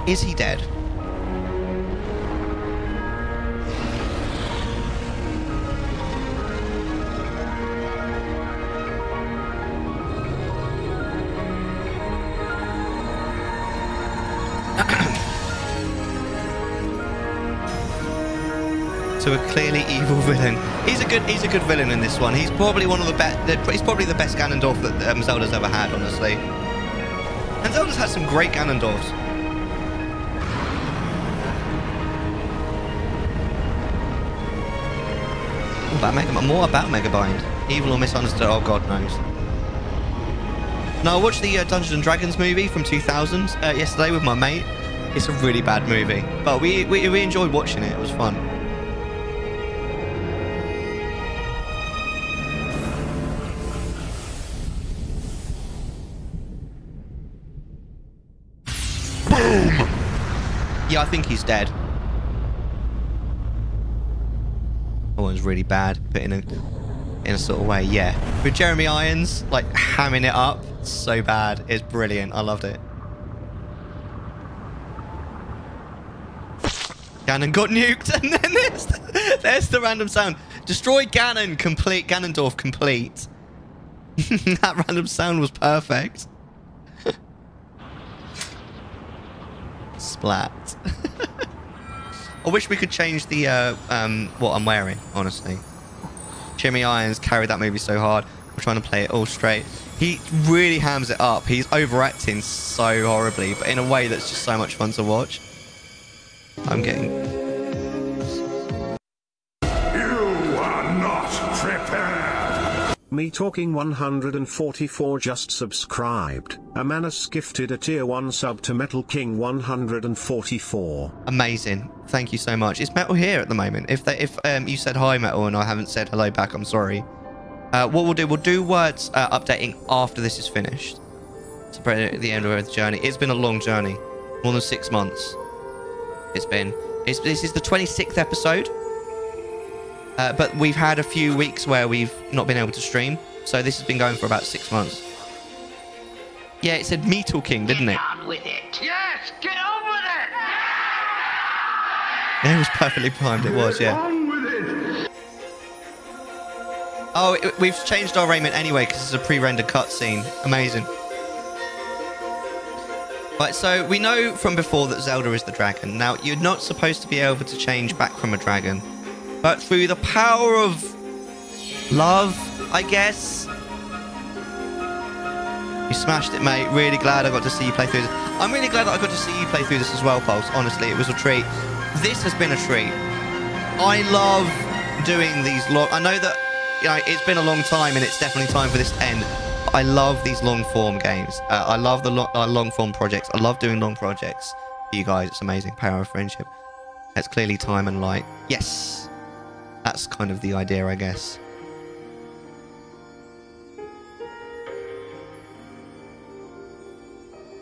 Is he dead? To a clearly evil villain. He's a good he's a good villain in this one. He's probably one of the best. He's probably the best Ganondorf that um, Zelda's ever had, honestly. And Zelda's had some great Ganondorfs. About Mega More about Megabind. Evil or misunderstood? Oh, God knows. Now I watched the uh, Dungeons and Dragons movie from 2000 uh, yesterday with my mate. It's a really bad movie, but we, we we enjoyed watching it. It was fun. Yeah, I think he's dead. That one's really bad, but in a in a sort of way, yeah. With Jeremy Irons, like hamming it up, so bad. It's brilliant. I loved it. Ganon got nuked, and then there's the, there's the random sound. Destroy Ganon, complete Ganondorf, complete. that random sound was perfect. Splat. I wish we could change the uh, um, what I'm wearing, honestly. Jimmy Irons carried that movie so hard. I'm trying to play it all straight. He really hams it up. He's overacting so horribly, but in a way that's just so much fun to watch. I'm getting... Metal King 144 just subscribed. Amanus gifted a tier 1 sub to Metal King 144. Amazing. Thank you so much. Is Metal here at the moment? If they, if um, you said hi, Metal, and I haven't said hello back, I'm sorry. Uh, what we'll do, we'll do words uh, updating after this is finished. It at the end of the journey. It's been a long journey. More than six months. It's been. It's, this is the 26th episode. Uh, but we've had a few weeks where we've not been able to stream. So this has been going for about six months. Yeah, it said Metal King, didn't it? On with it. Yes, get on with it. Yeah, it was perfectly primed. It was, yeah. Oh, it, we've changed our raiment anyway because it's a pre-rendered cutscene. Amazing. Right, so we know from before that Zelda is the dragon. Now, you're not supposed to be able to change back from a dragon. But through the power of love, I guess. You smashed it, mate. Really glad I got to see you play through this. I'm really glad that I got to see you play through this as well, Pulse. Honestly, it was a treat. This has been a treat. I love doing these long... I know that you know, it's been a long time and it's definitely time for this to end. I love these long form games. Uh, I love the lo uh, long form projects. I love doing long projects for you guys. It's amazing. Power of friendship. That's clearly time and light. Yes. That's kind of the idea, I guess.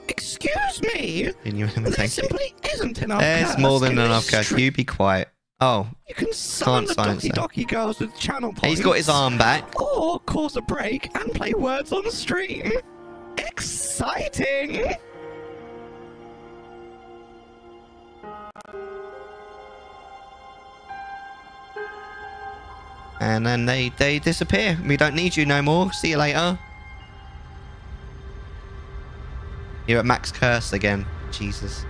Excuse me. In your There simply isn't enough There's cast more than this enough cash. You be quiet. Oh, You can can't the Doki. Doki girls with channel points. He's got his arm back. Or cause a break and play words on stream. Exciting! And then they, they disappear. We don't need you no more. See you later. You're at max curse again. Jesus.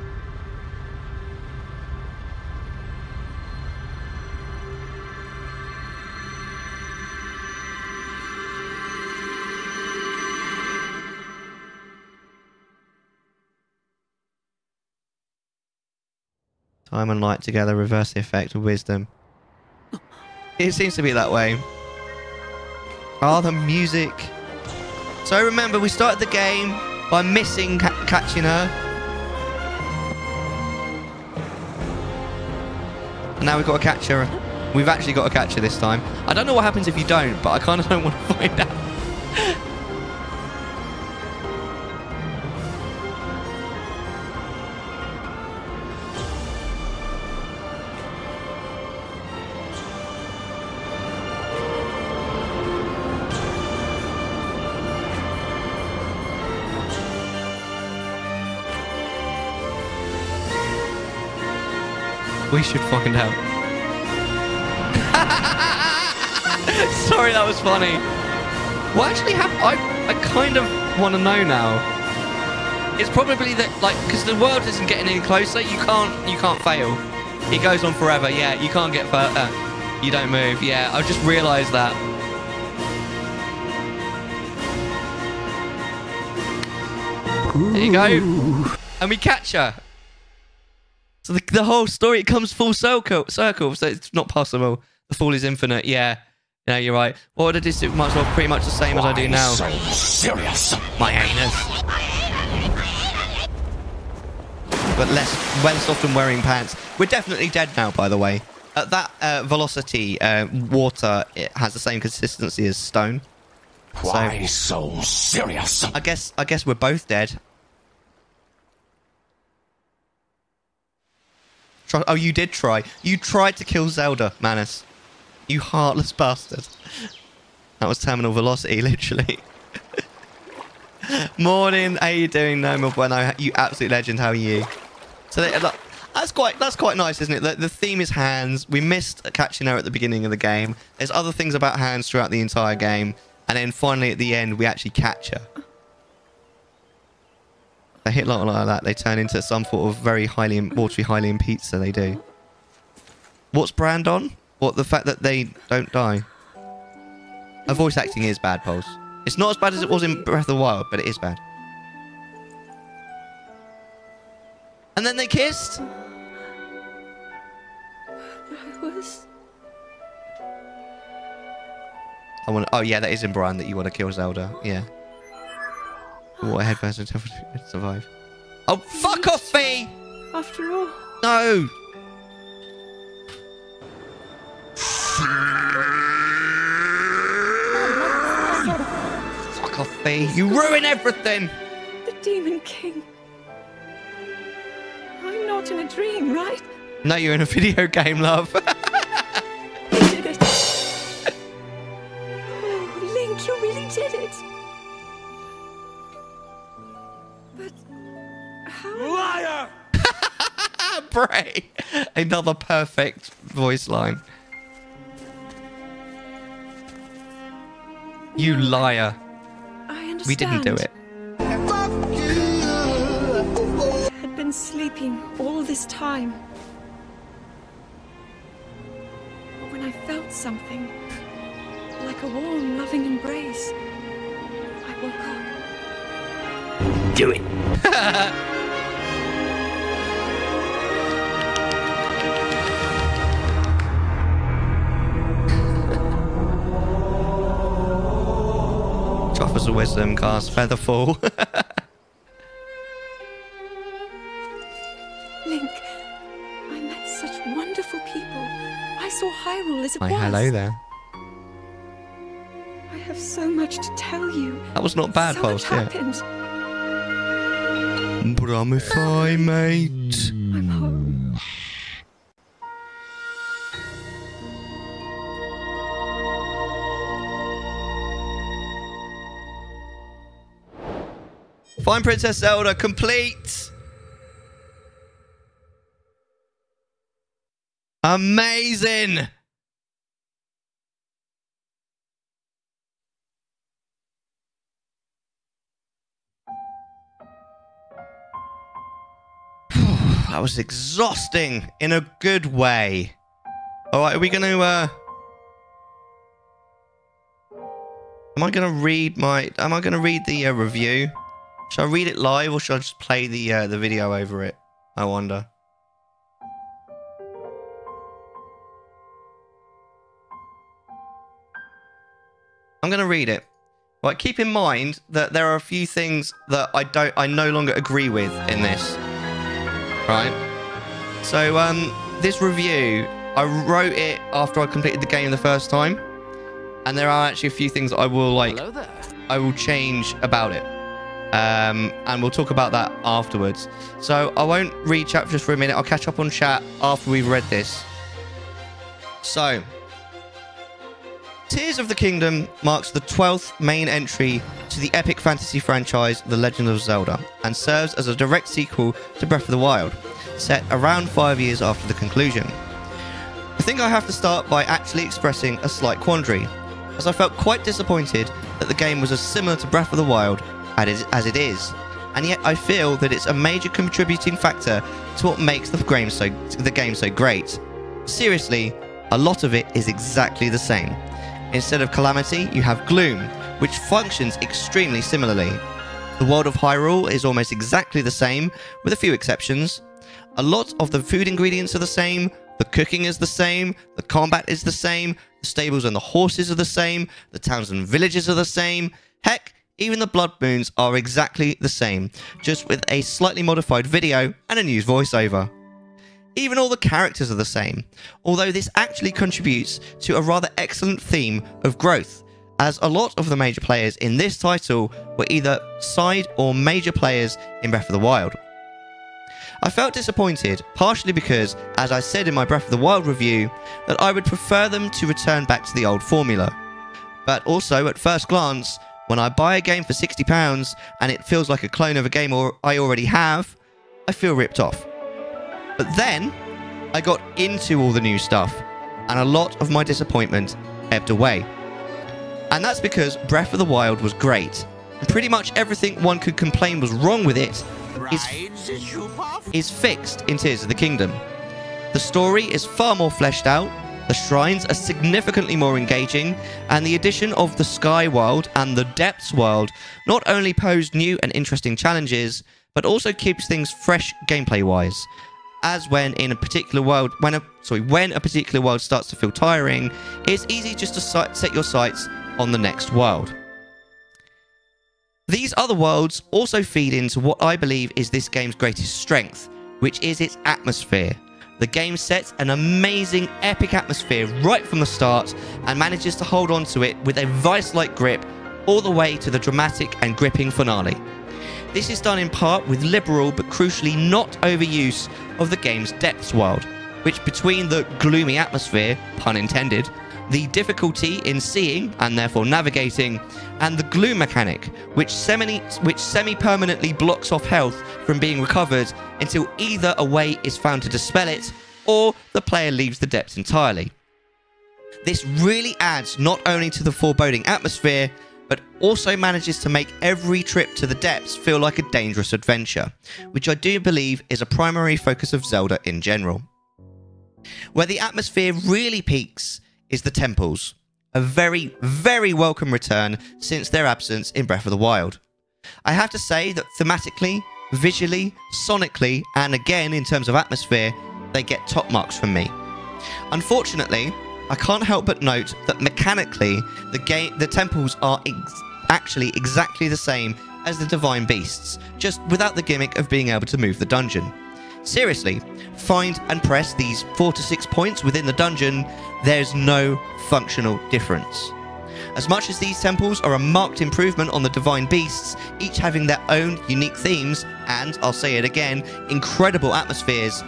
Time and light together reverse the effect of wisdom. It seems to be that way. Ah, the music. So remember, we started the game by missing ca- catching her. Now we've got to catch her. We've actually got to catch her this time. I don't know what happens if you don't, but I kind of don't want to find out. Should find out. Sorry, that was funny. Well, actually, have I? I kind of want to know now. It's probably that, like, because the world isn't getting any closer. You can't, you can't fail. It goes on forever. Yeah, you can't get further. Uh, you don't move. Yeah, I just realised that. There you go. And we catch her. So the, the whole story it comes full circle. Circle. So it's not possible. The fall is infinite. Yeah. Yeah, you're right. What would I do? Might as well pretty much the same as I do now. so serious? My anus. But less, less often wearing pants. We're definitely dead now, by the way. At that uh, velocity, uh, water it has the same consistency as stone. Why so serious? I guess I guess we're both dead. Try, oh, you did try. You tried to kill Zelda, Manus. You heartless bastard. That was terminal velocity, literally. Morning, how you doing, No Bueno? You absolute legend. How are you? So they, that's quite that's quite nice, isn't it? The, the theme is hands. We missed catching her at the beginning of the game. There's other things about hands throughout the entire game, and then finally at the end we actually catch her. They hit like, like that. They turn into some sort of very highly watery Hylian pizza. They do. What's brand on? What the fact that they don't die? Her voice acting is bad, Pulse. It's not as bad as it was in Breath of the Wild, but it is bad. And then they kissed. I was. I want. Oh yeah, that is in Brian that you want to kill Zelda. Yeah. What a headfirst and survive. Oh fuck off, Fi! After all. No. Fuck off, Fi! You ruin everything. The Demon King. I'm not in a dream, right? No, you're in a video game, love. You did it. oh, Link, you really did it. Liar! Bray. Another perfect voice line. You liar. I understand. We didn't do it. I had been sleeping all this time. But when I felt something, like a warm, loving embrace, I woke up. Do it. Offers a wisdom cast Featherfall. Link, I met such wonderful people. I saw Hyrule as it Hi, was. hello there. I have so much to tell you. That was not bad, so Pulse, much yeah. happened. Brumify, mate. I'm home. Find Princess Zelda complete. Amazing. that was exhausting in a good way. All right, are we going to uh Am I going to read my am I going to read the uh, review? Should I read it live or should I just play the uh, the video over it? I wonder. I'm going to read it. Right, keep in mind that there are a few things that I don't I no longer agree with in this. Right? So um this review I wrote it after I completed the game the first time. And there are actually a few things I will like I will change about it. Um, and we'll talk about that afterwards. So I won't read chat just for a minute. I'll catch up on chat after we've read this. So, Tears of the Kingdom marks the 12th main entry to the epic fantasy franchise The Legend of Zelda and serves as a direct sequel to Breath of the Wild. set around five years after the conclusion. I think I have to start by actually expressing a slight quandary, as I felt quite disappointed that the game was as similar to Breath of the Wild as it is, and yet I feel that it's a major contributing factor to what makes the game so the game so great. Seriously, a lot of it is exactly the same. Instead of Calamity, you have Gloom, which functions extremely similarly. The world of Hyrule is almost exactly the same, with a few exceptions. A lot of the food ingredients are the same, the cooking is the same, the combat is the same, the stables and the horses are the same, the towns and villages are the same. Even the Blood Moons are exactly the same, just with a slightly modified video and a news voiceover. Even all the characters are the same, although this actually contributes to a rather excellent theme of growth, as a lot of the major players in this title were either side or major players in Breath of the Wild. I felt disappointed, partially because, as I said in my Breath of the Wild review, that I would prefer them to return back to the old formula. But also, at first glance, when I buy a game for £60 and it feels like a clone of a game or I already have, I feel ripped off. But then, I got into all the new stuff, and a lot of my disappointment ebbed away. And that's because Breath of the Wild was great, and pretty much everything one could complain was wrong with it is, is fixed in Tears of the Kingdom. The story is far more fleshed out, the shrines are significantly more engaging, and the addition of the Sky World and the Depths World not only pose new and interesting challenges, but also keeps things fresh gameplay wise. As when in a particular world, when a sorry, when a particular world starts to feel tiring, it's easy just to set your sights on the next world. These other worlds also feed into what I believe is this game's greatest strength, which is its atmosphere. The game sets an amazing, epic atmosphere right from the start and manages to hold on to it with a vice like grip all the way to the dramatic and gripping finale. This is done in part with liberal but crucially not overuse of the game's depths world, which between the gloomy atmosphere, pun intended, the difficulty in seeing and therefore navigating, and the gloom mechanic, which semi which semi-permanently blocks off health from being recovered until either a way is found to dispel it or the player leaves the depths entirely. This really adds not only to the foreboding atmosphere, but also manages to make every trip to the depths feel like a dangerous adventure, which I do believe is a primary focus of Zelda in general. Where the atmosphere really peaks is the temples, a very, very welcome return since their absence in Breath of the Wild. I have to say that thematically, visually, sonically, and again in terms of atmosphere, they get top marks from me. Unfortunately, I can't help but note that mechanically, the game, the temples are ex actually exactly the same as the divine beasts, just without the gimmick of being able to move the dungeon. Seriously, find and press these 4 to 6 points within the dungeon, there's no functional difference. As much as these temples are a marked improvement on the divine beasts, each having their own unique themes and, I'll say it again, incredible atmospheres,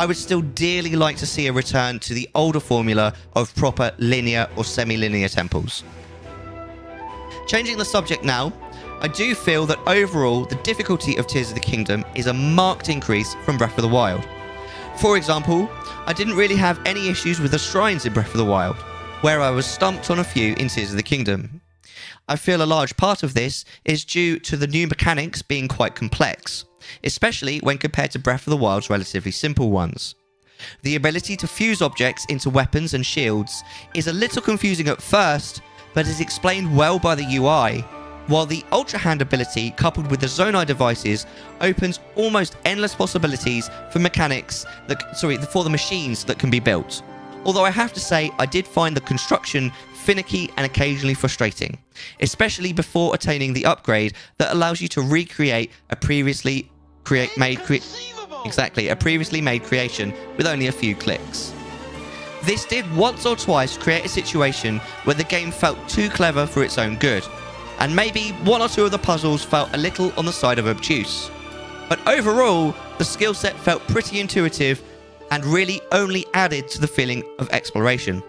I would still dearly like to see a return to the older formula of proper linear or semi-linear temples. Changing the subject now, I do feel that overall the difficulty of Tears of the Kingdom is a marked increase from Breath of the Wild. For example, I didn't really have any issues with the shrines in Breath of the Wild, where I was stumped on a few in Tears of the Kingdom. I feel a large part of this is due to the new mechanics being quite complex, especially when compared to Breath of the Wild's relatively simple ones. The ability to fuse objects into weapons and shields is a little confusing at first, but is explained well by the UI while the Ultra Hand ability, coupled with the Zonai devices, opens almost endless possibilities for mechanics that, sorry, for the machines that can be built. Although I have to say, I did find the construction finicky and occasionally frustrating, especially before attaining the upgrade that allows you to recreate a previously create made cre exactly a previously made creation with only a few clicks. This did once or twice create a situation where the game felt too clever for its own good, and maybe one or two of the puzzles felt a little on the side of obtuse. But overall, the skill set felt pretty intuitive and really only added to the feeling of exploration.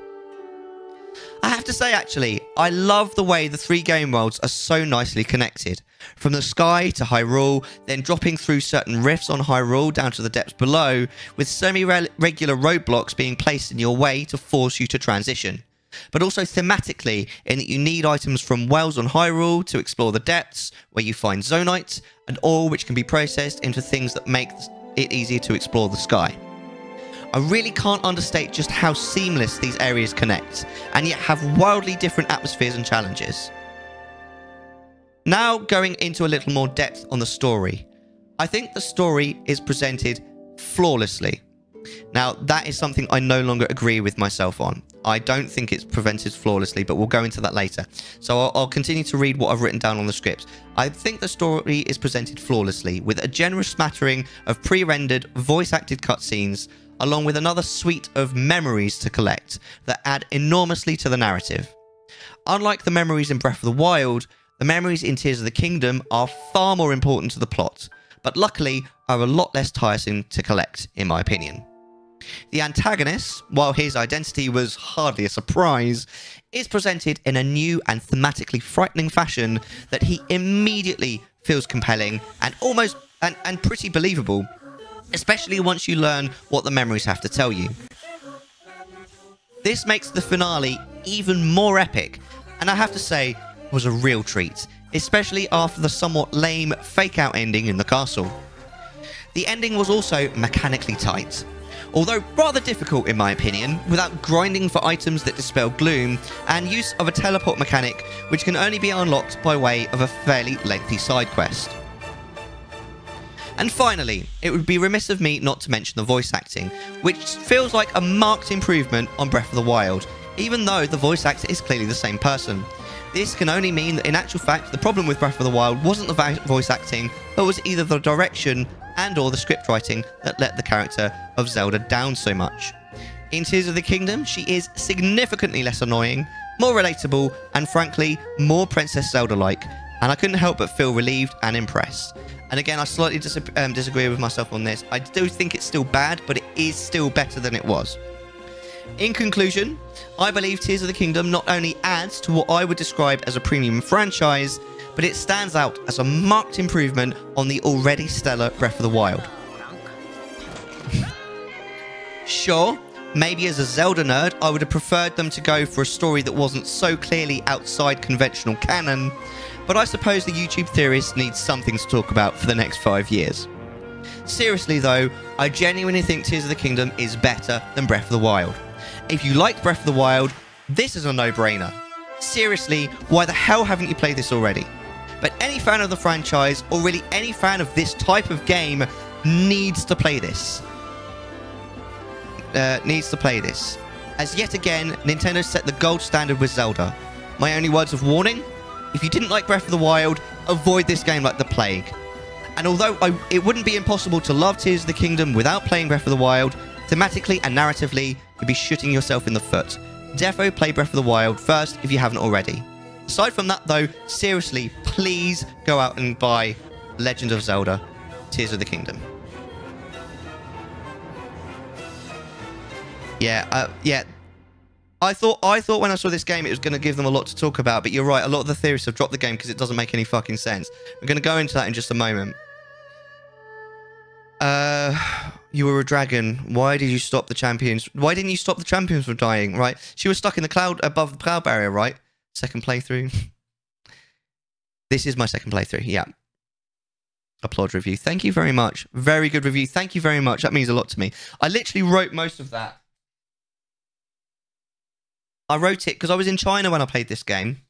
I have to say, actually, I love the way the three game worlds are so nicely connected. From the sky to Hyrule, then dropping through certain rifts on Hyrule down to the depths below, with semi regular roadblocks being placed in your way to force you to transition. But also thematically, in that you need items from wells on Hyrule to explore the depths, where you find Zonite, and ore which can be processed into things that make it easier to explore the sky. I really can't understate just how seamless these areas connect, and yet have wildly different atmospheres and challenges. Now, going into a little more depth on the story. I think the story is presented flawlessly. Now, that is something I no longer agree with myself on. I don't think it's presented flawlessly, but we'll go into that later. So I'll, I'll, continue to read what I've written down on the script. I think the story is presented flawlessly, with a generous smattering of pre-rendered, voice-acted cutscenes, along with another suite of memories to collect that add enormously to the narrative. Unlike the memories in Breath of the Wild, the memories in Tears of the Kingdom are far more important to the plot, but luckily are a lot less tiresome to collect, in my opinion. The antagonist, while his identity was hardly a surprise, is presented in a new and thematically frightening fashion that he immediately feels compelling and almost and, and pretty believable, especially once you learn what the memories have to tell you. This makes the finale even more epic, and I have to say, was a real treat, especially after the somewhat lame fake out ending in the castle. The ending was also mechanically tight, although rather difficult in my opinion, without grinding for items that dispel gloom, and use of a teleport mechanic which can only be unlocked by way of a fairly lengthy side quest. And finally, it would be remiss of me not to mention the voice acting, which feels like a marked improvement on Breath of the Wild, even though the voice actor is clearly the same person. This can only mean that in actual fact, the problem with Breath of the Wild wasn't the voice acting, but was either the direction and or the script writing that let the character of Zelda down so much. In Tears of the Kingdom, she is significantly less annoying, more relatable, and frankly, more Princess Zelda-like, and I couldn't help but feel relieved and impressed. And again, I slightly dis um, disagree with myself on this. I do think it's still bad, but it is still better than it was. In conclusion, I believe Tears of the Kingdom not only adds to what I would describe as a premium franchise, but it stands out as a marked improvement on the already stellar Breath of the Wild. sure, maybe as a Zelda nerd, I would have preferred them to go for a story that wasn't so clearly outside conventional canon, but I suppose the YouTube theorists need something to talk about for the next five years. Seriously though, I genuinely think Tears of the Kingdom is better than Breath of the Wild. If you liked Breath of the Wild, this is a no-brainer. Seriously, why the hell haven't you played this already? But any fan of the franchise, or really any fan of this type of game, needs to play this. Uh, needs to play this. As yet again, Nintendo set the gold standard with Zelda. My only words of warning? If you didn't like Breath of the Wild, avoid this game like the plague. And although I, it wouldn't be impossible to love Tears of the Kingdom without playing Breath of the Wild, thematically and narratively, you'd be shooting yourself in the foot. Defo play Breath of the Wild first if you haven't already. Aside from that, though, seriously, please go out and buy Legend of Zelda Tears of the Kingdom. Yeah, uh, yeah. I thought I thought when I saw this game it was going to give them a lot to talk about, but you're right. A lot of the theorists have dropped the game because it doesn't make any fucking sense. We're going to go into that in just a moment. Uh, you were a dragon. Why did you stop the champions? Why didn't you stop the champions from dying? Right? She was stuck in the cloud above the cloud barrier, right? Second playthrough. this is my second playthrough. Yeah. Applaud review. Thank you very much. Very good review. Thank you very much. That means a lot to me. I literally wrote most of that. I wrote it because I was in China when I played this game.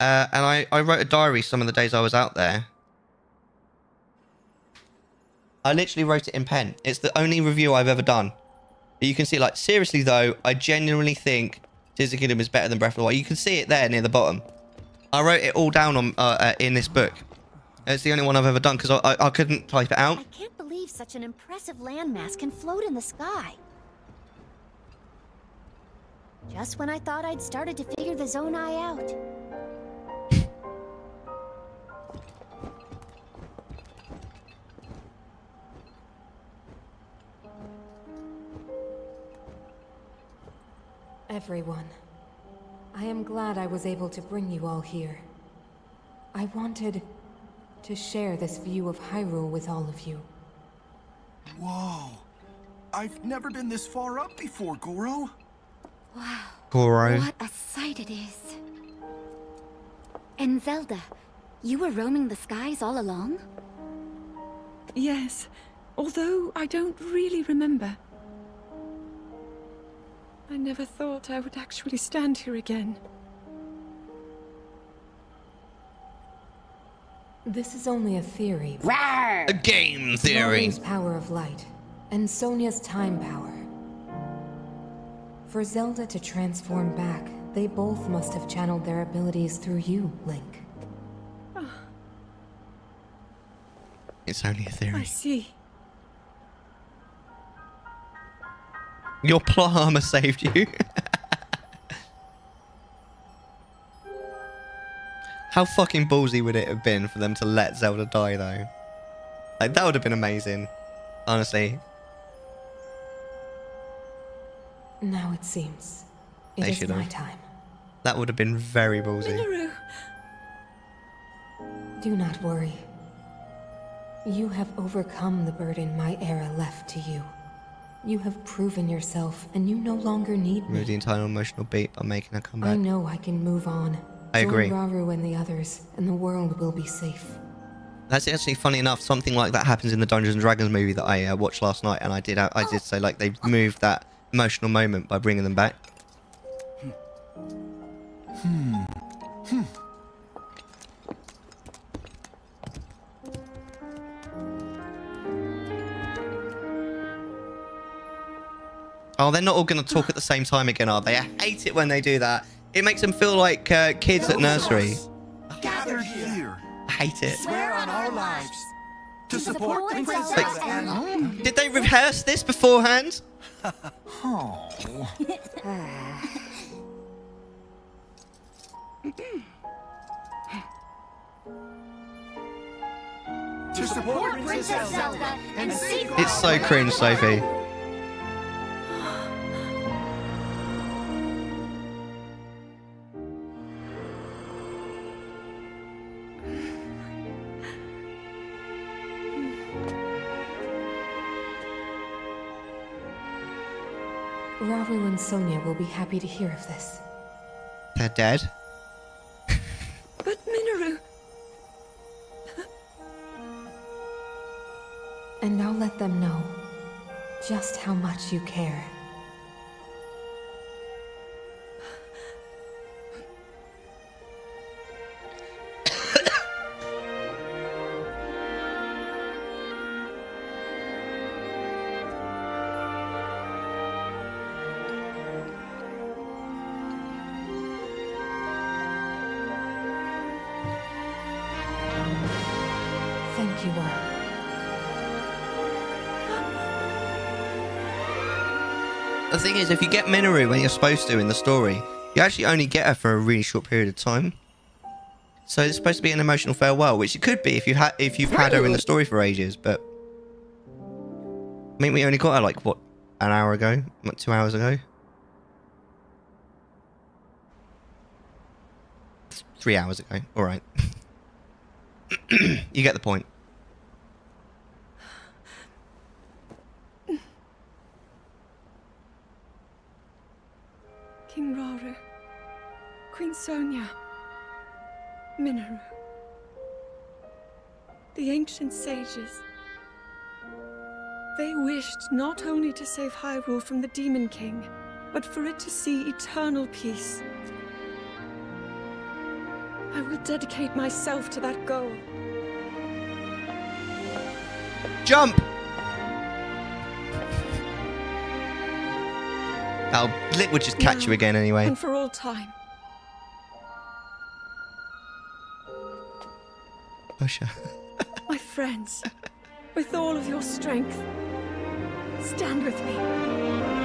Uh, and I, I wrote a diary some of the days I was out there. I literally wrote it in pen. It's the only review I've ever done. But you can see, like, seriously though, I genuinely think Tears of the Kingdom is better than Breath of the Wild. You can see it there near the bottom. I wrote it all down on uh, uh, in this book. It's the only one I've ever done because I, I, I couldn't type it out. I can't believe such an impressive landmass can float in the sky. Just when I thought I'd started to figure the Zonai out. Everyone. I am glad I was able to bring you all here. I wanted to share this view of Hyrule with all of you. Whoa. I've never been this far up before, Goro. Wow. Goro. What a sight it is. And Zelda, you were roaming the skies all along? Yes, although I don't really remember. I never thought I would actually stand here again. This is only a theory. A game theory. Rauru's power of light, and Sonia's time power. For Zelda to transform back, they both must have channeled their abilities through you, Link. Ah. It's only a theory. I see. Your plot armor saved you. How fucking ballsy would it have been for them to let Zelda die, though? Like, that would have been amazing. Honestly. Now it seems. It They is should my have. time. That would have been very ballsy. Mineru! Do not worry. You have overcome the burden my era left to you. You have proven yourself, and you no longer need me. The entire emotional beat by making her come I know I can move on. I Join agree. Rauru and the others, and the world will be safe. That's actually funny enough. Something like that happens in the Dungeons and Dragons movie that I uh, watched last night, and I did. I did say like they moved that emotional moment by bringing them back. Hmm. Hmm. Oh, they're not all going to talk at the same time again, are they? I hate it when they do that. It makes them feel like uh, kids at nursery. Gathered here. I hate it. Swear on our lives to support the princess Like- and. Did they rehearse this beforehand? Oh. to support Princess Zelda and seek It's so cringe, Sophie. And Sonia will be happy to hear of this. They're dead. But Mineru, And I'll let them know just how much you care. Is, if you get Mineru when you're supposed to in the story, you actually only get her for a really short period of time. So it's supposed to be an emotional farewell, which it could be if you had if you've had her in the story for ages. But I mean, we only got her like what an hour ago, what, two hours ago, three hours ago. All right, you get the point. King Rauru, Queen Sonia, Mineru, the ancient sages. They wished not only to save Hyrule from the Demon King, but for it to see eternal peace. I will dedicate myself to that goal. Jump! Oh, Lit would just catch you again anyway. And for all time. Usher. My friends, with all of your strength, stand with me.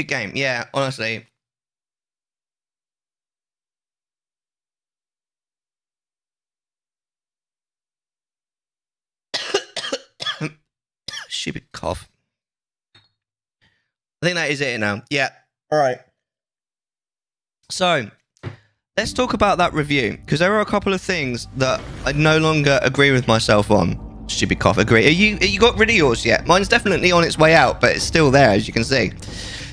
Good game. Yeah, honestly. Stupid cough. I think that is it now. Yeah. All right. So, let's talk about that review because there are a couple of things that I no longer agree with myself on. Stupid cough. Agree. Are you? Are you got rid of yours yet? Mine's definitely on its way out, but it's still there, as you can see.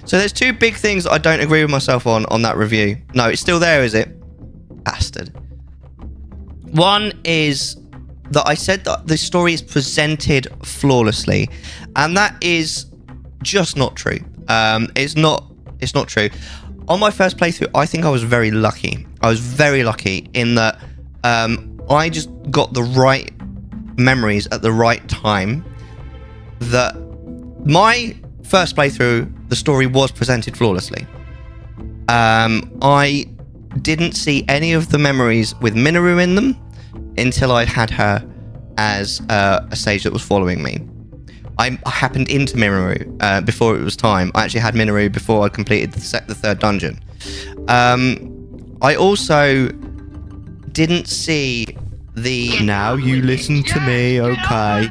So there's two big things I don't agree with myself on on that review. No, it's still there, is it? Bastard. One is that I said that the story is presented flawlessly, and that is just not true. Um, it's not. It's not true. On my first playthrough, I think I was very lucky. I was very lucky in that um, I just got the right memories at the right time. That my first playthrough, the story was presented flawlessly. Um, I didn't see any of the memories with Mineru in them until I'd had her as uh, a sage that was following me. I, happened into Mineru uh, before it was time. I actually had Mineru before I completed the, se- the third dungeon. Um, I also didn't see the. Now you listen to me, okay?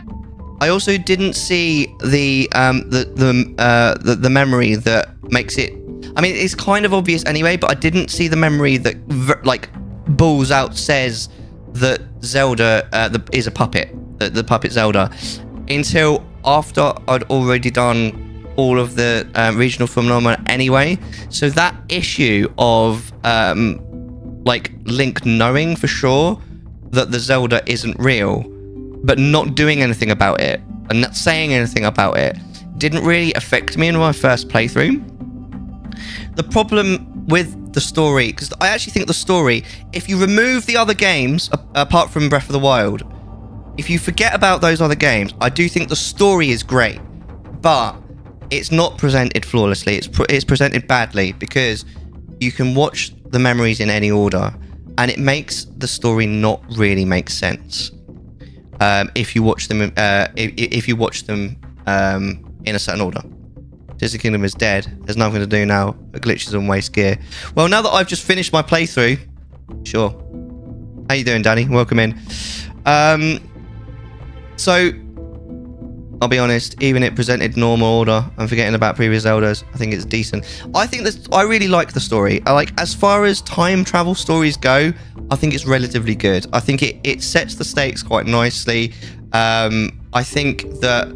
I also didn't see the um, the the, uh, the the memory that makes it. I mean, it's kind of obvious anyway, but I didn't see the memory that like balls out says that Zelda uh, the, is a puppet, the, the puppet Zelda, until after I'd already done all of the um, regional phenomena anyway. So that issue of um, like Link knowing for sure that the Zelda isn't real, but not doing anything about it and not saying anything about it didn't really affect me in my first playthrough. The problem with the story, because I actually think the story, if you remove the other games apart from Breath of the Wild, if you forget about those other games, I do think the story is great, but it's not presented flawlessly. It's pre- it's presented badly because you can watch the memories in any order, and it makes the story not really make sense um, if you watch them uh, if, if you watch them um, in a certain order. Disney Kingdom is dead. There's nothing to do now. but glitches and waste gear. Well, now that I've just finished my playthrough, sure. How you doing, Danny? Welcome in. Um, so I'll be honest, even it presented normal order. I'm forgetting about previous Zeldas. I think it's decent. I think this. I really like the story. I like as far as time travel stories go. I think it's relatively good. I think it it sets the stakes quite nicely. Um, I think that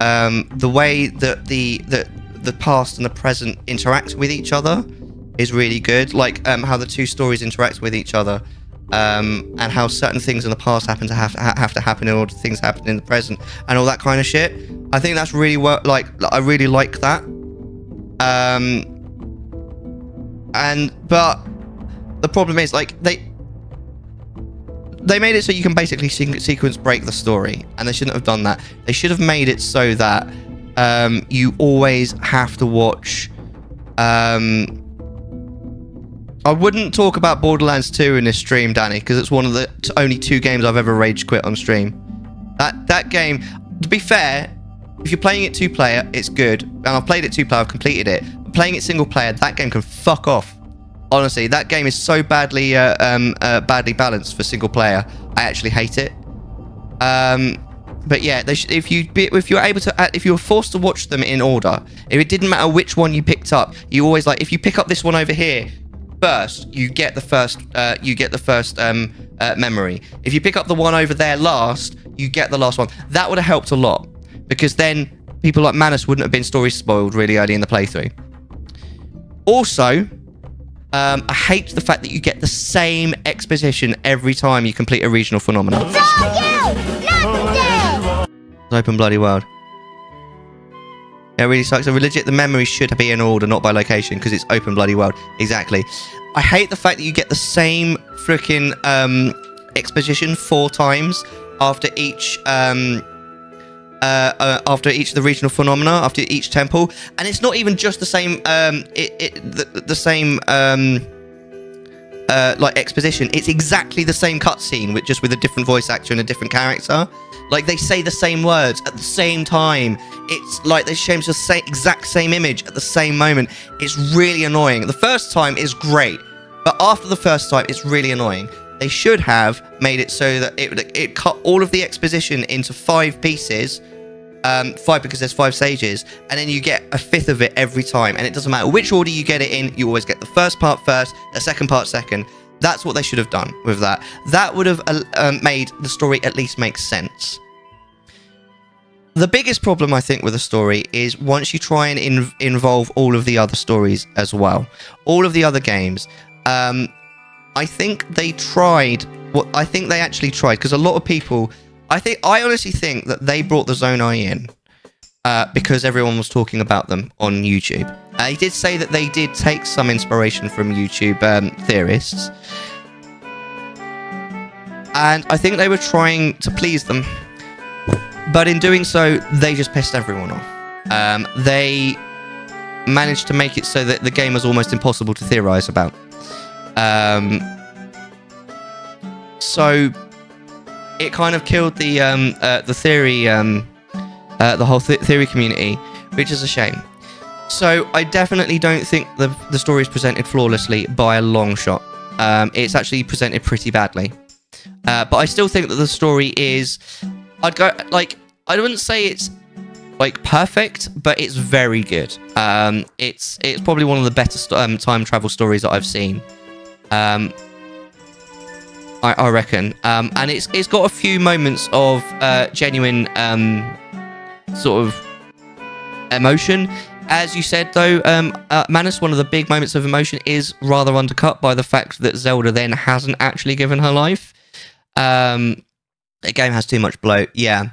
um, the way that the that the past and the present interact with each other is really good. Like um, how the two stories interact with each other um, and how certain things in the past happen to have ha- have to happen in order things happen in the present, and all that kind of shit. I think that's really what like I really like that. Um, and but the problem is like they they made it so you can basically se- sequence break the story, and they shouldn't have done that. They should have made it so that um, you always have to watch. Um, I wouldn't talk about Borderlands 2 in this stream, Danny, because it's one of the only two games I've ever rage quit on stream. That that game, to be fair, if you're playing it two player, it's good, and I've played it two player, I've completed it. But playing it single player, that game can fuck off. Honestly, that game is so badly uh, um, uh, badly balanced for single player. I actually hate it. Um, but yeah, if you if you're able to uh, if you were forced to watch them in order, if it didn't matter which one you picked up, you always like if you pick up this one over here first, you get the first uh, you get the first um, uh, memory. If you pick up the one over there last, you get the last one. That would have helped a lot because then people like Manus wouldn't have been story spoiled really early in the playthrough. Also, um, I hate the fact that you get the same exposition every time you complete a regional phenomenon. It's Open bloody world. Yeah, it really sucks. So legit, the memory should be in order, not by location, because it's open bloody world. Exactly. I hate the fact that you get the same freaking um, exposition four times after each um, uh, uh, after each of the regional phenomena, after each temple, and it's not even just the same. Um, it, it the, the same um, uh, like exposition. It's exactly the same cutscene with just with a different voice actor and a different character. Like they say the same words at the same time. It's like they show the same exact same image at the same moment. It's really annoying. The first time is great, but after the first time, it's really annoying. They should have made it so that it it cut all of the exposition into five pieces. Um, five because there's five stages, and then you get a fifth of it every time, and it doesn't matter which order you get it in. You always get the first part first, the second part second. That's what they should have done with that. That would have uh, um, made the story at least make sense. The biggest problem I think with the story is once you try and in- involve all of the other stories as well, all of the other games. Um, I think they tried. What I think they actually tried because a lot of people. I think I honestly think that they brought the Zonai in uh, because everyone was talking about them on YouTube. Uh, he did say that they did take some inspiration from YouTube um, theorists, and I think they were trying to please them. But in doing so, they just pissed everyone off. Um, they managed to make it so that the game was almost impossible to theorize about. Um, so it kind of killed the um, uh, the theory, um, uh, the whole th- theory community, which is a shame. So I definitely don't think the the story is presented flawlessly by a long shot. Um, it's actually presented pretty badly, uh, but I still think that the story is. I'd go like I wouldn't say it's like perfect, but it's very good. Um, it's it's probably one of the better um, time travel stories that I've seen. Um, I, I reckon, um, and it's it's got a few moments of uh, genuine um, sort of emotion. As you said, though, um, uh, Manus, one of the big moments of emotion is rather undercut by the fact that Zelda then hasn't actually given her life. Um, the game has too much bloat. Yeah.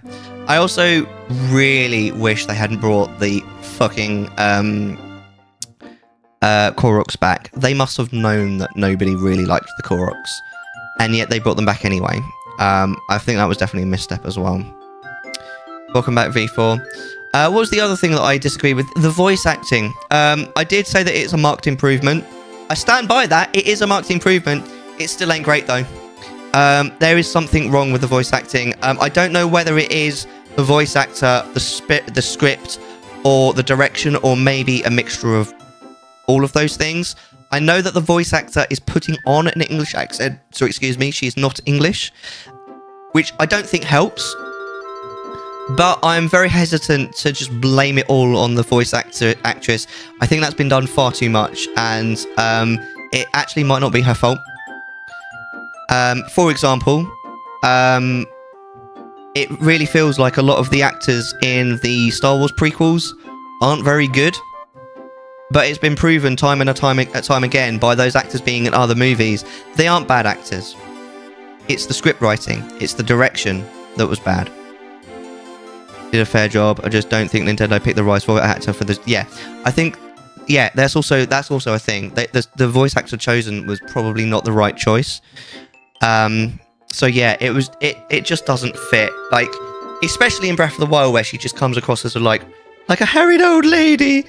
I also really wish they hadn't brought the fucking um, uh, Koroks back. They must have known that nobody really liked the Koroks, and yet they brought them back anyway. Um, I think that was definitely a misstep as well. Welcome back, V4. Uh, what was the other thing that I disagree with? The voice acting. Um, I did say that it's a marked improvement. I stand by that. It is a marked improvement. It still ain't great though. Um, there is something wrong with the voice acting. Um, I don't know whether it is the voice actor, the the script, or the direction, or maybe a mixture of all of those things. I know that the voice actor is putting on an English accent, so excuse me, she is not English, which I don't think helps. But I'm very hesitant to just blame it all on the voice actor actress. I think that's been done far too much, and um, it actually might not be her fault. Um, for example, um, it really feels like a lot of the actors in the Star Wars prequels aren't very good. But it's been proven time and time, time again by those actors being in other movies. They aren't bad actors. It's the script writing, it's the direction that was bad. Did a fair job. I just don't think Nintendo picked the right voice actor for this. Yeah, I think. Yeah, that's also that's also a thing. The, the voice actor chosen was probably not the right choice. Um, so yeah, it was it it just doesn't fit. Like especially in Breath of the Wild where she just comes across as a like like a harried old lady.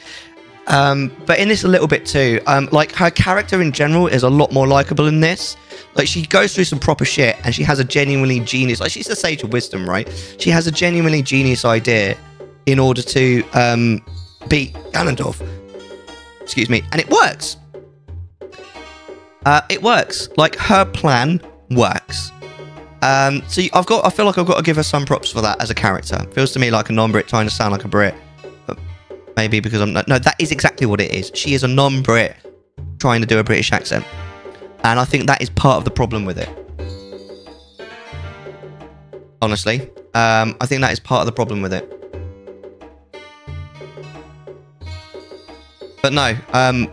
Um, but in this a little bit too. Um, like her character in general is a lot more likable in this. Like she goes through some proper shit and she has a genuinely genius like she's a sage of wisdom, right? She has a genuinely genius idea in order to um beat Ganondorf. Excuse me, and it works. Uh, it works. Like her plan works. Um, so I've got. I feel like I've got to give her some props for that as a character. Feels to me like a non-Brit trying to sound like a Brit. Maybe because I'm not. No, that is exactly what it is. She is a non-Brit trying to do a British accent, and I think that is part of the problem with it. Honestly, um, I think that is part of the problem with it. But no, um,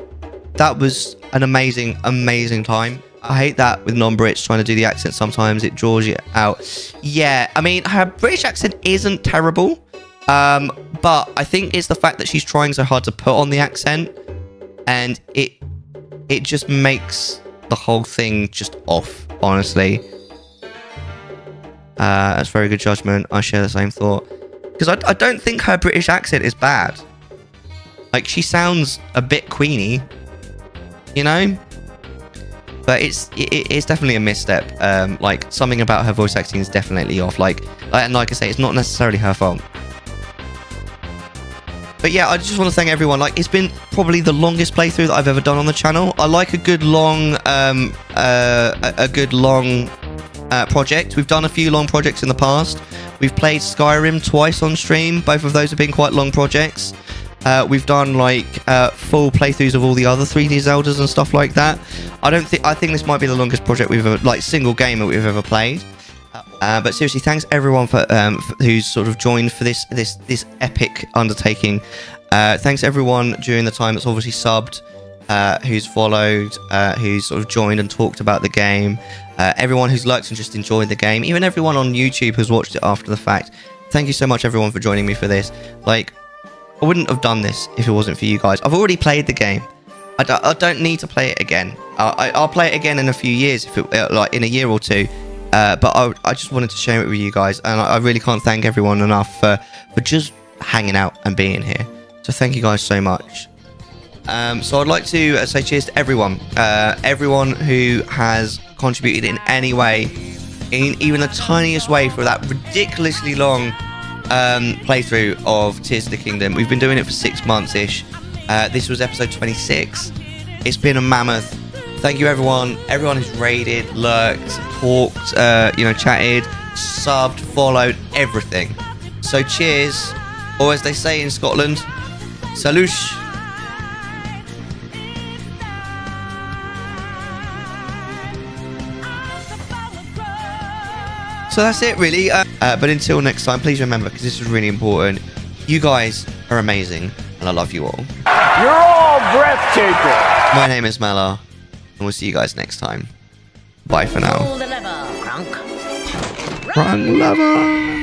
that was an amazing, amazing time. I hate that with non-Brits trying to do the accent. Sometimes it draws you out. Yeah, I mean, her British accent isn't terrible, um, but I think it's the fact that she's trying so hard to put on the accent, and it it just makes the whole thing just off. Honestly, uh, that's very good judgment. I share the same thought because I, I don't think her British accent is bad. Like she sounds a bit Queenie, you know. but it's it, it's definitely a misstep. Um, like something about her voice acting is definitely off. Like and like I say, it's not necessarily her fault. But yeah, I just want to thank everyone. Like, it's been probably the longest playthrough that I've ever done on the channel. I like a good long, um, uh, a, good long uh, project. We've done a few long projects in the past. We've played Skyrim twice on stream. Both of those have been quite long projects. Uh, we've done like uh, full playthroughs of all the other 3D Zeldas and stuff like that. I don't think I think this might be the longest project we've ever like single game that we've ever played. Uh, but seriously, thanks everyone for, um, who's sort of joined for this this this epic undertaking. Uh, thanks everyone during the time that's obviously subbed, uh, who's followed, uh, who's sort of joined and talked about the game. Uh, everyone who's liked and just enjoyed the game. Even everyone on YouTube who's watched it after the fact. Thank you so much, everyone, for joining me for this. Like, I wouldn't have done this if it wasn't for you guys. I've already played the game. I don't, need to play it again. I, I'll play it again in a few years, if it, uh, like in a year or two. Uh, but I, I, just wanted to share it with you guys, and I, I, really can't thank everyone enough for, for just hanging out and being here. So thank you guys so much. Um, so I'd like to uh, say cheers to everyone, uh, everyone who has contributed in any way, in even the tiniest way, for that ridiculously long um, playthrough of Tears of the Kingdom. We've been doing it for six months ish. Uh, this was episode 26. It's been a mammoth Thank you, everyone. Everyone who's raided, lurked, talked, uh, you know, chatted, subbed, followed, everything. So cheers, or as they say in Scotland, salush. So that's it, really. Uh, uh, but until next time, please remember, because this is really important, you guys are amazing, and I love you all. You're all breathtaking. My name is Mellar. And we'll see you guys next time. Bye for now. Pull the lever, Kronk. Run lever.